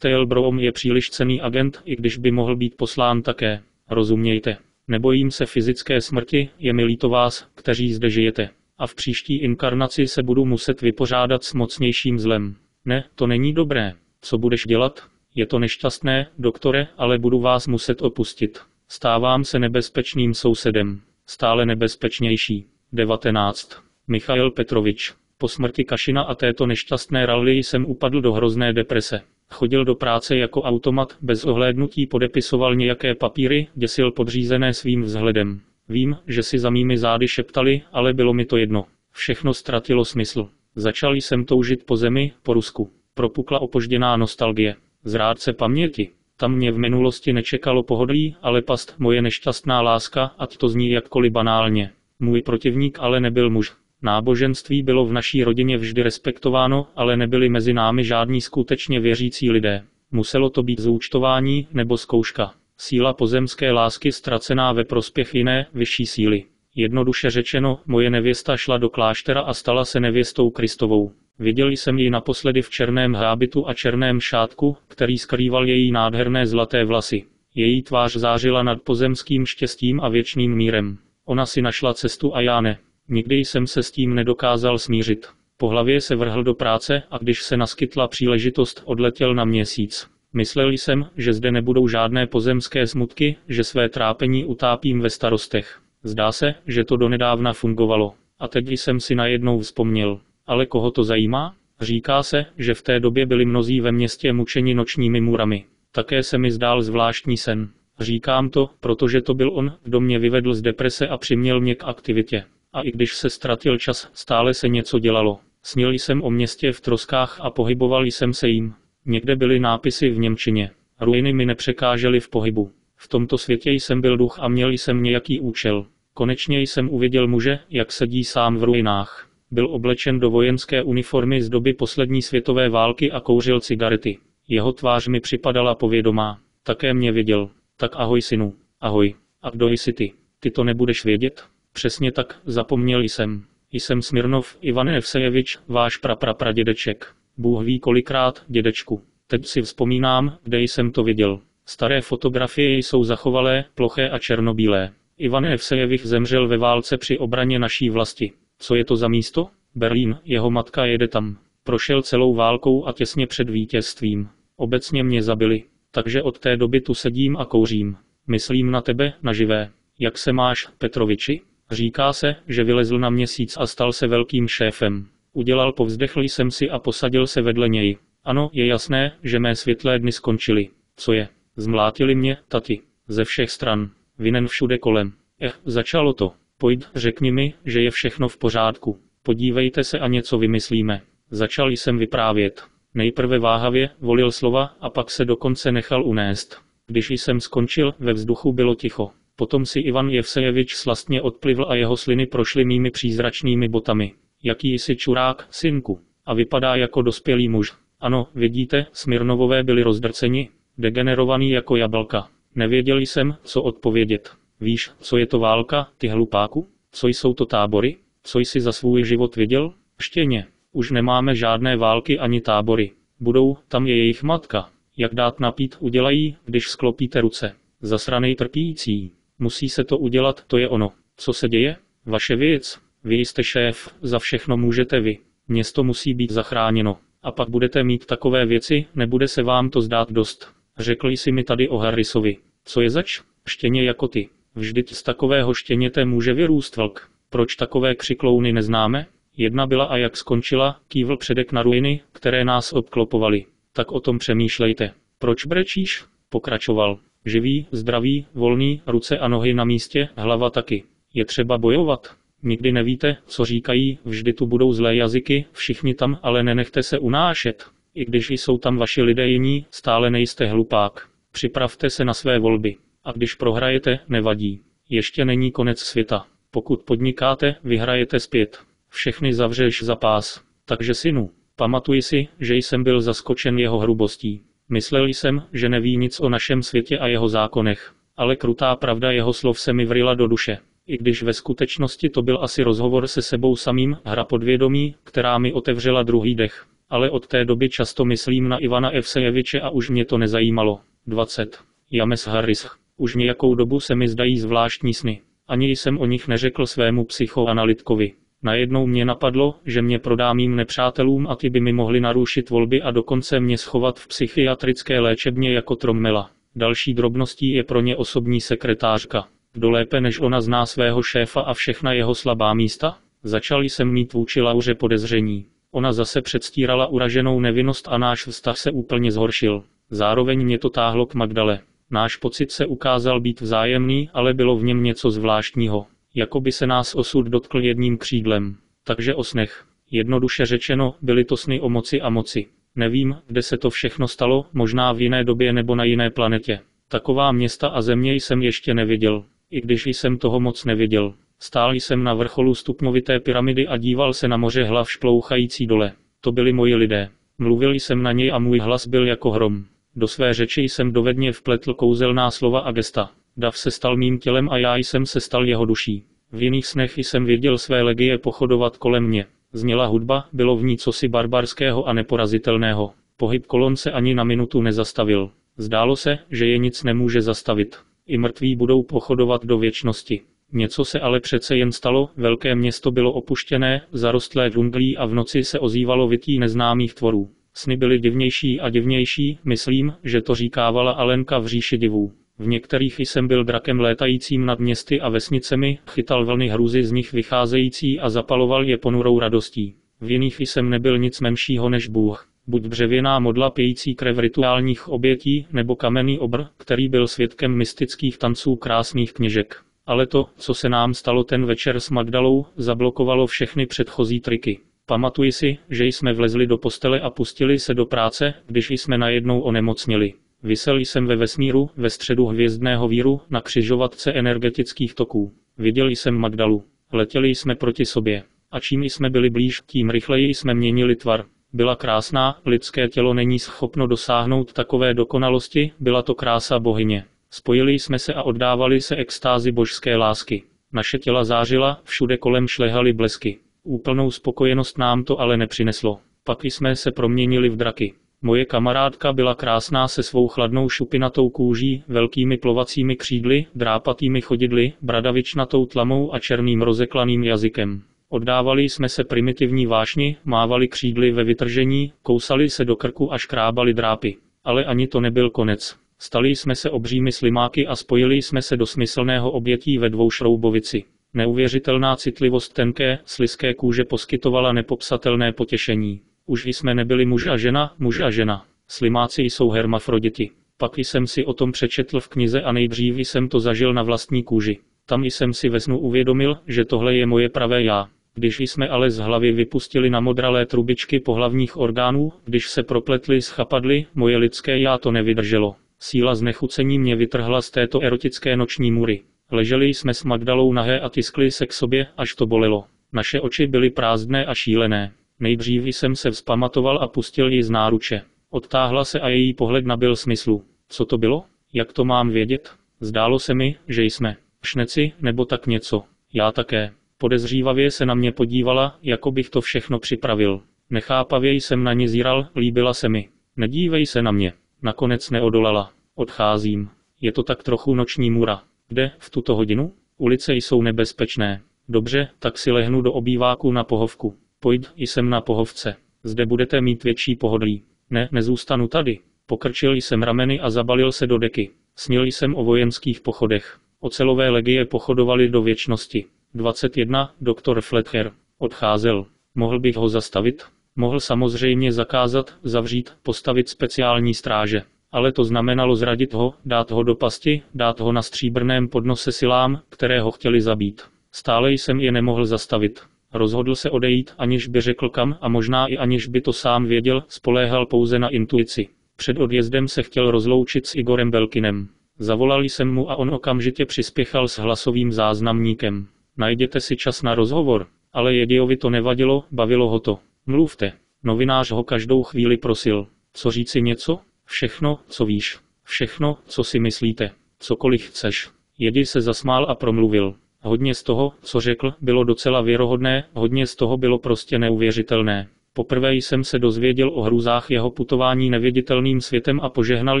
Broom je příliš cený agent, i když by mohl být poslán také. Rozumějte. Nebojím se fyzické smrti, je mi líto vás, kteří zde žijete. A v příští inkarnaci se budu muset vypořádat s mocnějším zlem. Ne, to není dobré. Co budeš dělat? Je to nešťastné, doktore, ale budu vás muset opustit. Stávám se nebezpečným sousedem. Stále nebezpečnější. 19. Michail Petrovič. Po smrti Kašina a této nešťastné rally jsem upadl do hrozné deprese. Chodil do práce jako automat, bez ohlédnutí podepisoval nějaké papíry, děsil podřízené svým vzhledem. Vím, že si za mými zády šeptali, ale bylo mi to jedno. Všechno ztratilo smysl. Začal jsem toužit po zemi, po Rusku. Propukla opožděná nostalgie. Zrádce paměti. Tam mě v minulosti nečekalo pohodlí, ale past moje nešťastná láska, ať to zní jakkoliv banálně. Můj protivník ale nebyl muž. Náboženství bylo v naší rodině vždy respektováno, ale nebyli mezi námi žádní skutečně věřící lidé. Muselo to být zúčtování nebo zkouška. Síla pozemské lásky ztracená ve prospěch jiné, vyšší síly. Jednoduše řečeno, moje nevěsta šla do kláštera a stala se nevěstou Kristovou. Viděl jsem ji naposledy v černém hábitu a černém šátku, který skrýval její nádherné zlaté vlasy. Její tvář zářila nad pozemským štěstím a věčným mírem. Ona si našla cestu a já ne. Nikdy jsem se s tím nedokázal smířit. Po hlavě se vrhl do práce a když se naskytla příležitost, odletěl na měsíc. Myslel jsem, že zde nebudou žádné pozemské smutky, že své trápení utápím ve starostech. Zdá se, že to donedávna fungovalo. A teď jsem si najednou vzpomněl. Ale koho to zajímá? Říká se, že v té době byli mnozí ve městě mučeni nočními můrami. Také se mi zdál zvláštní sen. Říkám to, protože to byl on, kdo mě vyvedl z deprese a přiměl mě k aktivitě. A i když se ztratil čas, stále se něco dělalo. Snil jsem o městě v troskách a pohyboval jsem se jim. Někde byly nápisy v Němčině. Ruiny mi nepřekážely v pohybu. V tomto světě jsem byl duch a měl jsem nějaký účel. Konečně jsem uviděl muže, jak sedí sám v ruinách. Byl oblečen do vojenské uniformy z doby poslední světové války a kouřil cigarety. Jeho tvář mi připadala povědomá. Také mě věděl. Tak ahoj synu. Ahoj. A kdo jsi ty? Ty to nebudeš vědět? Přesně tak, zapomněl jsem. Jsem Smirnov Ivan Evsejevič, váš praprapradědeček. Bůh ví kolikrát, dědečku. Teď si vzpomínám, kde jsem to viděl. Staré fotografie jsou zachovalé, ploché a černobílé. Ivan Evsejevich zemřel ve válce při obraně naší vlasti. Co je to za místo? Berlín, jeho matka jede tam. Prošel celou válkou a těsně před vítězstvím. Obecně mě zabili. Takže od té doby tu sedím a kouřím. Myslím na tebe, na živé. Jak se máš, Petroviči? Říká se, že vylezl na měsíc a stal se velkým šéfem. Udělal povzdechl jsem si a posadil se vedle něj. Ano, je jasné, že mé světlé dny skončily. Co je? Zmlátili mě, tati. Ze všech stran. Vinen všude kolem. Eh, začalo to. Pojď, řekni mi, že je všechno v pořádku. Podívejte se a něco vymyslíme. Začal jsem vyprávět. Nejprve váhavě volil slova a pak se dokonce nechal unést. Když jsem skončil, ve vzduchu bylo ticho. Potom si Ivan Jevsejevič slastně odplivl a jeho sliny prošly mými přízračnými botami. Jaký jsi čurák, synku? A vypadá jako dospělý muž. Ano, vidíte, Smirnovové byli rozdrceni, degenerovaný jako jablka. Nevěděl jsem, co odpovědět. Víš, co je to válka, ty hlupáku? Co jsou to tábory? Co jsi za svůj život viděl? Štěně. Už nemáme žádné války ani tábory. Budou, tam je jejich matka. Jak dát napít udělají, když sklopíte ruce. Zasranej trpící. Musí se to udělat, to je ono. Co se děje? Vaše věc. Vy jste šéf, za všechno můžete vy. Město musí být zachráněno. A pak budete mít takové věci, nebude se vám to zdát dost. Řekl jsi mi tady o Harrisovi. Co je zač? Štěně jako ty. Vždyť z takového štěněte může vyrůst vlk. Proč takové křiklouny neznáme? Jedna byla a jak skončila, kývl předek na ruiny, které nás obklopovaly. Tak o tom přemýšlejte. Proč brečíš? Pokračoval. Živý, zdravý, volný, ruce a nohy na místě, hlava taky. Je třeba bojovat. Nikdy nevíte, co říkají, vždy tu budou zlé jazyky, všichni tam, ale nenechte se unášet. I když jsou tam vaši lidé jiní, stále nejste hlupák. Připravte se na své volby. A když prohrajete, nevadí. Ještě není konec světa. Pokud podnikáte, vyhrajete zpět. Všechny zavřeš za pás. Takže synu, pamatuji si, že jsem byl zaskočen jeho hrubostí. Myslel jsem, že neví nic o našem světě a jeho zákonech. Ale krutá pravda jeho slov se mi vrila do duše. I když ve skutečnosti to byl asi rozhovor se sebou samým, hra podvědomí, která mi otevřela druhý dech. Ale od té doby často myslím na Ivana Evsejeviče a už mě to nezajímalo. 20. James Harris. Už nějakou dobu se mi zdají zvláštní sny. Ani jsem o nich neřekl svému psychoanalytkovi. Najednou mě napadlo, že mě prodá mým nepřátelům a ty by mi mohli narušit volby a dokonce mě schovat v psychiatrické léčebně jako trommela. Další drobností je pro ně osobní sekretářka. Kdo lépe než ona zná svého šéfa a všechna jeho slabá místa? Začal jsem mít vůči Lauře podezření. Ona zase předstírala uraženou nevinnost a náš vztah se úplně zhoršil. Zároveň mě to táhlo k Magdale. Náš pocit se ukázal být vzájemný, ale bylo v něm něco zvláštního. Jako by se nás osud dotkl jedním křídlem. Takže o snech. Jednoduše řečeno, byly to sny o moci a moci. Nevím, kde se to všechno stalo, možná v jiné době nebo na jiné planetě. Taková města a země jsem ještě neviděl. I když jsem toho moc neviděl. Stál jsem na vrcholu stupňovité pyramidy a díval se na moře hlav šplouchající dole. To byli moji lidé. Mluvil jsem na něj a můj hlas byl jako hrom. Do své řeči jsem dovedně vpletl kouzelná slova a gesta. Dav se stal mým tělem a já jsem se stal jeho duší. V jiných snech jsem viděl své legie pochodovat kolem mě. Zněla hudba, bylo v ní cosi barbarského a neporazitelného. Pohyb kolon se ani na minutu nezastavil. Zdálo se, že je nic nemůže zastavit. I mrtví budou pochodovat do věčnosti. Něco se ale přece jen stalo, velké město bylo opuštěné, zarostlé džunglí a v noci se ozývalo vytí neznámých tvorů. Sny byly divnější a divnější, myslím, že to říkávala Alenka v říši divů. V některých jsem byl drakem létajícím nad městy a vesnicemi, chytal vlny hrůzy z nich vycházející a zapaloval je ponurou radostí. V jiných jsem nebyl nic menšího než Bůh. Buď dřevěná modla pějící krev rituálních obětí, nebo kamenný obr, který byl svědkem mystických tanců krásných kněžek. Ale to, co se nám stalo ten večer s Magdalou, zablokovalo všechny předchozí triky. Pamatuji si, že jsme vlezli do postele a pustili se do práce, když jsme najednou onemocnili. Vysel jsem ve vesmíru, ve středu hvězdného víru, na křižovatce energetických toků. Viděl jsem Magdalu. Letěli jsme proti sobě. A čím jsme byli blíž, tím rychleji jsme měnili tvar. Byla krásná, lidské tělo není schopno dosáhnout takové dokonalosti, byla to krása bohyně. Spojili jsme se a oddávali se extázi božské lásky. Naše těla zářila, všude kolem šlehaly blesky. Úplnou spokojenost nám to ale nepřineslo. Pak jsme se proměnili v draky. Moje kamarádka byla krásná se svou chladnou šupinatou kůží, velkými plovacími křídly, drápatými chodidly, bradavičnatou tlamou a černým rozeklaným jazykem. Oddávali jsme se primitivní vášni, mávali křídly ve vytržení, kousali se do krku a škrábali drápy. Ale ani to nebyl konec. Stali jsme se obřími slimáky a spojili jsme se do smyslného obětí ve dvou šroubovici. Neuvěřitelná citlivost tenké, sliské kůže poskytovala nepopsatelné potěšení. Už jsme nebyli muž a žena, muž a žena. Slimáci jsou hermafroditi. Pak jsem si o tom přečetl v knize a nejdřív jsem to zažil na vlastní kůži. Tam jsem si ve snu uvědomil, že tohle je moje pravé já. Když jsme ale z hlavy vypustili na modralé trubičky pohlavních orgánů, když se propletly s chapadly, moje lidské já to nevydrželo. Síla znechucení mě vytrhla z této erotické noční mury. Leželi jsme s Magdalou nahé a tiskli se k sobě, až to bolelo. Naše oči byly prázdné a šílené. Nejdřív jsem se vzpamatoval a pustil ji z náruče. Odtáhla se a její pohled nabil smyslu. Co to bylo? Jak to mám vědět? Zdálo se mi, že jsme šneci nebo tak něco. Já také. Podezřívavě se na mě podívala, jako bych to všechno připravil. Nechápavě jsem na ní zíral, líbila se mi. Nedívej se na mě. Nakonec neodolala. Odcházím. Je to tak trochu noční mura. Kde, v tuto hodinu? Ulice jsou nebezpečné. Dobře, tak si lehnu do obýváku na pohovku. Pojď, jsem na pohovce. Zde budete mít větší pohodlí. Ne, nezůstanu tady. Pokrčil jsem rameny a zabalil se do deky. Snil jsem o vojenských pochodech. Ocelové legie pochodovali do věčnosti. 21. Doktor Fletcher. Odcházel. Mohl bych ho zastavit? Mohl samozřejmě zakázat, zavřít, postavit speciální stráže. Ale to znamenalo zradit ho, dát ho do pasti, dát ho na stříbrném podnose silám, které ho chtěli zabít. Stále jsem je nemohl zastavit. Rozhodl se odejít, aniž by řekl kam a možná i aniž by to sám věděl, spoléhal pouze na intuici. Před odjezdem se chtěl rozloučit s Igorem Belkinem. Zavolal jsem mu a on okamžitě přispěchal s hlasovým záznamníkem. Najděte si čas na rozhovor. Ale Jediovi to nevadilo, bavilo ho to. Mluvte. Novinář ho každou chvíli prosil. Co říci něco? Všechno, co víš. Všechno, co si myslíte. Cokoliv chceš. Jedi se zasmál a promluvil. Hodně z toho, co řekl, bylo docela věrohodné, hodně z toho bylo prostě neuvěřitelné. Poprvé jsem se dozvěděl o hrůzách jeho putování nevěditelným světem a požehnal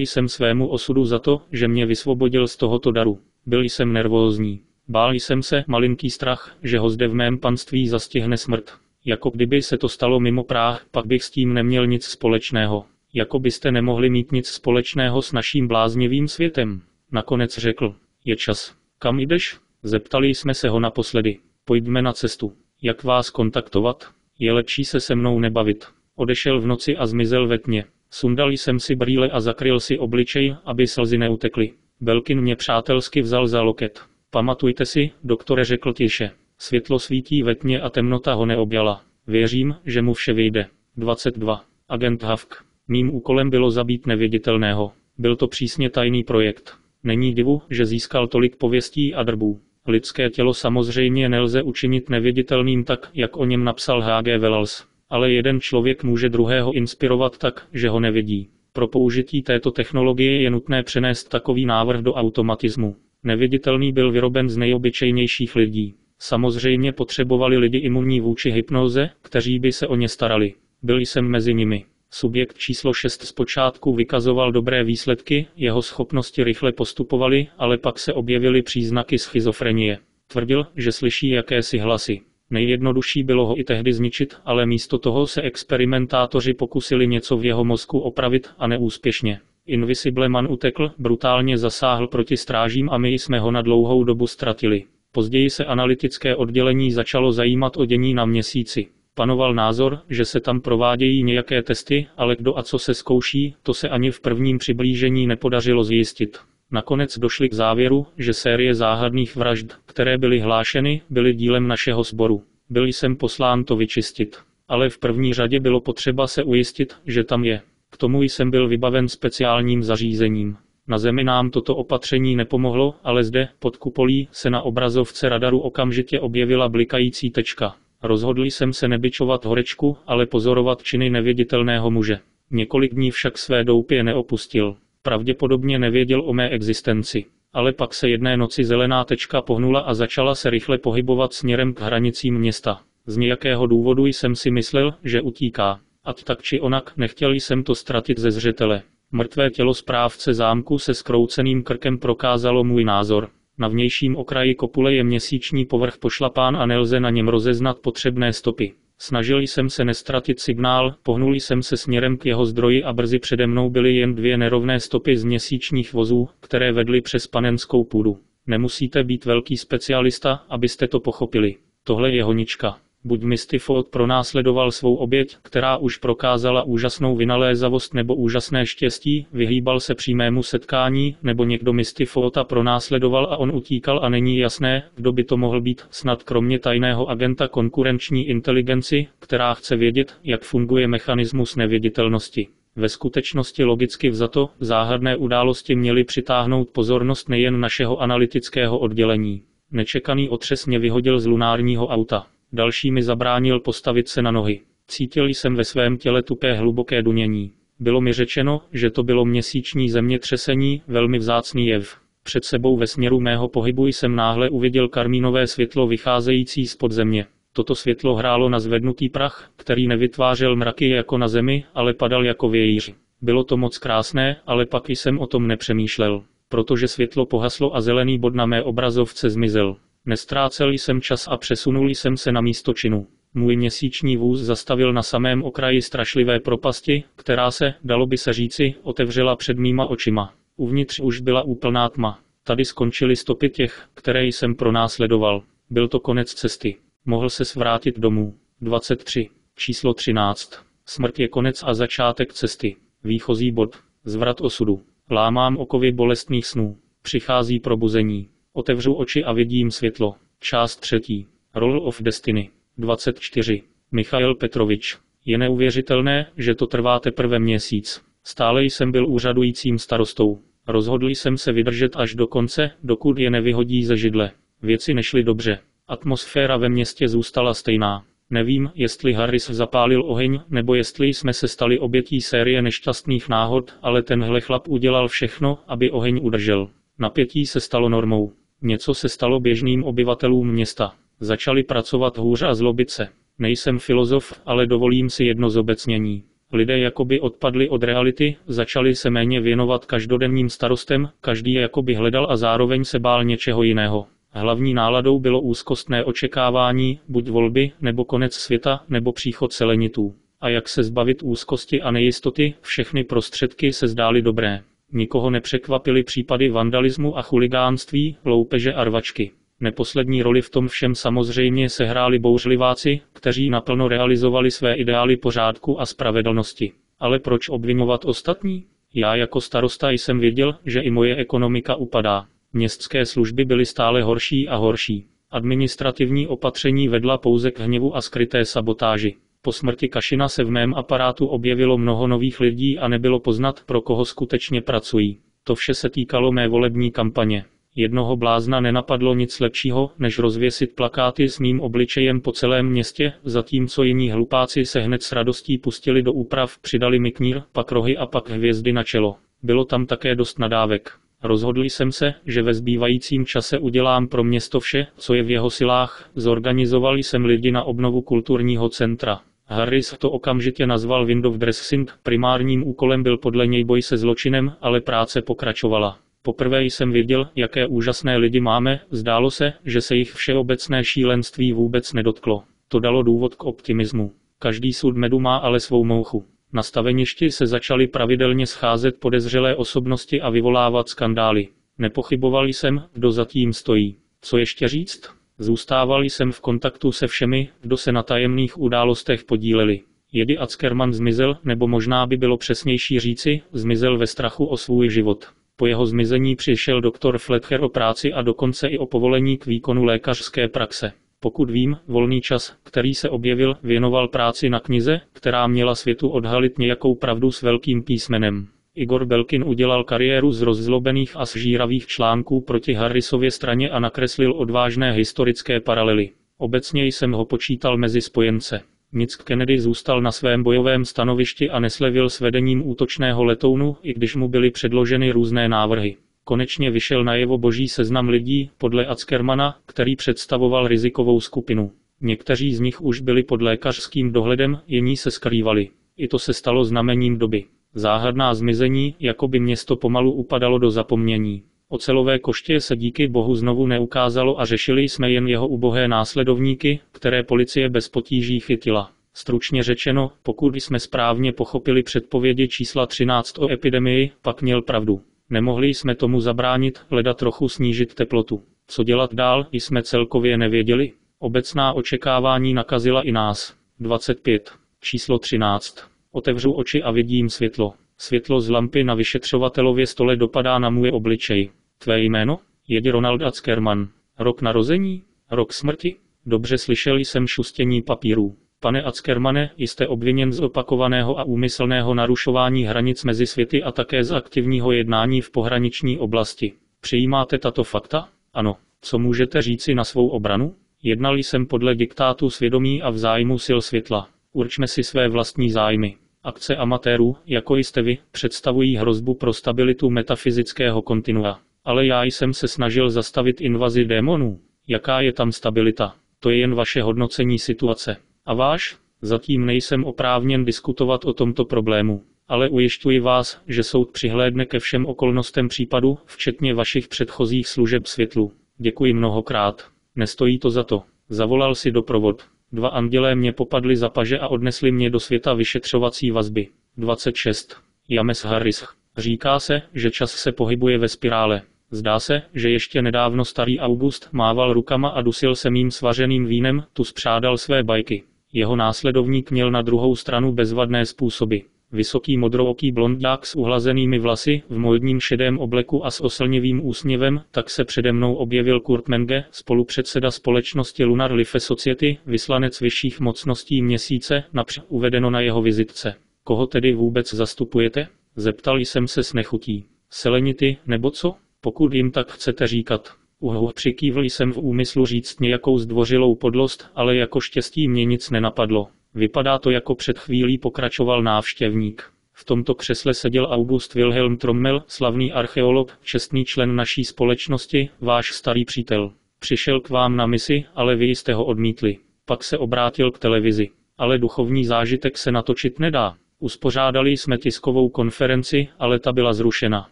jsem svému osudu za to, že mě vysvobodil z tohoto daru. Byl jsem nervózní. Bál jsem se, malinký strach, že ho zde v mém panství zastihne smrt. Jako kdyby se to stalo mimo práh, pak bych s tím neměl nic společného. Jako byste nemohli mít nic společného s naším bláznivým světem. Nakonec řekl, je čas. Kam jdeš? Zeptali jsme se ho naposledy. Pojďme na cestu. Jak vás kontaktovat? Je lepší se se mnou nebavit. Odešel v noci a zmizel ve tmě. Sundal jsem si brýle a zakryl si obličej, aby slzy neutekly. Belkin mě přátelsky vzal za loket. Pamatujte si, doktore řekl tiše. Světlo svítí ve tmě a temnota ho neobjala. Věřím, že mu vše vyjde. 22. Agent Havk. Mým úkolem bylo zabít nevěditelného. Byl to přísně tajný projekt. Není divu, že získal tolik pověstí a drbů. Lidské tělo samozřejmě nelze učinit nevěditelným tak, jak o něm napsal H.G. Wells. Ale jeden člověk může druhého inspirovat tak, že ho nevidí. Pro použití této technologie je nutné přenést takový návrh do automatismu. Neviditelný byl vyroben z nejobyčejnějších lidí. Samozřejmě potřebovali lidi imunní vůči hypnoze, kteří by se o ně starali. Byl jsem mezi nimi. Subjekt číslo 6 zpočátku vykazoval dobré výsledky, jeho schopnosti rychle postupovaly, ale pak se objevily příznaky schizofrenie. Tvrdil, že slyší jakési hlasy. Nejjednodušší bylo ho i tehdy zničit, ale místo toho se experimentátoři pokusili něco v jeho mozku opravit a neúspěšně. Invisible Man utekl, brutálně zasáhl proti strážím a my jsme ho na dlouhou dobu ztratili. Později se analytické oddělení začalo zajímat o dění na měsíci. Panoval názor, že se tam provádějí nějaké testy, ale kdo a co se zkouší, to se ani v prvním přiblížení nepodařilo zjistit. Nakonec došli k závěru, že série záhadných vražd, které byly hlášeny, byly dílem našeho sboru. Byl jsem poslán to vyčistit. Ale v první řadě bylo potřeba se ujistit, že tam je. K tomu jsem byl vybaven speciálním zařízením. Na Zemi nám toto opatření nepomohlo, ale zde, pod kupolí, se na obrazovce radaru okamžitě objevila blikající tečka. Rozhodl jsem se nebyčovat horečku, ale pozorovat činy nevěditelného muže. Několik dní však své doupě neopustil. Pravděpodobně nevěděl o mé existenci. Ale pak se jedné noci zelená tečka pohnula a začala se rychle pohybovat směrem k hranicím města. Z nějakého důvodu jsem si myslel, že utíká. A tak či onak, nechtěl jsem to ztratit ze zřetele. Mrtvé tělo správce zámku se skrouceným krkem prokázalo můj názor. Na vnějším okraji kopule je měsíční povrch pošlapán a nelze na něm rozeznat potřebné stopy. Snažil jsem se nestratit signál, pohnul jsem se směrem k jeho zdroji a brzy přede mnou byly jen dvě nerovné stopy z měsíčních vozů, které vedly přes panenskou půdu. Nemusíte být velký specialista, abyste to pochopili. Tohle je honička. Buď Mystifold pronásledoval svou oběť, která už prokázala úžasnou vynalézavost nebo úžasné štěstí, vyhýbal se přímému setkání, nebo někdo Mystifolda pronásledoval a on utíkal a není jasné, kdo by to mohl být, snad kromě tajného agenta konkurenční inteligenci, která chce vědět, jak funguje mechanismus nevěditelnosti. Ve skutečnosti logicky vzato, záhadné události měly přitáhnout pozornost nejen našeho analytického oddělení. Nečekaný otřes mě vyhodil z lunárního auta. Další mi zabránil postavit se na nohy. Cítil jsem ve svém těle tupé hluboké dunění. Bylo mi řečeno, že to bylo měsíční zemětřesení, velmi vzácný jev. Před sebou ve směru mého pohybu jsem náhle uviděl karmínové světlo vycházející z země. Toto světlo hrálo na zvednutý prach, který nevytvářel mraky jako na zemi, ale padal jako vějíř. Bylo to moc krásné, ale pak jsem o tom nepřemýšlel. Protože světlo pohaslo a zelený bod na mé obrazovce zmizel. Nestrácel jsem čas a přesunul jsem se na místo činu. Můj měsíční vůz zastavil na samém okraji strašlivé propasti, která se, dalo by se říci, otevřela před mýma očima. Uvnitř už byla úplná tma. Tady skončily stopy těch, které jsem pronásledoval. Byl to konec cesty. Mohl se svrátit domů. 23. Číslo 13. Smrt je konec a začátek cesty. Výchozí bod. Zvrat osudu. Lámám okovy bolestných snů. Přichází probuzení. Otevřu oči a vidím světlo. Část třetí. Roll of Destiny. 24. Michail Petrovič. Je neuvěřitelné, že to trvá teprve měsíc. Stále jsem byl úřadujícím starostou. Rozhodl jsem se vydržet až do konce, dokud je nevyhodí ze židle. Věci nešly dobře. Atmosféra ve městě zůstala stejná. Nevím, jestli Harris zapálil oheň, nebo jestli jsme se stali obětí série nešťastných náhod, ale tenhle chlap udělal všechno, aby oheň udržel. Napětí se stalo normou. Něco se stalo běžným obyvatelům města. Začali pracovat hůř a zlobit se. Nejsem filozof, ale dovolím si jedno zobecnění. Lidé jakoby odpadli od reality, začali se méně věnovat každodenním starostem, každý je jakoby hledal a zároveň se bál něčeho jiného. Hlavní náladou bylo úzkostné očekávání, buď volby, nebo konec světa, nebo příchod selenitů. A jak se zbavit úzkosti a nejistoty, všechny prostředky se zdály dobré. Nikoho nepřekvapily případy vandalismu a chuligánství, loupeže a rvačky. Neposlední roli v tom všem samozřejmě sehráli bouřliváci, kteří naplno realizovali své ideály pořádku a spravedlnosti. Ale proč obvinovat ostatní? Já jako starosta jsem věděl, že i moje ekonomika upadá. Městské služby byly stále horší a horší. Administrativní opatření vedla pouze k hněvu a skryté sabotáži. Po smrti Kašina se v mém aparátu objevilo mnoho nových lidí a nebylo poznat, pro koho skutečně pracují. To vše se týkalo mé volební kampaně. Jednoho blázna nenapadlo nic lepšího, než rozvěsit plakáty s mým obličejem po celém městě, zatímco jiní hlupáci se hned s radostí pustili do úprav, přidali mi knír, pak rohy a pak hvězdy na čelo. Bylo tam také dost nadávek. Rozhodl jsem se, že ve zbývajícím čase udělám pro město vše, co je v jeho silách. Zorganizoval jsem lidi na obnovu kulturního centra. Harris to okamžitě nazval window dressing, primárním úkolem byl podle něj boj se zločinem, ale práce pokračovala. Poprvé jsem viděl, jaké úžasné lidi máme, zdálo se, že se jich všeobecné šílenství vůbec nedotklo. To dalo důvod k optimismu. Každý sud medu má ale svou mouchu. Na staveništi se začaly pravidelně scházet podezřelé osobnosti a vyvolávat skandály. Nepochyboval jsem, kdo za tím stojí. Co ještě říct? Zůstával jsem v kontaktu se všemi, kdo se na tajemných událostech podíleli. Jedy Ackerman zmizel, nebo možná by bylo přesnější říci, zmizel ve strachu o svůj život. Po jeho zmizení přišel doktor Fletcher o práci a dokonce i o povolení k výkonu lékařské praxe. Pokud vím, volný čas, který se objevil, věnoval práci na knize, která měla světu odhalit nějakou pravdu s velkým písmenem. Igor Belkin udělal kariéru z rozzlobených a zžíravých článků proti Harrisově straně a nakreslil odvážné historické paralely. Obecně jsem ho počítal mezi spojence. Nic Kennedy zůstal na svém bojovém stanovišti a neslevil s vedením útočného letounu, i když mu byly předloženy různé návrhy. Konečně vyšel na jeho boží seznam lidí, podle Ackermana, který představoval rizikovou skupinu. Někteří z nich už byli pod lékařským dohledem, jiní se skrývali. I to se stalo znamením doby. Záhadná zmizení, jako by město pomalu upadalo do zapomnění. Ocelové koště se díky bohu znovu neukázalo a řešili jsme jen jeho ubohé následovníky, které policie bez potíží chytila. Stručně řečeno, pokud jsme správně pochopili předpovědi čísla 13 o epidemii, pak měl pravdu. Nemohli jsme tomu zabránit, leda trochu snížit teplotu. Co dělat dál, jsme celkově nevěděli. Obecná očekávání nakazila i nás. 25. Číslo 13. Otevřu oči a vidím světlo. Světlo z lampy na vyšetřovatelově stole dopadá na můj obličej. Tvé jméno? Jedi Ronald Ackerman. Rok narození? Rok smrti? Dobře slyšel jsem šustění papírů. Pane Ackermane, jste obviněn z opakovaného a úmyslného narušování hranic mezi světy a také z aktivního jednání v pohraniční oblasti. Přijímáte tato fakta? Ano. Co můžete říci na svou obranu? Jednal jsem podle diktátu svědomí a v zájmu sil světla. Určme si své vlastní zájmy. Akce amatérů, jako jste vy, představují hrozbu pro stabilitu metafyzického kontinua. Ale já jsem se snažil zastavit invazi démonů. Jaká je tam stabilita? To je jen vaše hodnocení situace. A váš? Zatím nejsem oprávněn diskutovat o tomto problému. Ale ujišťuji vás, že soud přihlédne ke všem okolnostem případu, včetně vašich předchozích služeb světlu. Děkuji mnohokrát. Nestojí to za to. Zavolal si doprovod. Dva andělé mě popadli za paže a odnesli mě do světa vyšetřovací vazby. 26. James Harris. Říká se, že čas se pohybuje ve spirále. Zdá se, že ještě nedávno starý August mával rukama a dusil se mým svařeným vínem, tu spřádal své bajky. Jeho následovník měl na druhou stranu bezvadné způsoby. Vysoký modrooký blondák s uhlazenými vlasy, v módním šedém obleku a s oslnivým úsměvem, tak se přede mnou objevil Kurt Menge, spolupředseda společnosti Lunar Life Society, vyslanec vyšších mocností měsíce, např uvedeno na jeho vizitce. Koho tedy vůbec zastupujete? Zeptal jsem se s nechutí. Selenity, nebo co? Pokud jim tak chcete říkat. Uhu, přikývl jsem v úmyslu říct nějakou zdvořilou podlost, ale jako štěstí mě nic nenapadlo. Vypadá to jako před chvílí pokračoval návštěvník. V tomto křesle seděl August Wilhelm Trommel, slavný archeolog, čestný člen naší společnosti, váš starý přítel. Přišel k vám na misi, ale vy jste ho odmítli. Pak se obrátil k televizi. Ale duchovní zážitek se natočit nedá. Uspořádali jsme tiskovou konferenci, ale ta byla zrušena.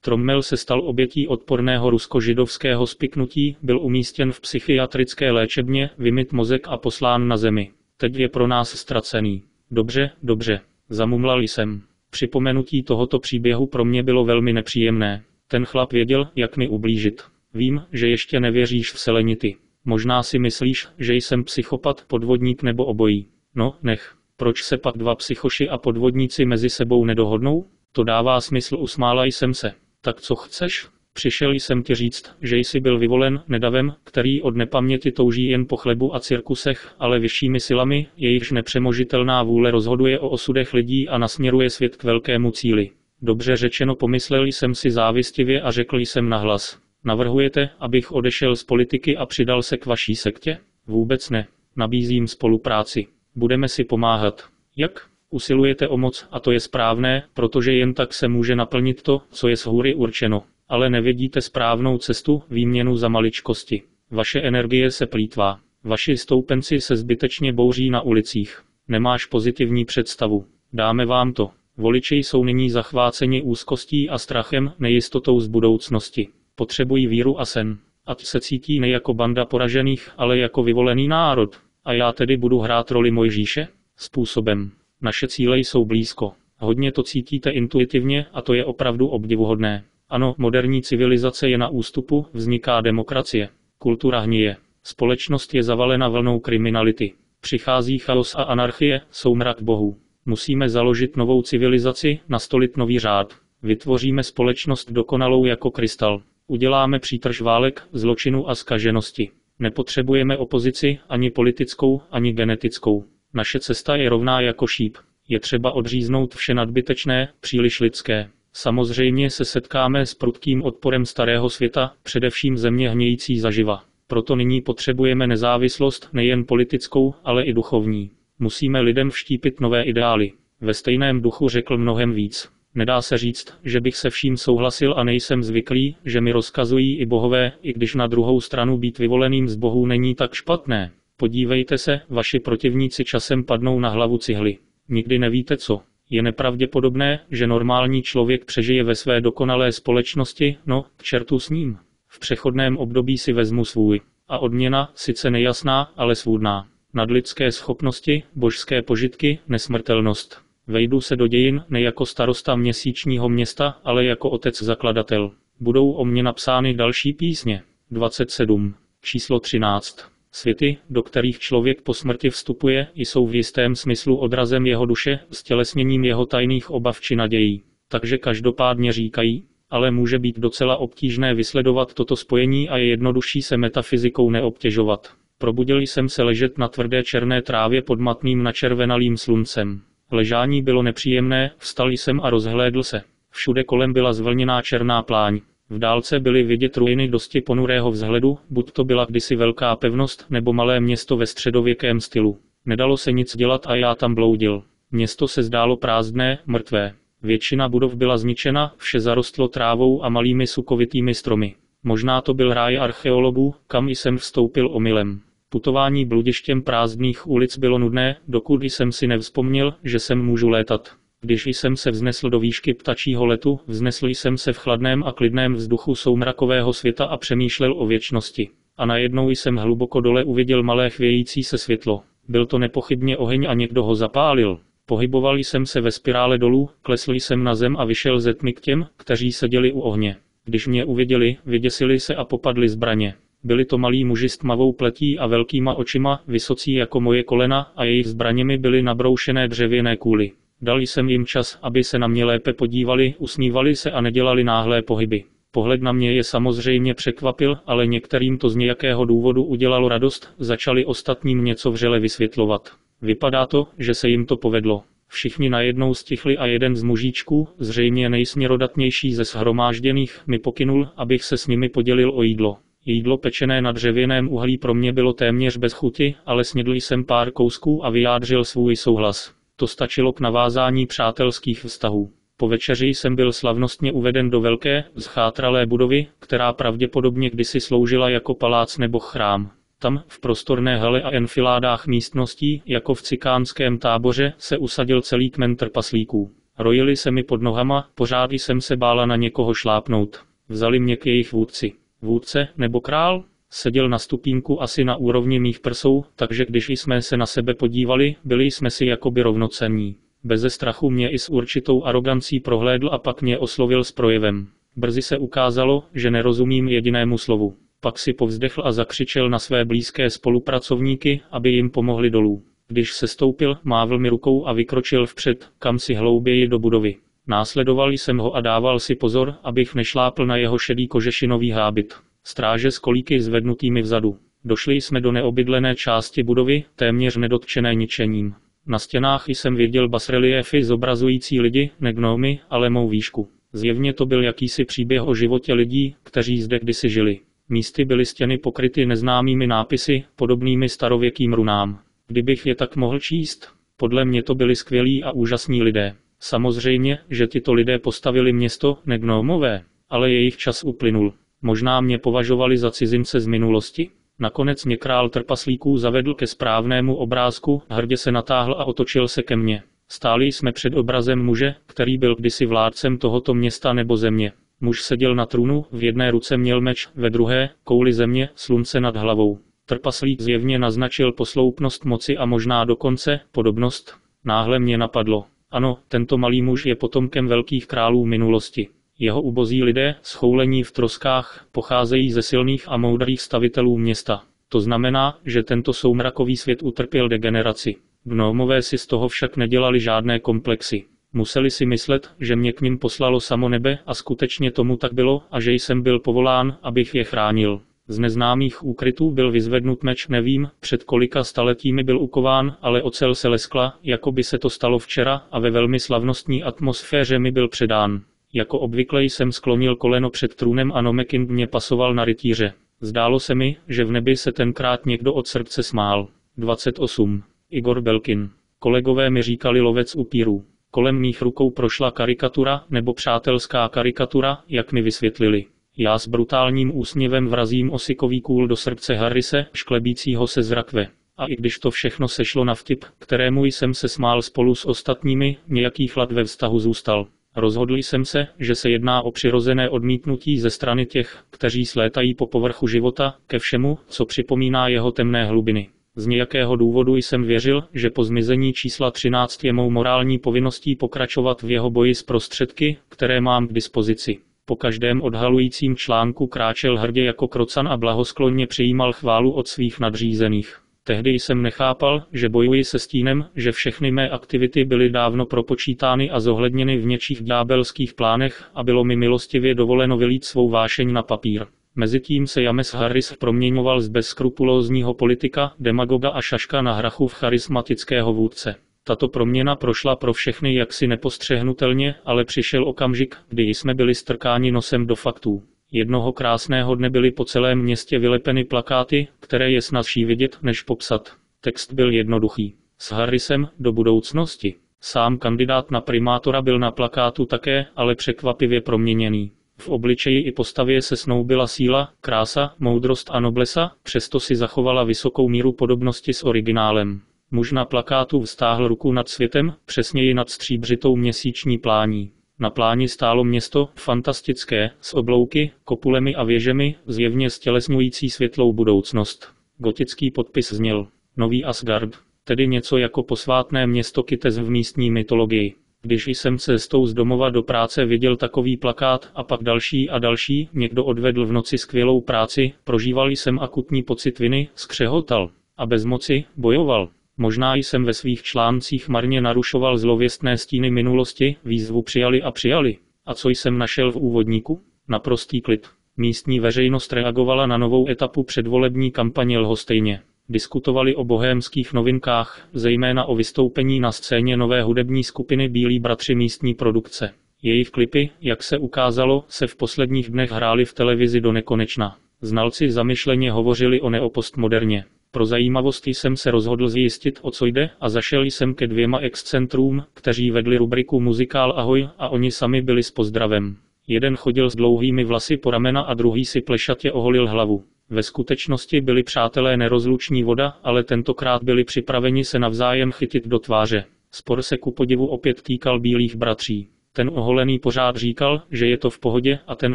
Trommel se stal obětí odporného rusko-židovského spiknutí, byl umístěn v psychiatrické léčebně, vymyt mozek a poslán na zemi. Teď je pro nás ztracený. Dobře, dobře. Zamumlal jsem. Připomenutí tohoto příběhu pro mě bylo velmi nepříjemné. Ten chlap věděl, jak mi ublížit. Vím, že ještě nevěříš v selenity. Možná si myslíš, že jsem psychopat, podvodník nebo obojí. No, nech. Proč se pak dva psychoši a podvodníci mezi sebou nedohodnou? To dává smysl, usmála jsem se. Tak co chceš? Přišel jsem ti říct, že jsi byl vyvolen nedavem, který od nepaměti touží jen po chlebu a cirkusech, ale vyššími silami, jejichž nepřemožitelná vůle rozhoduje o osudech lidí a nasměruje svět k velkému cíli. Dobře řečeno pomyslel jsem si závistivě a řekl jsem nahlas. Navrhujete, abych odešel z politiky a přidal se k vaší sektě? Vůbec ne. Nabízím spolupráci. Budeme si pomáhat. Jak? Usilujete o moc a to je správné, protože jen tak se může naplnit to, co je z hůry určeno. Ale nevidíte správnou cestu, výměnu za maličkosti. Vaše energie se plítvá. Vaši stoupenci se zbytečně bouří na ulicích. Nemáš pozitivní představu. Dáme vám to. Voliči jsou nyní zachváceni úzkostí a strachem, nejistotou z budoucnosti. Potřebují víru a sen. Ať se cítí ne jako banda poražených, ale jako vyvolený národ. A já tedy budu hrát roli Mojžíše? Způsobem. Naše cíle jsou blízko. Hodně to cítíte intuitivně a to je opravdu obdivuhodné. Ano, moderní civilizace je na ústupu, vzniká demokracie. Kultura hníje. Společnost je zavalena vlnou kriminality. Přichází chaos a anarchie, soumrak bohů. Musíme založit novou civilizaci, nastolit nový řád. Vytvoříme společnost dokonalou jako krystal. Uděláme přítrž válek, zločinu a skaženosti. Nepotřebujeme opozici, ani politickou, ani genetickou. Naše cesta je rovná jako šíp. Je třeba odříznout vše nadbytečné, příliš lidské. Samozřejmě se setkáme s prudkým odporem starého světa, především země hnějící zaživa. Proto nyní potřebujeme nezávislost nejen politickou, ale i duchovní. Musíme lidem vštípit nové ideály. Ve stejném duchu řekl mnohem víc. Nedá se říct, že bych se vším souhlasil a nejsem zvyklý, že mi rozkazují i bohové, i když na druhou stranu být vyvoleným z bohů není tak špatné. Podívejte se, vaši protivníci časem padnou na hlavu cihly. Nikdy nevíte co. Je nepravděpodobné, že normální člověk přežije ve své dokonalé společnosti, no, k čertu s ním. V přechodném období si vezmu svůj. A odměna, sice nejasná, ale svůdná. Nadlidské schopnosti, božské požitky, nesmrtelnost. Vejdu se do dějin ne jako starosta měsíčního města, ale jako otec zakladatel. Budou o mě napsány další písně. 27. Číslo 13. Světy, do kterých člověk po smrti vstupuje, jsou v jistém smyslu odrazem jeho duše, stělesněním jeho tajných obav či nadějí. Takže každopádně říkají, ale může být docela obtížné vysledovat toto spojení a je jednodušší se metafyzikou neobtěžovat. Probudil jsem se ležet na tvrdé černé trávě pod matným načervenalým sluncem. Ležání bylo nepříjemné, vstal jsem a rozhlédl se. Všude kolem byla zvlněná černá pláň. V dálce byly vidět ruiny dosti ponurého vzhledu, buď to byla kdysi velká pevnost, nebo malé město ve středověkém stylu. Nedalo se nic dělat a já tam bloudil. Město se zdálo prázdné, mrtvé. Většina budov byla zničena, vše zarostlo trávou a malými sukovitými stromy. Možná to byl ráj archeologů, kam jsem vstoupil omylem. Putování bludištěm prázdných ulic bylo nudné, dokud jsem si nevzpomněl, že jsem můžu létat. Když jsem se vznesl do výšky ptačího letu, vznesl jsem se v chladném a klidném vzduchu soumrakového světa a přemýšlel o věčnosti. A najednou jsem hluboko dole uviděl malé chvějící se světlo. Byl to nepochybně oheň a někdo ho zapálil. Pohyboval jsem se ve spirále dolů, klesl jsem na zem a vyšel ze tmy k těm, kteří seděli u ohně. Když mě uviděli, vyděsili se a popadli zbraně. Byli to malí muži s tmavou pletí a velkýma očima, vysocí jako moje kolena a jejich zbraněmi byly nabroušené dřevěné kůly. Dal jsem jim čas, aby se na mě lépe podívali, usmívali se a nedělali náhlé pohyby. Pohled na mě je samozřejmě překvapil, ale některým to z nějakého důvodu udělalo radost, začali ostatním něco vřele vysvětlovat. Vypadá to, že se jim to povedlo. Všichni najednou stichli a jeden z mužíčků, zřejmě nejsměrodatnější ze shromážděných, mi pokynul, abych se s nimi podělil o jídlo. Jídlo pečené na dřevěném uhlí pro mě bylo téměř bez chuti, ale snědl jsem pár kousků a vyjádřil svůj souhlas. To stačilo k navázání přátelských vztahů. Po večeři jsem byl slavnostně uveden do velké, zchátralé budovy, která pravděpodobně kdysi sloužila jako palác nebo chrám. Tam, v prostorné hale a enfiládách místností, jako v cikánském táboře, se usadil celý kmen trpaslíků. Rojili se mi pod nohama, pořád jsem se bála na někoho šlápnout. Vzali mě k jejich vůdci. Vůdce, nebo král? Seděl na stupínku asi na úrovni mých prsou, takže když jsme se na sebe podívali, byli jsme si jakoby rovnocenní. Beze strachu mě i s určitou arogancí prohlédl a pak mě oslovil s projevem. Brzy se ukázalo, že nerozumím jedinému slovu. Pak si povzdechl a zakřičel na své blízké spolupracovníky, aby jim pomohli dolů. Když se stoupil, mávl mi rukou a vykročil vpřed, kam si hlouběji do budovy. Následoval jsem ho a dával si pozor, abych nešlápl na jeho šedý kožešinový hábit. Stráže s kolíky zvednutými vzadu. Došli jsme do neobydlené části budovy, téměř nedotčené ničením. Na stěnách jsem viděl basreliéfy zobrazující lidi, ne gnomy, ale mou výšku. Zjevně to byl jakýsi příběh o životě lidí, kteří zde kdysi žili. Místy byly stěny pokryty neznámými nápisy, podobnými starověkým runám. Kdybych je tak mohl číst, podle mě to byli skvělí a úžasní lidé. Samozřejmě, že tito lidé postavili město, ne gnomové ale jejich čas uplynul. Možná mě považovali za cizince z minulosti? Nakonec mě král trpaslíků zavedl ke správnému obrázku, hrdě se natáhl a otočil se ke mně. Stáli jsme před obrazem muže, který byl kdysi vládcem tohoto města nebo země. Muž seděl na trůnu, v jedné ruce měl meč, ve druhé, kouli země, slunce nad hlavou. Trpaslík zjevně naznačil posloupnost moci a možná dokonce podobnost. Náhle mě napadlo. Ano, tento malý muž je potomkem velkých králů minulosti. Jeho ubozí lidé, schoulení v troskách, pocházejí ze silných a moudrých stavitelů města. To znamená, že tento soumrakový svět utrpěl degeneraci. Gnomové si z toho však nedělali žádné komplexy. Museli si myslet, že mě k ním poslalo samo nebe a skutečně tomu tak bylo a že jsem byl povolán, abych je chránil. Z neznámých úkrytů byl vyzvednut meč, nevím, před kolika staletími byl ukován, ale ocel se leskla, jako by se to stalo včera a ve velmi slavnostní atmosféře mi byl předán. Jako obvykle jsem sklonil koleno před trůnem a Nomekin mě pasoval na rytíře. Zdálo se mi, že v nebi se tenkrát někdo od srdce smál. 28. Igor Belkin. Kolegové mi říkali lovec upírů. Kolem mých rukou prošla karikatura, nebo přátelská karikatura, jak mi vysvětlili. Já s brutálním úsměvem vrazím osikový kůl do srdce Harrise, šklebícího se z rakve. A i když to všechno sešlo na vtip, kterému jsem se smál spolu s ostatními, nějaký chlad ve vztahu zůstal. Rozhodl jsem se, že se jedná o přirozené odmítnutí ze strany těch, kteří slétají po povrchu života, ke všemu, co připomíná jeho temné hlubiny. Z nějakého důvodu jsem věřil, že po zmizení čísla 13 je mou morální povinností pokračovat v jeho boji s prostředky, které mám k dispozici. Po každém odhalujícím článku kráčel hrdě jako krocan a blahosklonně přijímal chválu od svých nadřízených. Tehdy jsem nechápal, že bojuji se stínem, že všechny mé aktivity byly dávno propočítány a zohledněny v něčích ďábelských plánech a bylo mi milostivě dovoleno vylít svou vášeň na papír. Mezitím se James Harris proměňoval z bezskrupulózního politika, demagoga a šaška na hrachu v charismatického vůdce. Tato proměna prošla pro všechny jaksi nepostřehnutelně, ale přišel okamžik, kdy jsme byli strkáni nosem do faktů. Jednoho krásného dne byly po celém městě vylepeny plakáty, které je snazší vidět, než popsat. Text byl jednoduchý. S Harrisem do budoucnosti. Sám kandidát na primátora byl na plakátu také, ale překvapivě proměněný. V obličeji i postavě se snoubila síla, krása, moudrost a noblesa, přesto si zachovala vysokou míru podobnosti s originálem. Muž na plakátu vztáhl ruku nad světem, přesněji nad stříbřitou měsíční plání. Na pláni stálo město, fantastické, s oblouky, kopulemi a věžemi, zjevně stělesňující světlou budoucnost. Gotický podpis zněl Nový Asgard, tedy něco jako posvátné město Kites v místní mytologii. Když jsem cestou z domova do práce viděl takový plakát a pak další a další, někdo odvedl v noci skvělou práci, prožíval jsem akutní pocit viny, skřehotal a bez moci bojoval. Možná jsem ve svých článcích marně narušoval zlověstné stíny minulosti, výzvu přijali a přijali. A co jsem našel v úvodníku? Naprostý klid. Místní veřejnost reagovala na novou etapu předvolební kampaně lhostejně. Diskutovali o bohémských novinkách, zejména o vystoupení na scéně nové hudební skupiny Bílí bratři místní produkce. Jejich klipy, jak se ukázalo, se v posledních dnech hrály v televizi do nekonečna. Znalci zamyšleně hovořili o neopostmoderně. Pro zajímavost jsem se rozhodl zjistit, o co jde, a zašel jsem ke dvěma excentrům, kteří vedli rubriku Muzikál Ahoj a oni sami byli s pozdravem. Jeden chodil s dlouhými vlasy po ramena a druhý si plešatě oholil hlavu. Ve skutečnosti byli přátelé nerozluční voda, ale tentokrát byli připraveni se navzájem chytit do tváře. Spor se ku podivu opět týkal bílých bratří. Ten oholený pořád říkal, že je to v pohodě a ten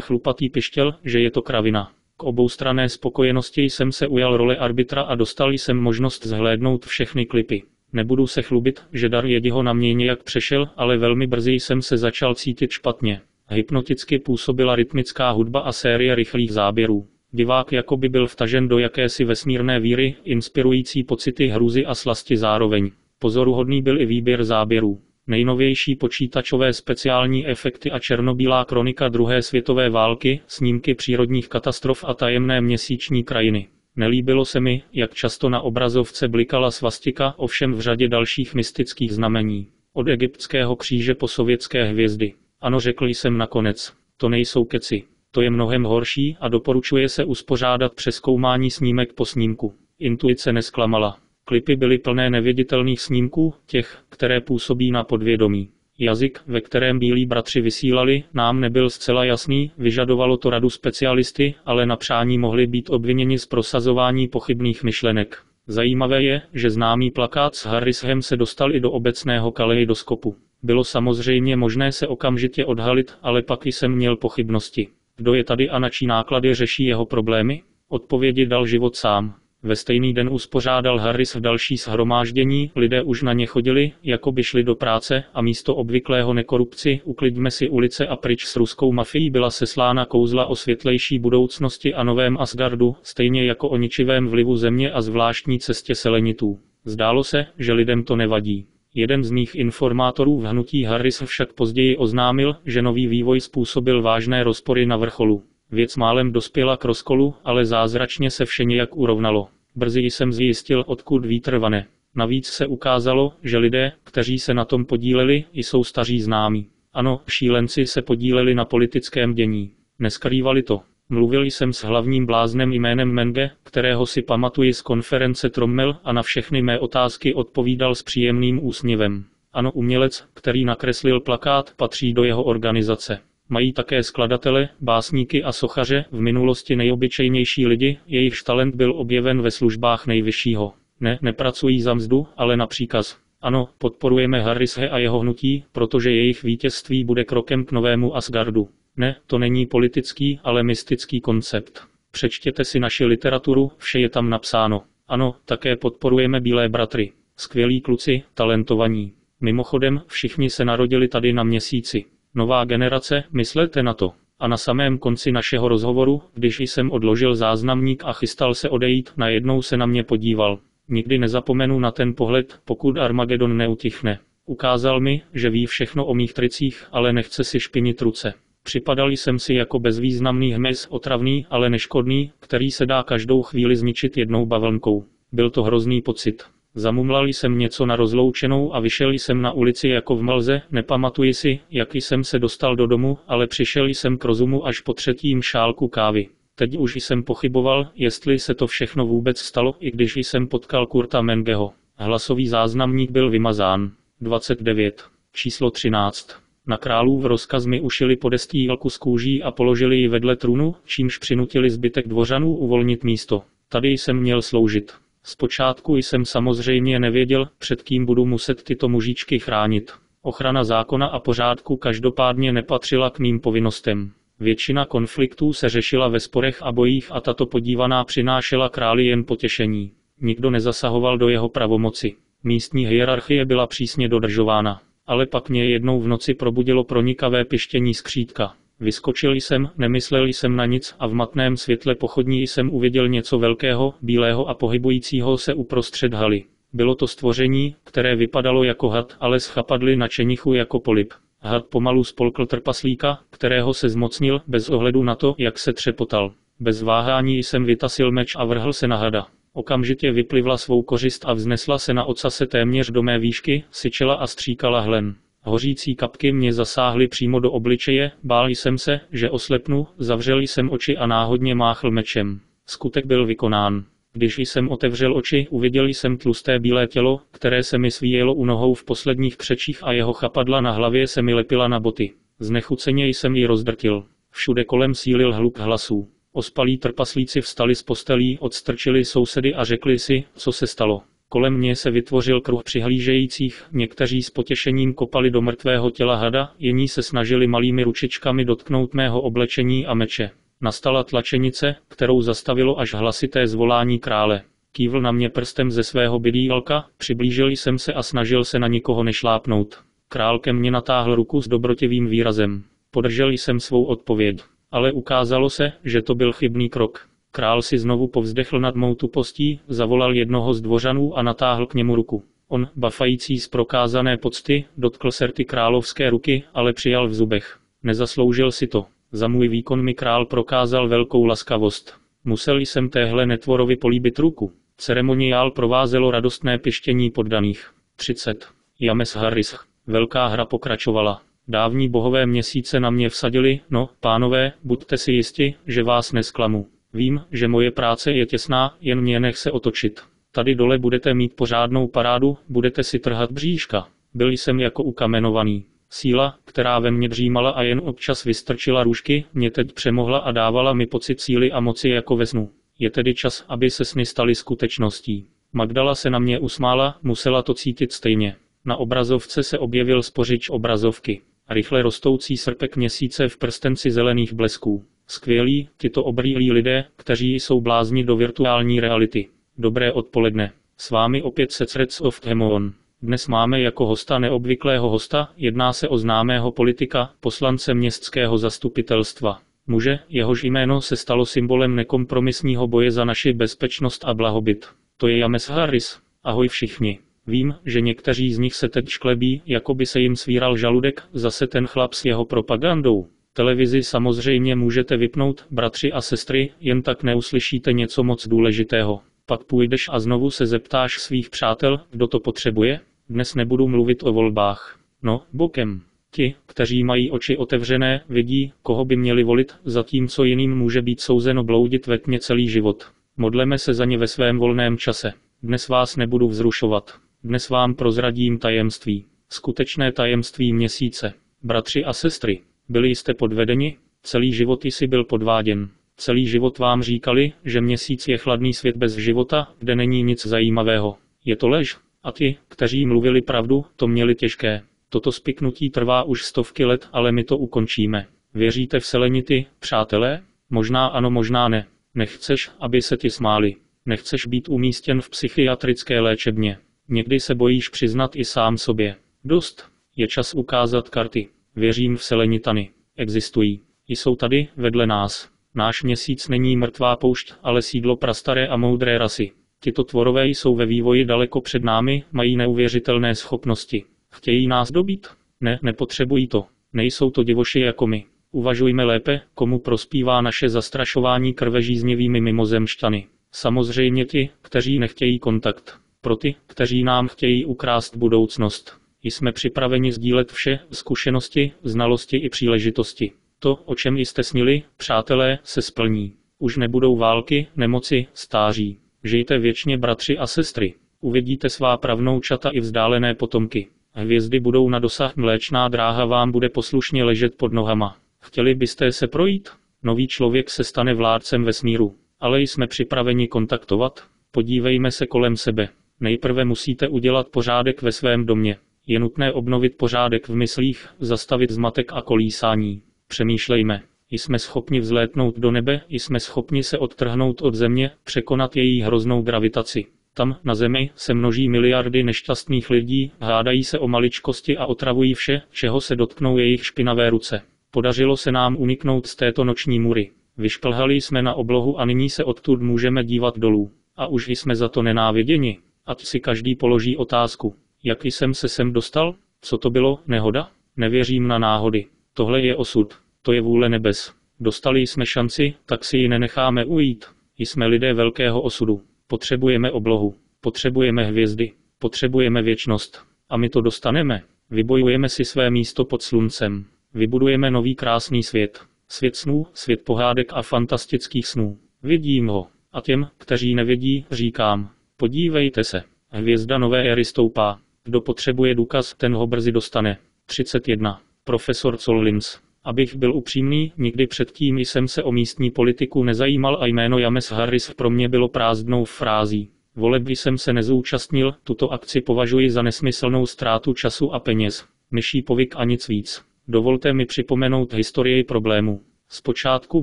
chlupatý pištěl, že je to kravina. K oboustranné spokojenosti jsem se ujal role arbitra a dostal jsem možnost zhlédnout všechny klipy. Nebudu se chlubit, že dar jediho na mě nějak přešel, ale velmi brzy jsem se začal cítit špatně. Hypnoticky působila rytmická hudba a série rychlých záběrů. Divák jako by byl vtažen do jakési vesmírné víry, inspirující pocity hrůzy a slasti zároveň. Pozoruhodný byl i výběr záběrů. Nejnovější počítačové speciální efekty a černobílá kronika druhé světové války, snímky přírodních katastrof a tajemné měsíční krajiny. Nelíbilo se mi, jak často na obrazovce blikala svastika, ovšem v řadě dalších mystických znamení. Od egyptského kříže po sovětské hvězdy. Ano, řekl jsem nakonec. To nejsou keci. To je mnohem horší a doporučuje se uspořádat přeskoumání snímek po snímku. Intuice nesklamala. Klipy byly plné nevěditelných snímků, těch, které působí na podvědomí. Jazyk, ve kterém bílí bratři vysílali, nám nebyl zcela jasný, vyžadovalo to radu specialisty, ale na přání mohli být obviněni z prosazování pochybných myšlenek. Zajímavé je, že známý plakát s Harrishem se dostal i do obecného kaleidoskopu. Bylo samozřejmě možné se okamžitě odhalit, ale pak jsem měl pochybnosti. Kdo je tady a na čí náklady řeší jeho problémy? Odpovědi dal život sám. Ve stejný den uspořádal Harris další shromáždění, lidé už na ně chodili, jako by šli do práce a místo obvyklého nekorupci, uklidíme si ulice a pryč s ruskou mafií byla seslána kouzla o světlejší budoucnosti a novém Asgardu, stejně jako o ničivém vlivu země a zvláštní cestě selenitů. Zdálo se, že lidem to nevadí. Jeden z mých informátorů v hnutí Harris však později oznámil, že nový vývoj způsobil vážné rozpory na vrcholu. Věc málem dospěla k rozkolu, ale zázračně se vše nějak urovnalo. Brzy jsem zjistil, odkud vítr vane. Navíc se ukázalo, že lidé, kteří se na tom podíleli, jsou staří známí. Ano, šílenci se podíleli na politickém dění. Neskrývali to. Mluvil jsem s hlavním bláznem jménem Menge, kterého si pamatuji z konference Trommel a na všechny mé otázky odpovídal s příjemným úsměvem. Ano, umělec, který nakreslil plakát, patří do jeho organizace. Mají také skladatele, básníky a sochaře, v minulosti nejobyčejnější lidi, jejichž talent byl objeven ve službách nejvyššího. Ne, nepracují za mzdu, ale na příkaz. Ano, podporujeme Harrishe a jeho hnutí, protože jejich vítězství bude krokem k novému Asgardu. Ne, to není politický, ale mystický koncept. Přečtěte si naši literaturu, vše je tam napsáno. Ano, také podporujeme Bílé bratry. Skvělí kluci, talentovaní. Mimochodem, všichni se narodili tady na měsíci. Nová generace, myslete na to. A na samém konci našeho rozhovoru, když jsem odložil záznamník a chystal se odejít, najednou se na mě podíval. Nikdy nezapomenu na ten pohled, pokud Armagedon neutichne. Ukázal mi, že ví všechno o mých tricích, ale nechce si špinit ruce. Připadal jsem si jako bezvýznamný hmyz, otravný, ale neškodný, který se dá každou chvíli zničit jednou bavlnkou. Byl to hrozný pocit. Zamumlal jsem něco na rozloučenou a vyšel jsem na ulici jako v mlze, nepamatuji si, jaký jsem se dostal do domu, ale přišel jsem k rozumu až po třetím šálku kávy. Teď už jsem pochyboval, jestli se to všechno vůbec stalo, i když jsem potkal Kurta Mengeho. Hlasový záznamník byl vymazán. 29. Číslo 13. Na králův rozkaz mi ušili podestýlku z kůží a položili ji vedle trůnu, čímž přinutili zbytek dvořanů uvolnit místo. Tady jsem měl sloužit. Zpočátku jsem samozřejmě nevěděl, před kým budu muset tyto mužičky chránit. Ochrana zákona a pořádku každopádně nepatřila k mým povinnostem. Většina konfliktů se řešila ve sporech a bojích a tato podívaná přinášela králi jen potěšení. Nikdo nezasahoval do jeho pravomoci. Místní hierarchie byla přísně dodržována. Ale pak mě jednou v noci probudilo pronikavé pištění skřítka. Vyskočil jsem, nemyslel jsem na nic a v matném světle pochodní jsem uviděl něco velkého, bílého a pohybujícího se uprostřed haly. Bylo to stvoření, které vypadalo jako had, ale s chapadly na čenichu jako polip. Had pomalu spolkl trpaslíka, kterého se zmocnil, bez ohledu na to, jak se třepotal. Bez váhání jsem vytasil meč a vrhl se na hada. Okamžitě vyplivla svou kořist a vznesla se na ocase téměř do mé výšky, syčela a stříkala hlen. Hořící kapky mě zasáhly přímo do obličeje, bál jsem se, že oslepnu, zavřel jsem oči a náhodně máchl mečem. Skutek byl vykonán. Když jsem otevřel oči, uviděl jsem tlusté bílé tělo, které se mi svíjelo u nohou v posledních křečích a jeho chapadla na hlavě se mi lepila na boty. Znechuceně jsem ji rozdrtil. Všude kolem sílil hluk hlasů. Ospalí trpaslíci vstali z postelí, odstrčili sousedy a řekli si, co se stalo. Kolem mě se vytvořil kruh přihlížejících, někteří s potěšením kopali do mrtvého těla hada, jiní se snažili malými ručičkami dotknout mého oblečení a meče. Nastala tlačenice, kterou zastavilo až hlasité zvolání krále. Kývl na mě prstem ze svého bydýlka, přiblížil jsem se a snažil se na nikoho nešlápnout. Král ke mně natáhl ruku s dobrotivým výrazem. Podržel jsem svou odpověď. Ale ukázalo se, že to byl chybný krok. Král si znovu povzdechl nad mou tupostí, zavolal jednoho z dvořanů a natáhl k němu ruku. On, bafající z prokázané pocty, dotkl se ty královské ruky, ale přijal v zubech. Nezasloužil si to. Za můj výkon mi král prokázal velkou laskavost. Musel jsem téhle netvorovi políbit ruku. Ceremoniál provázelo radostné pištění poddaných. 30. James Harris. Velká hra pokračovala. Dávní bohové měsíce na mě vsadili, no, pánové, buďte si jisti, že vás nesklamu. Vím, že moje práce je těsná, jen mě nech se otočit. Tady dole budete mít pořádnou parádu, budete si trhat bříška. Byl jsem jako ukamenovaný. Síla, která ve mně dřímala a jen občas vystrčila růžky, mě teď přemohla a dávala mi pocit síly a moci jako ve snu. Je tedy čas, aby se sny staly skutečností. Magdala se na mě usmála, musela to cítit stejně. Na obrazovce se objevil spořič obrazovky. Rychle rostoucí srpek měsíce v prstenci zelených blesků. Skvělí, tyto obrýlí lidé, kteří jsou blázni do virtuální reality. Dobré odpoledne. S vámi opět Secrets of Hemon. Dnes máme jako hosta neobvyklého hosta, jedná se o známého politika, poslance městského zastupitelstva. Muže, jehož jméno se stalo symbolem nekompromisního boje za naši bezpečnost a blahobyt. To je James Harris. Ahoj všichni. Vím, že někteří z nich se teď šklebí, jako by se jim svíral žaludek, zase ten chlap s jeho propagandou. Televizi samozřejmě můžete vypnout, bratři a sestry, jen tak neuslyšíte něco moc důležitého. Pak půjdeš a znovu se zeptáš svých přátel, kdo to potřebuje? Dnes nebudu mluvit o volbách. No, bokem. Ti, kteří mají oči otevřené, vidí, koho by měli volit, zatímco jiným může být souzeno bloudit ve tmě celý život. Modleme se za ně ve svém volném čase. Dnes vás nebudu vzrušovat. Dnes vám prozradím tajemství. Skutečné tajemství měsíce. Bratři a sestry, byli jste podvedeni? Celý život jsi byl podváděn. Celý život vám říkali, že měsíc je chladný svět bez života, kde není nic zajímavého. Je to lež? A ti, kteří mluvili pravdu, to měli těžké. Toto spiknutí trvá už stovky let, ale my to ukončíme. Věříte v selenity, přátelé? Možná ano, možná ne. Nechceš, aby se ti smáli. Nechceš být umístěn v psychiatrické léčebně. Někdy se bojíš přiznat i sám sobě. Dost. Je čas ukázat karty. Věřím v selenitany. Existují. Jsou tady, vedle nás. Náš měsíc není mrtvá poušť, ale sídlo prastaré a moudré rasy. Tito tvorové jsou ve vývoji daleko před námi, mají neuvěřitelné schopnosti. Chtějí nás dobít? Ne, nepotřebují to. Nejsou to divoši jako my. Uvažujme lépe, komu prospívá naše zastrašování krvežíznivými mimozemšťany. Samozřejmě ti, kteří nechtějí kontakt. Pro ty, kteří nám chtějí ukrást budoucnost. Jsme připraveni sdílet vše, zkušenosti, znalosti i příležitosti. To, o čem jste snili, přátelé, se splní. Už nebudou války, nemoci, stáří. Žijte věčně bratři a sestry. Uvidíte svá pravnoučata i vzdálené potomky. Hvězdy budou na dosah, mléčná dráha vám bude poslušně ležet pod nohama. Chtěli byste se projít? Nový člověk se stane vládcem vesmíru. Ale jsme připraveni kontaktovat? Podívejme se kolem sebe. Nejprve musíte udělat pořádek ve svém domě. Je nutné obnovit pořádek v myslích, zastavit zmatek a kolísání. Přemýšlejme. Jsme schopni vzlétnout do nebe, jsme schopni se odtrhnout od země, překonat její hroznou gravitaci. Tam, na Zemi, se množí miliardy nešťastných lidí, hádají se o maličkosti a otravují vše, čeho se dotknou jejich špinavé ruce. Podařilo se nám uniknout z této noční mury. Vyšplhali jsme na oblohu a nyní se odtud můžeme dívat dolů. A už jsme za to nenáviděni. Ať si každý položí otázku. Jak jsem se sem dostal? Co to bylo, nehoda? Nevěřím na náhody. Tohle je osud. To je vůle nebes. Dostali jsme šanci, tak si ji nenecháme ujít. Jsme lidé velkého osudu. Potřebujeme oblohu. Potřebujeme hvězdy. Potřebujeme věčnost. A my to dostaneme. Vybojujeme si své místo pod sluncem. Vybudujeme nový krásný svět. Svět snů, svět pohádek a fantastických snů. Vidím ho. A těm, kteří nevědí, říkám. Podívejte se. Hvězda nové éry stoupá. Kdo potřebuje důkaz, ten ho brzy dostane. 31. Profesor Zollins. Abych byl upřímný, nikdy předtím jsem se o místní politiku nezajímal a jméno James Harris pro mě bylo prázdnou frází. Voleb jsem se nezúčastnil, tuto akci považuji za nesmyslnou ztrátu času a peněz. Myší povyk a nic víc. Dovolte mi připomenout historii problému. Zpočátku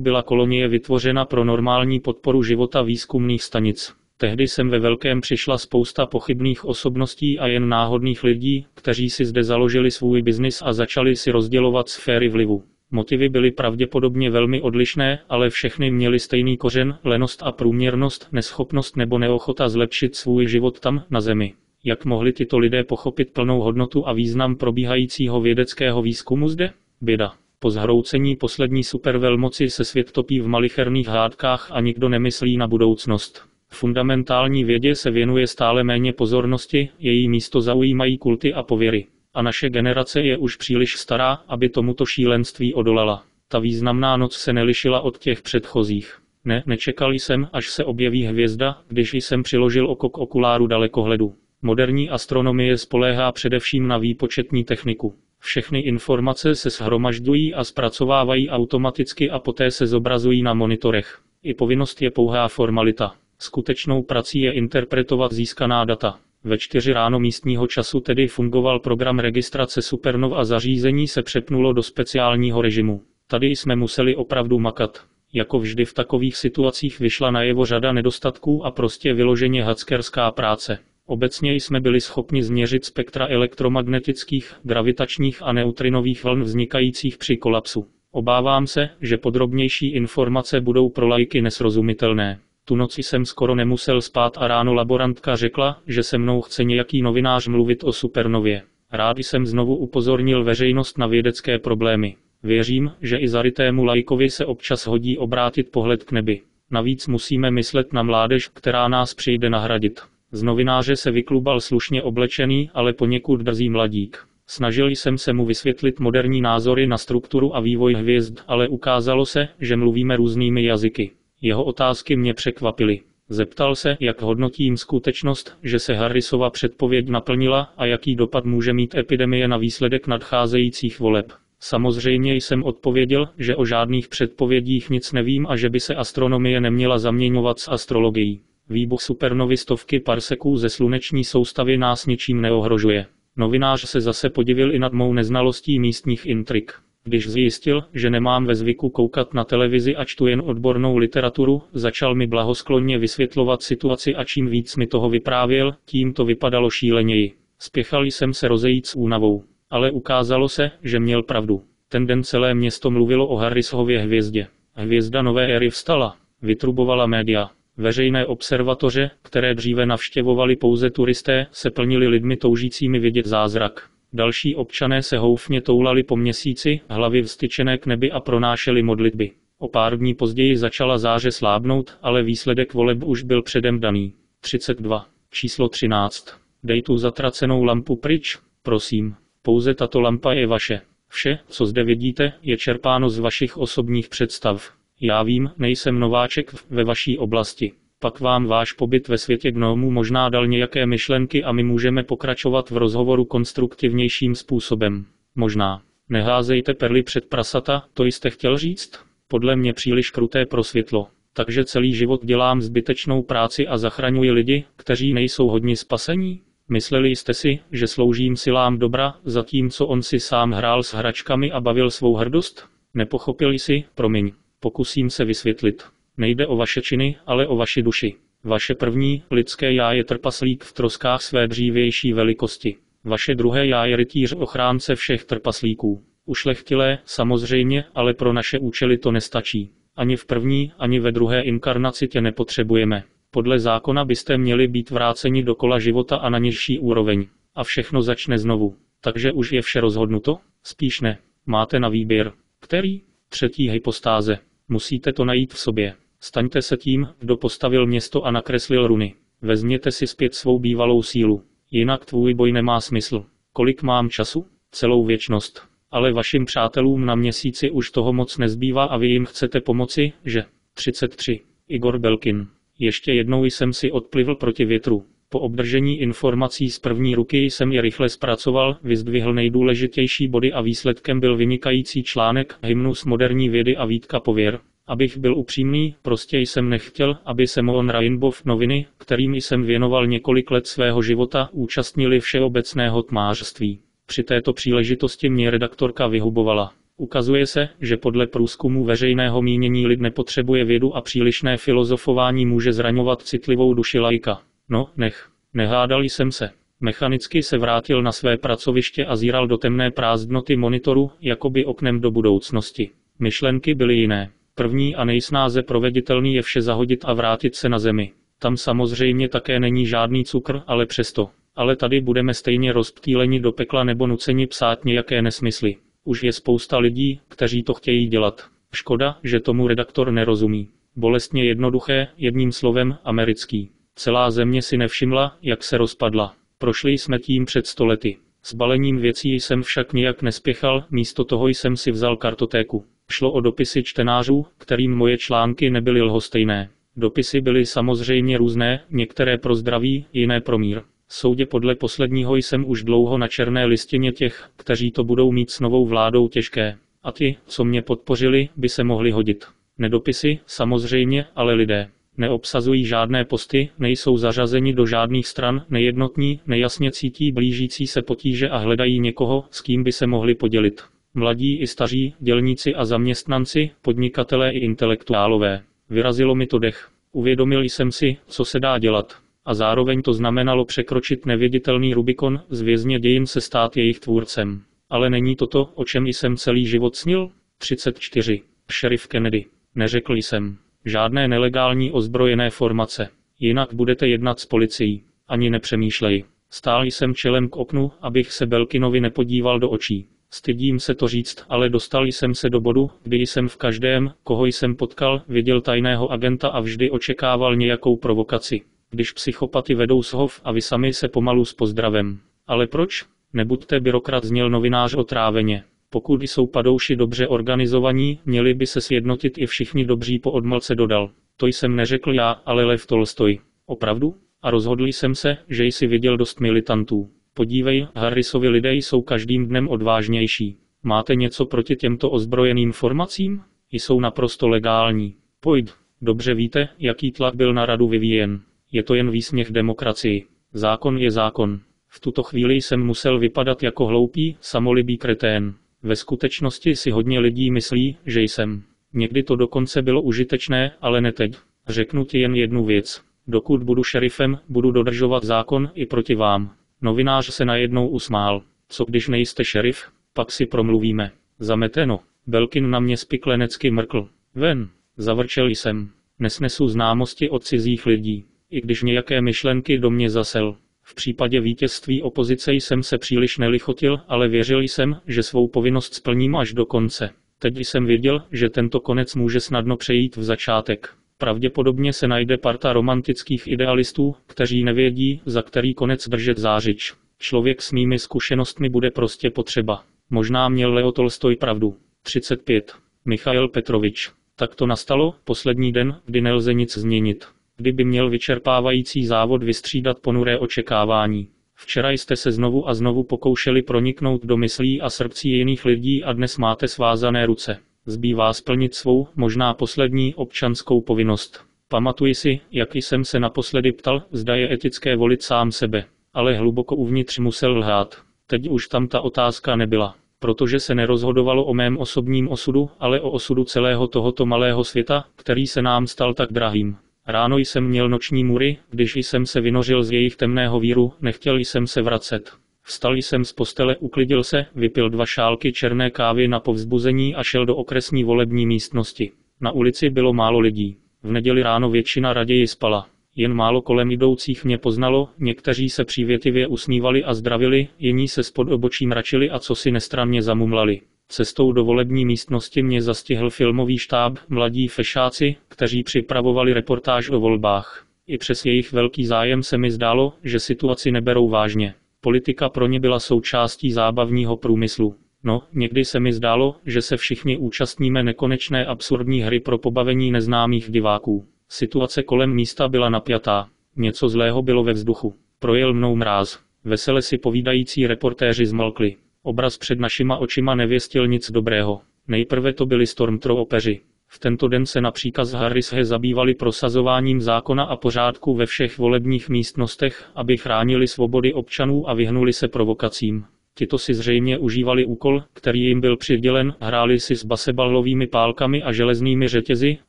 byla kolonie vytvořena pro normální podporu života výzkumných stanic. Tehdy jsem ve velkém přišla spousta pochybných osobností a jen náhodných lidí, kteří si zde založili svůj biznis a začali si rozdělovat sféry vlivu. Motivy byly pravděpodobně velmi odlišné, ale všechny měly stejný kořen, lenost a průměrnost, neschopnost nebo neochota zlepšit svůj život tam, na zemi. Jak mohli tyto lidé pochopit plnou hodnotu a význam probíhajícího vědeckého výzkumu zde? Běda. Po zhroucení poslední supervelmoci se svět topí v malicherných hádkách a nikdo nemyslí na budoucnost. Fundamentální vědě se věnuje stále méně pozornosti, její místo zaujímají kulty a pověry. A naše generace je už příliš stará, aby tomuto šílenství odolala. Ta významná noc se nelišila od těch předchozích. Ne, nečekal jsem, až se objeví hvězda, když jsem přiložil oko k okuláru dalekohledu. Moderní astronomie spoléhá především na výpočetní techniku. Všechny informace se shromažďují a zpracovávají automaticky a poté se zobrazují na monitorech. I povinnost je pouhá formalita. Skutečnou prací je interpretovat získaná data. Ve čtyři ráno místního času tedy fungoval program registrace supernov a zařízení se přepnulo do speciálního režimu. Tady jsme museli opravdu makat. Jako vždy v takových situacích vyšla najevo řada nedostatků a prostě vyloženě hackerská práce. Obecně jsme byli schopni změřit spektra elektromagnetických, gravitačních a neutrinových vln vznikajících při kolapsu. Obávám se, že podrobnější informace budou pro lajky nesrozumitelné. Tu noci jsem skoro nemusel spát a ráno laborantka řekla, že se mnou chce nějaký novinář mluvit o supernově. Rád jsem znovu upozornil veřejnost na vědecké problémy. Věřím, že i zarytému lajkovi se občas hodí obrátit pohled k nebi. Navíc musíme myslet na mládež, která nás přijde nahradit. Z novináře se vyklubal slušně oblečený, ale poněkud drzý mladík. Snažil jsem se mu vysvětlit moderní názory na strukturu a vývoj hvězd, ale ukázalo se, že mluvíme různými jazyky. Jeho otázky mě překvapily. Zeptal se, jak hodnotím skutečnost, že se Harrisova předpověď naplnila a jaký dopad může mít epidemie na výsledek nadcházejících voleb. Samozřejmě jsem odpověděl, že o žádných předpovědích nic nevím a že by se astronomie neměla zaměňovat s astrologií. Výbuch supernovy stovky parseků ze sluneční soustavy nás ničím neohrožuje. Novinář se zase podivil i nad mou neznalostí místních intrik. Když zjistil, že nemám ve zvyku koukat na televizi a čtu jen odbornou literaturu, začal mi blahosklonně vysvětlovat situaci a čím víc mi toho vyprávěl, tím to vypadalo šíleněji. Spěchal jsem se rozejít s únavou. Ale ukázalo se, že měl pravdu. Ten den celé město mluvilo o Harrisově hvězdě. Hvězda nové éry vstala, vytrubovala média. Veřejné observatoře, které dříve navštěvovali pouze turisté, se plnili lidmi toužícími vidět zázrak. Další občané se houfně toulali po měsíci, hlavy vstyčené k nebi a pronášeli modlitby. O pár dní později začala záře slábnout, ale výsledek voleb už byl předem daný. 32. Číslo 13. Dej tu zatracenou lampu pryč, prosím. Pouze tato lampa je vaše. Vše, co zde vidíte, je čerpáno z vašich osobních představ. Já vím, nejsem nováček ve vaší oblasti. Pak vám váš pobyt ve světě gnomů možná dal nějaké myšlenky a my můžeme pokračovat v rozhovoru konstruktivnějším způsobem. Možná. Neházejte perly před prasata, to jste chtěl říct? Podle mě příliš kruté pro světlo. Takže celý život dělám zbytečnou práci a zachraňuji lidi, kteří nejsou hodně spasení? Mysleli jste si, že sloužím silám dobra, zatímco on si sám hrál s hračkami a bavil svou hrdost? Nepochopili si, promiň. Pokusím se vysvětlit. Nejde o vaše činy, ale o vaši duši. Vaše první, lidské já je trpaslík v troskách své dřívější velikosti. Vaše druhé já je rytíř ochránce všech trpaslíků. Ušlechtilé, samozřejmě, ale pro naše účely to nestačí. Ani v první, ani ve druhé inkarnaci tě nepotřebujeme. Podle zákona byste měli být vráceni do kola života a na nižší úroveň. A všechno začne znovu. Takže už je vše rozhodnuto? Spíš ne. Máte na výběr. Který? Třetí hypostáze. Musíte to najít v sobě. Staňte se tím, kdo postavil město a nakreslil runy. Vezměte si zpět svou bývalou sílu. Jinak tvůj boj nemá smysl. Kolik mám času? Celou věčnost. Ale vašim přátelům na měsíci už toho moc nezbývá a vy jim chcete pomoci, že? 33. Igor Belkin. Ještě jednou jsem si odplivl proti větru. Po obdržení informací z první ruky jsem je rychle zpracoval, vyzdvihl nejdůležitější body a výsledkem byl vynikající článek Hymnus moderní vědy a Vítka pověr. Abych byl upřímný, prostě jsem nechtěl, aby se Moon Rainbow noviny, kterým jsem věnoval několik let svého života, účastnili všeobecného tmářství. Při této příležitosti mě redaktorka vyhubovala. Ukazuje se, že podle průzkumu veřejného mínění lid nepotřebuje vědu a přílišné filozofování může zraňovat citlivou duši lajka. No, nech. Nehádal jsem se. Mechanicky se vrátil na své pracoviště a zíral do temné prázdnoty monitoru, jakoby oknem do budoucnosti. Myšlenky byly jiné. První a nejsnáze proveditelný je vše zahodit a vrátit se na zemi. Tam samozřejmě také není žádný cukr, ale přesto. Ale tady budeme stejně rozptýleni do pekla nebo nuceni psát nějaké nesmysly. Už je spousta lidí, kteří to chtějí dělat. Škoda, že tomu redaktor nerozumí. Bolestně jednoduché, jedním slovem, americký. Celá země si nevšimla, jak se rozpadla. Prošli jsme tím před stolety. S balením věcí jsem však nijak nespěchal, místo toho jsem si vzal kartotéku. Šlo o dopisy čtenářů, kterým moje články nebyly lhostejné. Dopisy byly samozřejmě různé, některé pro zdraví, jiné pro mír. Soudě podle posledního jsem už dlouho na černé listině těch, kteří to budou mít s novou vládou těžké. A ty, co mě podpořili, by se mohli hodit. Nedopisy, samozřejmě, ale lidé. Neobsazují žádné posty, nejsou zařazeni do žádných stran, nejednotní, nejasně cítí blížící se potíže a hledají někoho, s kým by se mohli podělit. Mladí i staří, dělníci a zaměstnanci, podnikatelé i intelektuálové. Vyrazilo mi to dech. Uvědomil jsem si, co se dá dělat. A zároveň to znamenalo překročit nevěditelný Rubikon, z vězně dějin se stát jejich tvůrcem. Ale není to to, o čem jsem celý život snil? 34. Sheriff Kennedy. Neřekl jsem. Žádné nelegální ozbrojené formace. Jinak budete jednat s policií. Ani nepřemýšlej. Stál jsem čelem k oknu, abych se Belkinovi nepodíval do očí. Stydím se to říct, ale dostal jsem se do bodu, kdy jsem v každém, koho jsem potkal, viděl tajného agenta a vždy očekával nějakou provokaci. Když psychopaty vedou shov a vy sami se pomalu s pozdravem. Ale proč? Nebuďte byrokrat zněl novinář otráveně. Pokud jsou padouši dobře organizovaní, měli by se sjednotit i všichni dobří po odmlce dodal. To jsem neřekl já, ale Lev Tolstoj. Opravdu? A rozhodl jsem se, že jsi viděl dost militantů. Podívej, Harrisovi lidé jsou každým dnem odvážnější. Máte něco proti těmto ozbrojeným formacím? Jsou naprosto legální. Pojď. Dobře víte, jaký tlak byl na radu vyvíjen. Je to jen výsměch demokracii. Zákon je zákon. V tuto chvíli jsem musel vypadat jako hloupý, samolibý kretén. Ve skutečnosti si hodně lidí myslí, že jsem. Někdy to dokonce bylo užitečné, ale ne teď. Řeknu ti jen jednu věc. Dokud budu šerifem, budu dodržovat zákon i proti vám. Novinář se najednou usmál. Co když nejste šerif? Pak si promluvíme. Zameteno. Belkin na mě spiklenecky mrkl. Ven. Zavrčel jsem. Nesnesu známosti od cizích lidí. I když nějaké myšlenky do mě zasel. V případě vítězství opozice jsem se příliš nelichotil, ale věřil jsem, že svou povinnost splním až do konce. Teď jsem věděl, že tento konec může snadno přejít v začátek. Pravděpodobně se najde parta romantických idealistů, kteří nevědí, za který konec držet zářič. Člověk s mými zkušenostmi bude prostě potřeba. Možná měl Leo Tolstoj pravdu. 35. Michail Petrovič. Tak to nastalo, poslední den, kdy nelze nic změnit. Kdyby měl vyčerpávající závod vystřídat ponuré očekávání. Včera jste se znovu a znovu pokoušeli proniknout do myslí a srdcí jiných lidí a dnes máte svázané ruce. Zbývá splnit svou, možná poslední, občanskou povinnost. Pamatuji si, jak jsem se naposledy ptal, zda je etické volit sám sebe. Ale hluboko uvnitř musel lhát. Teď už tam ta otázka nebyla. Protože se nerozhodovalo o mém osobním osudu, ale o osudu celého tohoto malého světa, který se nám stal tak drahým. Ráno jsem měl noční mury, když jsem se vynořil z jejich temného víru, nechtěl jsem se vracet. Vstal jsem z postele, uklidil se, vypil dva šálky černé kávy na povzbuzení a šel do okresní volební místnosti. Na ulici bylo málo lidí. V neděli ráno většina raději spala. Jen málo kolem jdoucích mě poznalo, někteří se přívětivě usmívali a zdravili, jiní se spod obočí mračili a co si nestranně zamumlali. Cestou do volební místnosti mě zastihl filmový štáb, mladí fešáci, kteří připravovali reportáž o volbách. I přes jejich velký zájem se mi zdálo, že situaci neberou vážně. Politika pro ně byla součástí zábavního průmyslu. No, někdy se mi zdálo, že se všichni účastníme nekonečné absurdní hry pro pobavení neznámých diváků. Situace kolem místa byla napjatá. Něco zlého bylo ve vzduchu. Projel mnou mráz. Vesele si povídající reportéři zmlkli. Obraz před našima očima nevěstil nic dobrého. Nejprve to byli Stormtroopeři. V tento den se na příkaz Harrishe zabývali prosazováním zákona a pořádku ve všech volebních místnostech, aby chránili svobody občanů a vyhnuli se provokacím. Tito si zřejmě užívali úkol, který jim byl přidělen, hráli si s baseballovými pálkami a železnými řetězy,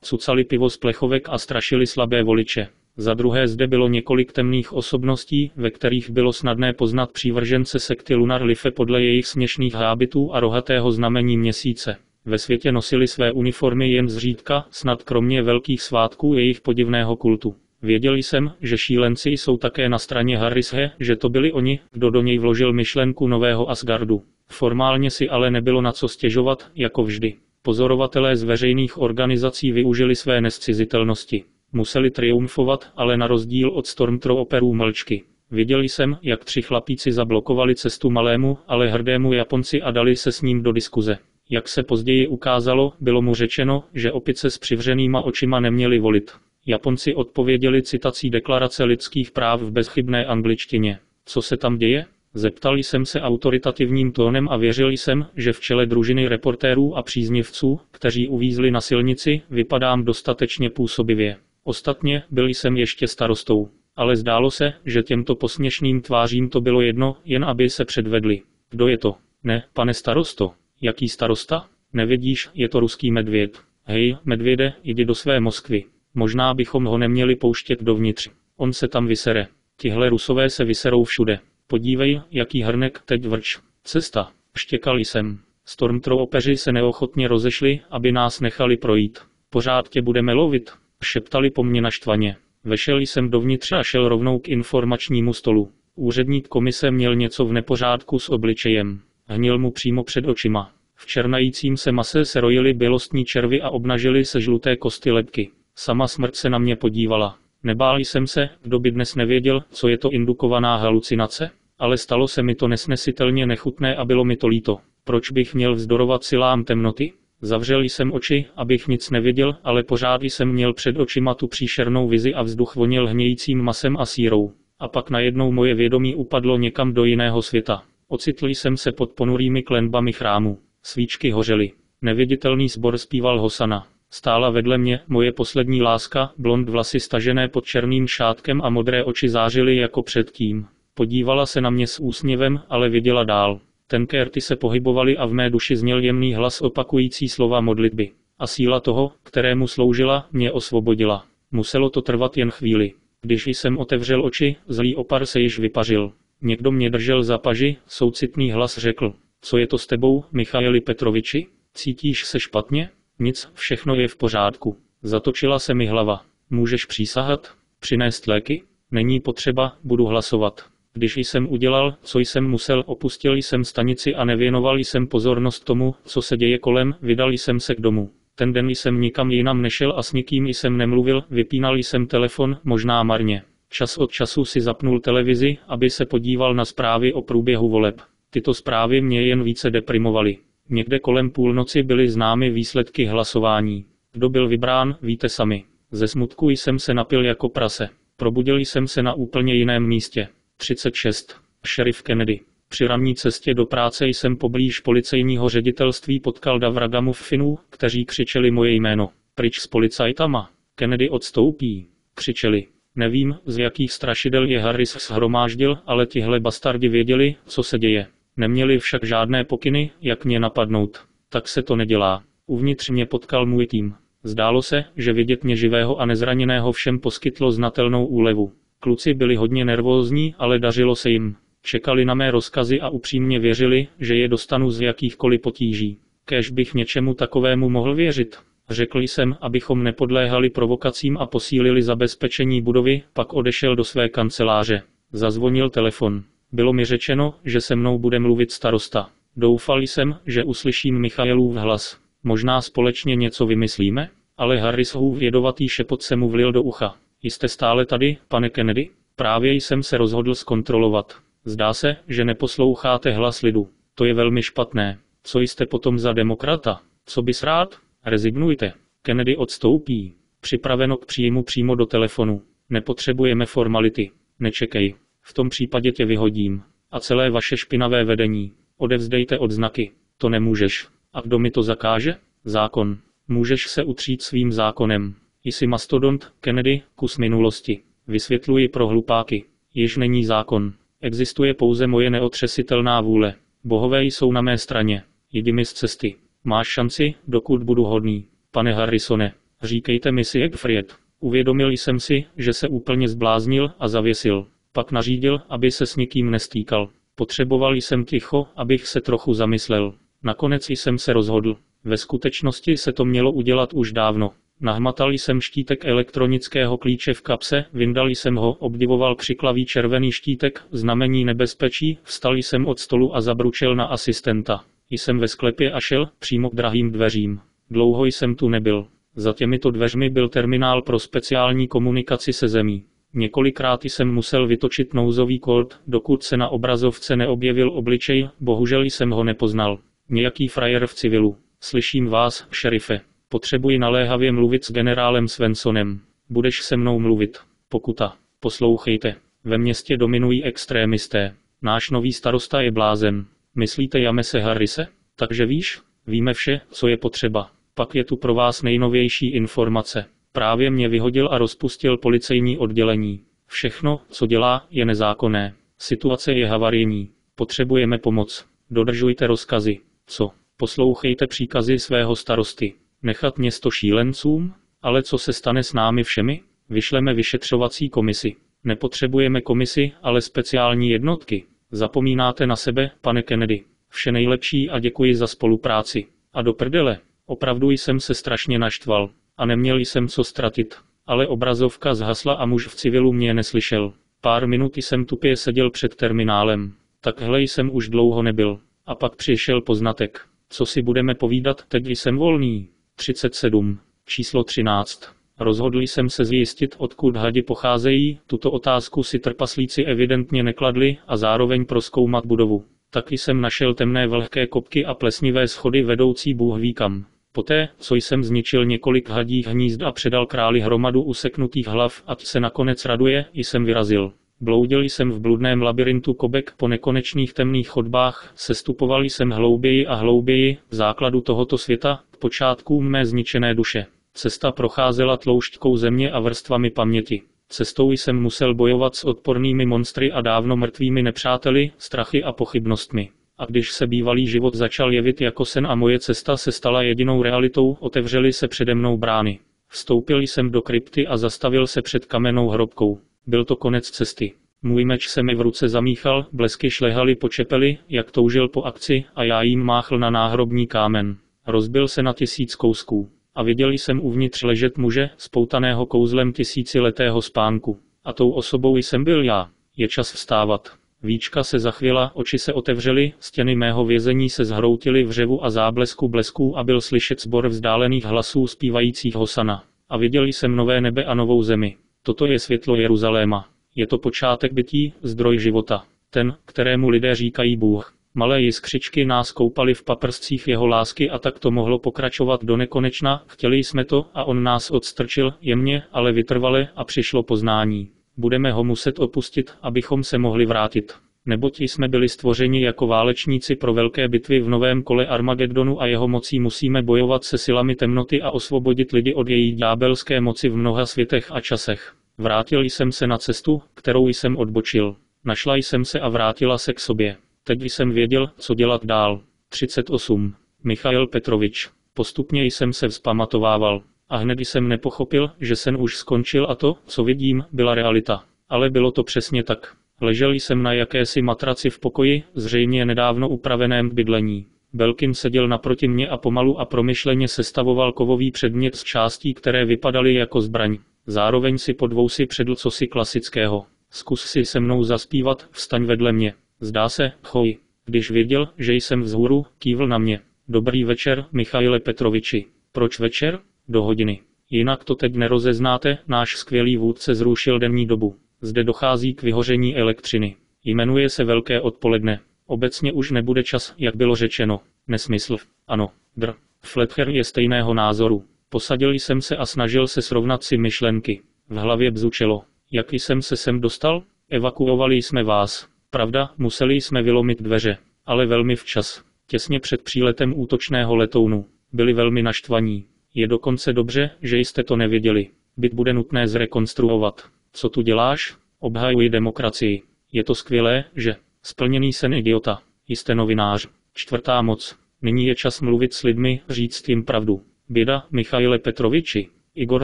cucali pivo z plechovek a strašili slabé voliče. Za druhé zde bylo několik temných osobností, ve kterých bylo snadné poznat přívržence sekty Lunar Life podle jejich směšných hábitů a rohatého znamení měsíce. Ve světě nosili své uniformy jen zřídka, snad kromě velkých svátků jejich podivného kultu. Věděl jsem, že šílenci jsou také na straně Harrishe, že to byli oni, kdo do něj vložil myšlenku nového Asgardu. Formálně si ale nebylo na co stěžovat, jako vždy. Pozorovatelé z veřejných organizací využili své nescizitelnosti. Museli triumfovat, ale na rozdíl od Stormtrooperů mlčky. Viděl jsem, jak tři chlapíci zablokovali cestu malému, ale hrdému Japonci a dali se s ním do diskuze. Jak se později ukázalo, bylo mu řečeno, že opice s přivřenýma očima neměli volit. Japonci odpověděli citací Deklarace lidských práv v bezchybné angličtině. Co se tam děje? Zeptal jsem se autoritativním tónem a věřil jsem, že v čele družiny reportérů a příznivců, kteří uvízli na silnici, vypadám dostatečně působivě. Ostatně byl jsem ještě starostou. Ale zdálo se, že těmto posměšným tvářím to bylo jedno, jen aby se předvedli. Kdo je to? Ne, pane starosto. Jaký starosta? Nevidíš, je to ruský medvěd. Hej, medvěde, jdi do své Moskvy. Možná bychom ho neměli pouštět dovnitř. On se tam vysere. Tihle rusové se vyserou všude. Podívej, jaký hrnek teď vrč. Cesta. Štěkal jsem. Stormtroopeři se neochotně rozešli, aby nás nechali projít. Pořád tě budeme lovit. Šeptali po mně naštvaně. Vešel jsem dovnitř a šel rovnou k informačnímu stolu. Úředník komise měl něco v nepořádku s obličejem. Hnil mu přímo před očima. V černajícím se mase se rojily bělostní červy a obnažily se žluté kosti lepky. Sama smrt se na mě podívala. Nebál jsem se, kdo by dnes nevěděl, co je to indukovaná halucinace? Ale stalo se mi to nesnesitelně nechutné a bylo mi to líto. Proč bych měl vzdorovat silám temnoty? Zavřel jsem oči, abych nic neviděl, ale pořád jsem měl před očima tu příšernou vizi a vzduch voněl hnějícím masem a sírou. A pak najednou moje vědomí upadlo někam do jiného světa. Ocitl jsem se pod ponurými klenbami chrámu. Svíčky hořely. Neviditelný sbor zpíval Hosana. Stála vedle mě moje poslední láska, blond vlasy stažené pod černým šátkem a modré oči zářily jako předtím. Podívala se na mě s úsměvem, ale viděla dál. Tenké rty se pohybovaly a v mé duši zněl jemný hlas opakující slova modlitby. A síla toho, kterému sloužila, mě osvobodila. Muselo to trvat jen chvíli. Když jsem otevřel oči, zlý opar se již vypařil. Někdo mě držel za paži, soucitný hlas řekl. Co je to s tebou, Michaeli Petroviči? Cítíš se špatně? Nic, všechno je v pořádku. Zatočila se mi hlava. Můžeš přísahat? Přinést léky? Není potřeba, budu hlasovat. Když jsem udělal, co jsem musel, opustil jsem stanici a nevěnoval jsem pozornost tomu, co se děje kolem, vydal jsem se k domu. Ten den jsem nikam jinam nešel a s nikým jsem nemluvil, vypínal jsem telefon, možná marně. Čas od času si zapnul televizi, aby se podíval na zprávy o průběhu voleb. Tyto zprávy mě jen více deprimovaly. Někde kolem půlnoci byly známy výsledky hlasování. Kdo byl vybrán, víte sami. Ze smutku jsem se napil jako prase. Probudil jsem se na úplně jiném místě. 36. Šerif Kennedy. Při ranní cestě do práce jsem poblíž policejního ředitelství potkal Davragamu Finů, kteří křičeli moje jméno. Pryč s policajtama. Kennedy odstoupí. Křičeli. Nevím, z jakých strašidel je Harris shromáždil, ale tihle bastardi věděli, co se děje. Neměli však žádné pokyny, jak mě napadnout. Tak se to nedělá. Uvnitř mě potkal můj tým. Zdálo se, že vidět mě živého a nezraněného všem poskytlo znatelnou úlevu. Kluci byli hodně nervózní, ale dařilo se jim. Čekali na mé rozkazy a upřímně věřili, že je dostanu z jakýchkoliv potíží. Kéž bych něčemu takovému mohl věřit. Řekl jsem, abychom nepodléhali provokacím a posílili zabezpečení budovy, pak odešel do své kanceláře. Zazvonil telefon. Bylo mi řečeno, že se mnou bude mluvit starosta. Doufal jsem, že uslyším Michaelův hlas. Možná společně něco vymyslíme? Ale Harrisův jedovatý šepot se mu vlil do ucha. Jste stále tady, pane Kennedy? Právě jsem se rozhodl zkontrolovat. Zdá se, že neposloucháte hlas lidu. To je velmi špatné. Co jste potom za demokrata? Co bys rád? Rezignujte. Kennedy odstoupí. Připraveno k příjmu přímo do telefonu. Nepotřebujeme formality. Nečekej. V tom případě tě vyhodím. A celé vaše špinavé vedení. Odevzdejte odznaky. To nemůžeš. A kdo mi to zakáže? Zákon. Můžeš se utřít svým zákonem. Jsi mastodont, Kennedy, kus minulosti. Vysvětluji pro hlupáky. Již není zákon. Existuje pouze moje neotřesitelná vůle. Bohové jsou na mé straně. Jdi mi z cesty. Máš šanci, dokud budu hodný. Pane Harrisone, říkejte mi si Egfried. Uvědomil jsem si, že se úplně zbláznil a zavěsil. Pak nařídil, aby se s nikým nestýkal. Potřeboval jsem ticho, abych se trochu zamyslel. Nakonec jsem se rozhodl. Ve skutečnosti se to mělo udělat už dávno. Nahmatal jsem štítek elektronického klíče v kapse, vyndal jsem ho, obdivoval křiklavý červený štítek, znamení nebezpečí, vstal jsem od stolu a zabručel na asistenta. Jsem ve sklepě a šel přímo k drahým dveřím. Dlouho jsem tu nebyl. Za těmito dveřmi byl terminál pro speciální komunikaci se zemí. Několikrát jsem musel vytočit nouzový kód, dokud se na obrazovce neobjevil obličej, bohužel jsem ho nepoznal. Nějaký frajer v civilu. Slyším vás, šerife. Potřebuji naléhavě mluvit s generálem Svensonem. Budeš se mnou mluvit. Pokuta. Poslouchejte. Ve městě dominují extrémisté. Náš nový starosta je blázen. Myslíte Jamese Harrise? Takže víš, víme vše, co je potřeba. Pak je tu pro vás nejnovější informace. Právě mě vyhodil a rozpustil policejní oddělení. Všechno, co dělá, je nezákonné. Situace je havarijní. Potřebujeme pomoc. Dodržujte rozkazy. Co? Poslouchejte příkazy svého starosty. Nechat město šílencům? Ale co se stane s námi všemi? Vyšleme vyšetřovací komisi. Nepotřebujeme komisi, ale speciální jednotky. Zapomínáte na sebe, pane Kennedy. Vše nejlepší a děkuji za spolupráci. A do prdele. Opravdu jsem se strašně naštval. A neměl jsem co ztratit. Ale obrazovka zhasla a muž v civilu mě neslyšel. Pár minut jsem tupě seděl před terminálem. Takhle jsem už dlouho nebyl. A pak přišel poznatek. Co si budeme povídat, teď jsem volný. 37. Číslo 13. Rozhodl jsem se zjistit, odkud hadi pocházejí, tuto otázku si trpaslíci evidentně nekladli a zároveň proskoumat budovu. Taky jsem našel temné vlhké kopky a plesnivé schody vedoucí Bůh ví kam. Poté, co jsem zničil několik hadích hnízd a předal králi hromadu useknutých hlav, a se nakonec raduje, jsem vyrazil. Bloudil jsem v bludném labirintu kobek po nekonečných temných chodbách, sestupoval jsem hlouběji a hlouběji, v základu tohoto světa, k počátkům mé zničené duše. Cesta procházela tloušťkou země a vrstvami paměti. Cestou jsem musel bojovat s odpornými monstry a dávno mrtvými nepřáteli, strachy a pochybnostmi. A když se bývalý život začal jevit jako sen a moje cesta se stala jedinou realitou, otevřely se přede mnou brány. Vstoupil jsem do krypty a zastavil se před kamennou hrobkou. Byl to konec cesty. Můj meč se mi v ruce zamíchal, blesky šlehaly po čepeli, jak toužil po akci, a já jim máchl na náhrobní kámen. Rozbil se na tisíc kousků. A viděl jsem uvnitř ležet muže, spoutaného kouzlem tisíciletého spánku. A tou osobou jsem byl já. Je čas vstávat. Víčka se zachvěla, oči se otevřely, stěny mého vězení se zhroutily v řevu a záblesku blesků a byl slyšet zbor vzdálených hlasů zpívajících Hosana. A viděl jsem nové nebe a novou zemi. Toto je světlo Jeruzaléma. Je to počátek bytí, zdroj života. Ten, kterému lidé říkají Bůh. Malé jiskřičky nás koupali v paprscích jeho lásky a tak to mohlo pokračovat do nekonečna, chtěli jsme to a on nás odstrčil, jemně, ale vytrvale a přišlo poznání. Budeme ho muset opustit, abychom se mohli vrátit. Neboť jsme byli stvořeni jako válečníci pro velké bitvy v novém kole Armagedonu a jeho mocí musíme bojovat se silami temnoty a osvobodit lidi od její ďábelské moci v mnoha světech a časech. Vrátil jsem se na cestu, kterou jsem odbočil. Našla jsem se a vrátila se k sobě. Teď jsem věděl, co dělat dál. 38. Michail Petrovič. Postupně jsem se vzpamatovával. A hned jsem nepochopil, že sen už skončil a to, co vidím, byla realita. Ale bylo to přesně tak. Ležel jsem na jakési matraci v pokoji, zřejmě nedávno upraveném bydlení. Belkin seděl naproti mě a pomalu a promyšleně sestavoval kovový předmět z částí, které vypadaly jako zbraň. Zároveň si po dvou si předl cosi klasického. Zkus si se mnou zaspívat, vstaň vedle mě. Zdá se, choj. Když věděl, že jsem vzhůru, kývl na mě. Dobrý večer, Michaile Petroviči. Proč večer? Do hodiny. Jinak to teď nerozeznáte, náš skvělý vůdce zrušil denní dobu. Zde dochází k vyhoření elektřiny. Jmenuje se Velké odpoledne. Obecně už nebude čas, jak bylo řečeno. Nesmysl. Ano. Dr. Fletcher je stejného názoru. Posadil jsem se a snažil se srovnat si myšlenky. V hlavě bzučelo. Jak jsem se sem dostal? Evakuovali jsme vás. Pravda, museli jsme vylomit dveře. Ale velmi včas. Těsně před příletem útočného letounu. Byli velmi naštvaní. Je dokonce dobře, že jste to nevěděli. Byt bude nutné zrekonstruovat. Co tu děláš? Obhajuji demokracii. Je to skvělé, že? Splněný sen idiota. Jste novinář. Čtvrtá moc. Nyní je čas mluvit s lidmi, říct jim pravdu. Běda, Michaile Petroviči. Igor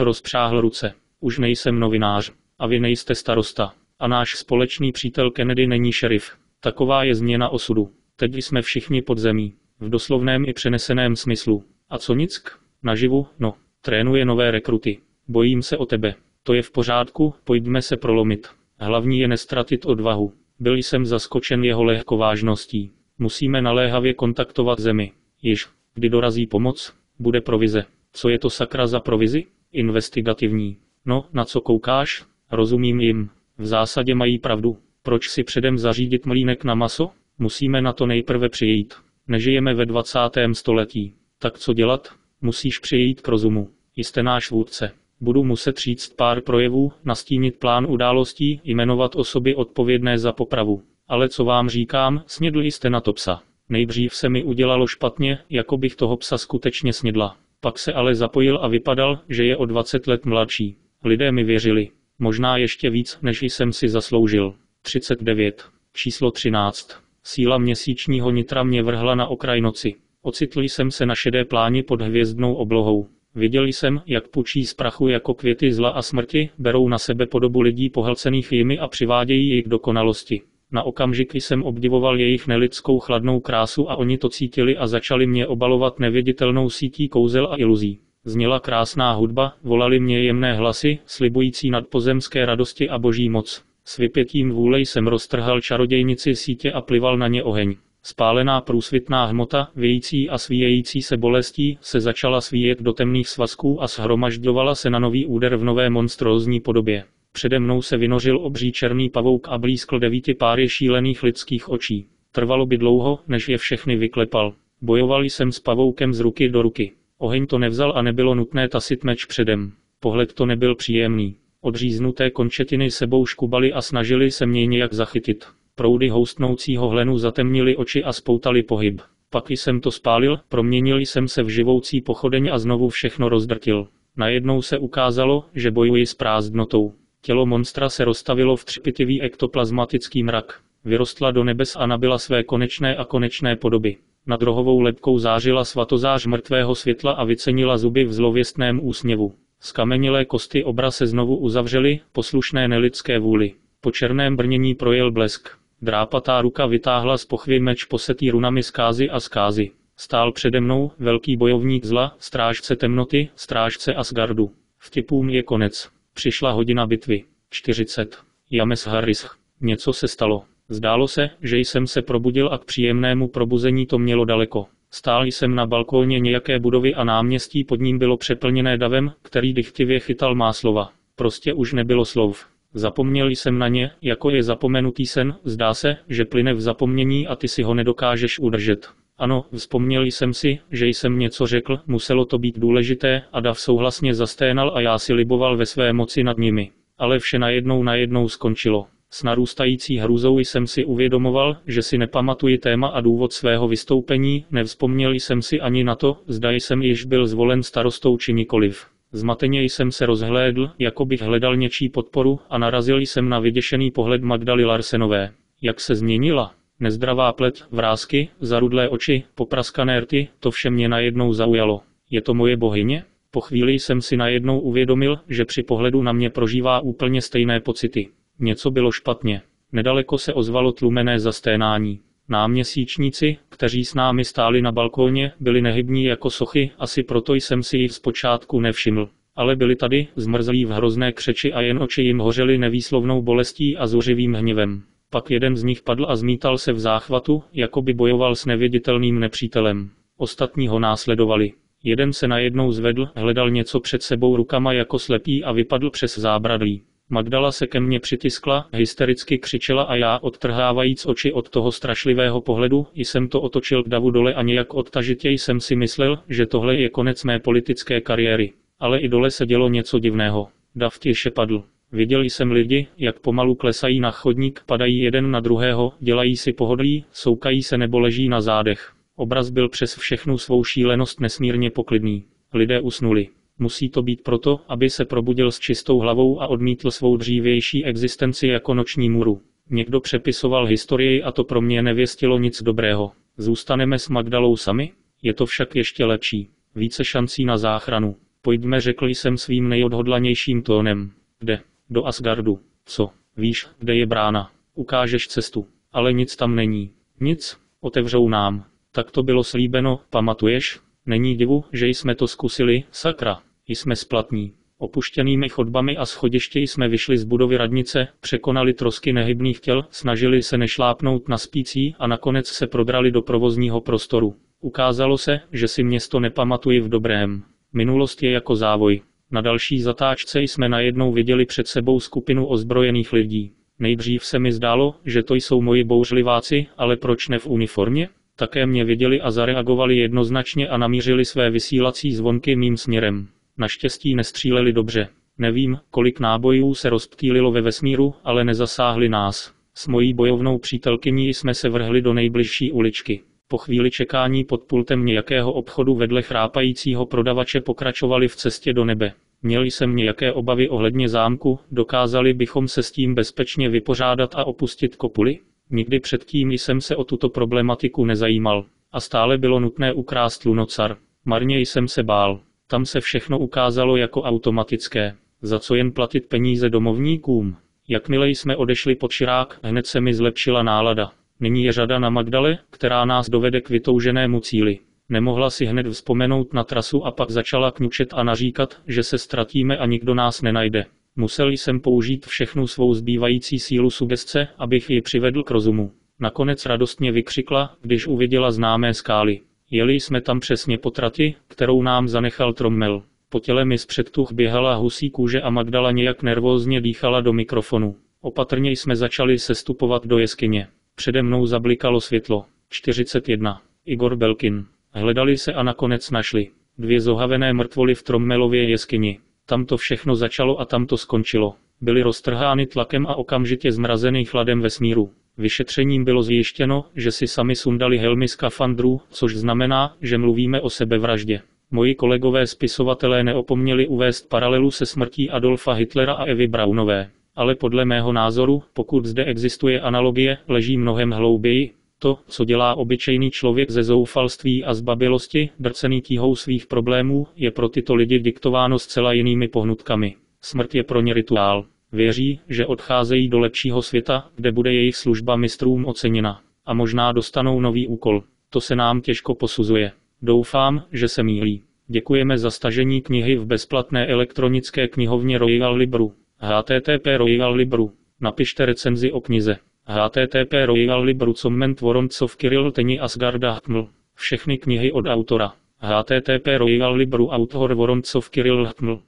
rozpřáhl ruce. Už nejsem novinář. A vy nejste starosta. A náš společný přítel Kennedy není šerif. Taková je změna osudu. Teď jsme všichni pod zemí. V doslovném i přeneseném smyslu. A co Nick? Naživu? No. Trénuje nové rekruty. Bojím se o tebe. To je v pořádku, pojďme se prolomit. Hlavní je nestratit odvahu. Byl jsem zaskočen jeho lehkovážností. Musíme naléhavě kontaktovat zemi. Již, kdy dorazí pomoc, bude provize. Co je to sakra za provizi? Investigativní. No, na co koukáš? Rozumím jim. V zásadě mají pravdu. Proč si předem zařídit mlínek na maso? Musíme na to nejprve přijít. Nežijeme ve 20. století. Tak co dělat? Musíš přijít k rozumu. Jste náš vůdce. Budu muset říct pár projevů, nastínit plán událostí, jmenovat osoby odpovědné za popravu. Ale co vám říkám, snědli jste na to psa. Nejdřív se mi udělalo špatně, jako bych toho psa skutečně snědla. Pak se ale zapojil a vypadal, že je o 20 let mladší. Lidé mi věřili. Možná ještě víc, než jsem si zasloužil. 39. Číslo 13. Síla měsíčního nitra mě vrhla na okraj noci. Ocitl jsem se na šedé pláni pod hvězdnou oblohou. Viděl jsem, jak pučí z prachu jako květy zla a smrti, berou na sebe podobu lidí pohlcených jimi a přivádějí jich do konalosti. Na okamžik jsem obdivoval jejich nelidskou chladnou krásu a oni to cítili a začali mě obalovat nevěditelnou sítí kouzel a iluzí. Zněla krásná hudba, volali mě jemné hlasy, slibující nadpozemské radosti a boží moc. S vypětím vůle jsem roztrhal čarodějnici sítě a plival na ně oheň. Spálená průsvitná hmota, vějící a svíjející se bolestí, se začala svíjet do temných svazků a shromažďovala se na nový úder v nové monstrózní podobě. Přede mnou se vynořil obří černý pavouk a blízkl devíti páry šílených lidských očí. Trvalo by dlouho, než je všechny vyklepal. Bojoval jsem s pavoukem z ruky do ruky. Oheň to nevzal a nebylo nutné tasit meč předem. Pohled to nebyl příjemný. Odříznuté končetiny sebou škubaly a snažili se mě nějak zachytit. Proudy houstnoucího hlenu zatemnili oči a spoutali pohyb. Pak jsem to spálil, proměnil jsem se v živoucí pochodeň a znovu všechno rozdrtil. Najednou se ukázalo, že bojuji s prázdnotou. Tělo monstra se rozstavilo v třpitivý ektoplazmatický mrak. Vyrostla do nebes a nabila své konečné a konečné podoby. Nad rohovou lepkou zářila svatozář mrtvého světla a vycenila zuby v zlověstném úsměvu. Skamenilé kosti obra se znovu uzavřely, poslušné nelidské vůli. Po černém brnění projel blesk. Drápatá ruka vytáhla z pochvy meč posetý runami zkázy a zkázy. Stál přede mnou velký bojovník zla, strážce temnoty, strážce Asgardu. Vtipům je konec. Přišla hodina bitvy. 40. James Harris. Něco se stalo. Zdálo se, že jsem se probudil a k příjemnému probuzení to mělo daleko. Stál jsem na balkóně nějaké budovy a náměstí pod ním bylo přeplněné davem, který dychtivě chytal má slova. Prostě už nebylo slov. Zapomněl jsem na ně, jako je zapomenutý sen, zdá se, že plyne v zapomnění a ty si ho nedokážeš udržet. Ano, vzpomněl jsem si, že jsem něco řekl, muselo to být důležité a Dav souhlasně zasténal a já si liboval ve své moci nad nimi. Ale vše najednou najednou skončilo. S narůstající hrůzou jsem si uvědomoval, že si nepamatuji téma a důvod svého vystoupení, nevzpomněl jsem si ani na to, zda jsem již byl zvolen starostou či nikoliv. Zmateně jsem se rozhlédl, jako bych hledal něčí podporu a narazil jsem na vyděšený pohled Magdaly Larsenové. Jak se změnila? Nezdravá plet, vrázky, zarudlé oči, popraskané rty, to vše mě najednou zaujalo. Je to moje bohyně? Po chvíli jsem si najednou uvědomil, že při pohledu na mě prožívá úplně stejné pocity. Něco bylo špatně. Nedaleko se ozvalo tlumené zasténání. Náměsíčníci, kteří s námi stáli na balkóně, byli nehybní jako sochy, asi proto jsem si jich zpočátku nevšiml. Ale byli tady, zmrzlí v hrozné křeči a jen oči jim hořely nevýslovnou bolestí a zuřivým hněvem. Pak jeden z nich padl a zmítal se v záchvatu, jako by bojoval s nevěditelným nepřítelem. Ostatní ho následovali. Jeden se najednou zvedl, hledal něco před sebou rukama jako slepý a vypadl přes zábradlí. Magdala se ke mně přitiskla, hystericky křičela a já, odtrhávajíc oči od toho strašlivého pohledu, jsem to otočil k davu dole a nějak odtažitě jsem si myslel, že tohle je konec mé politické kariéry. Ale i dole se dělo něco divného. Dav tiše padl. Viděl jsem lidi, jak pomalu klesají na chodník, padají jeden na druhého, dělají si pohodlí, soukají se nebo leží na zádech. Obraz byl přes všechnu svou šílenost nesmírně poklidný. Lidé usnuli. Musí to být proto, aby se probudil s čistou hlavou a odmítl svou dřívější existenci jako noční muru. Někdo přepisoval historii a to pro mě nevěstilo nic dobrého. Zůstaneme s Magdalou sami? Je to však ještě lepší. Více šancí na záchranu. Pojďme, řekl jsem svým nejodhodlanějším tónem. Kde? Do Asgardu. Co? Víš, kde je brána? Ukážeš cestu. Ale nic tam není. Nic? Otevřou nám. Tak to bylo slíbeno, pamatuješ? Není divu, že jsme to zkusili, sakra. Jsme splatní. Opuštěnými chodbami a schodiště jsme vyšli z budovy radnice, překonali trosky nehybných těl, snažili se nešlápnout na spící a nakonec se prodrali do provozního prostoru. Ukázalo se, že si město nepamatuji v dobrém. Minulost je jako závoj. Na další zatáčce jsme najednou viděli před sebou skupinu ozbrojených lidí. Nejdřív se mi zdálo, že to jsou moji bouřliváci, ale proč ne v uniformě? Také mě viděli a zareagovali jednoznačně a namířili své vysílací zvonky mým směrem. Naštěstí nestříleli dobře. Nevím, kolik nábojů se rozptýlilo ve vesmíru, ale nezasáhli nás. S mojí bojovnou přítelkyní jsme se vrhli do nejbližší uličky. Po chvíli čekání pod pultem nějakého obchodu vedle chrápajícího prodavače pokračovali v cestě do nebe. Měl jsem nějaké obavy ohledně zámku, dokázali bychom se s tím bezpečně vypořádat a opustit kopuli? Nikdy předtím jsem se o tuto problematiku nezajímal. A stále bylo nutné ukrást lunocar. Marně jsem se bál. Tam se všechno ukázalo jako automatické. Za co jen platit peníze domovníkům? Jakmile jsme odešli pod Širák, hned se mi zlepšila nálada. Nyní je řada na Magdale, která nás dovede k vytouženému cíli. Nemohla si hned vzpomenout na trasu a pak začala kňučet a naříkat, že se ztratíme a nikdo nás nenajde. Musel jsem použít všechnu svou zbývající sílu sugestce, abych ji přivedl k rozumu. Nakonec radostně vykřikla, když uviděla známé skály. Jeli jsme tam přesně po trati, kterou nám zanechal Trommel. Po těle mi z předtuch běhala husí kůže a Magdala nějak nervózně dýchala do mikrofonu. Opatrně jsme začali sestupovat do jeskyně. Přede mnou zablikalo světlo. 41. Igor Belkin. Hledali se a nakonec našli. Dvě zohavené mrtvoly v Trommelově jeskyni. Tam to všechno začalo a tam to skončilo. Byly roztrhány tlakem a okamžitě zmrazený chladem vesmíru. Vyšetřením bylo zjištěno, že si sami sundali helmy z kafandrů, což znamená, že mluvíme o sebevraždě. Moji kolegové spisovatelé neopomněli uvést paralelu se smrtí Adolfa Hitlera a Evy Braunové. Ale podle mého názoru, pokud zde existuje analogie, leží mnohem hlouběji. To, co dělá obyčejný člověk ze zoufalství a zbabilosti, drcený tíhou svých problémů, je pro tyto lidi diktováno zcela jinými pohnutkami. Smrt je pro ně rituál. Věří, že odcházejí do lepšího světa, kde bude jejich služba mistrům oceněna. A možná dostanou nový úkol. To se nám těžko posuzuje. Doufám, že se mílí. Děkujeme za stažení knihy v bezplatné elektronické knihovně Royal Libru. http Royal Libru. Napište recenzi o knize. Http Royal Libru Comment Voroncov Kirill Teni Asgarda Hml. Všechny knihy od autora. http Royal Libru Autor Voroncov Kirill Hml.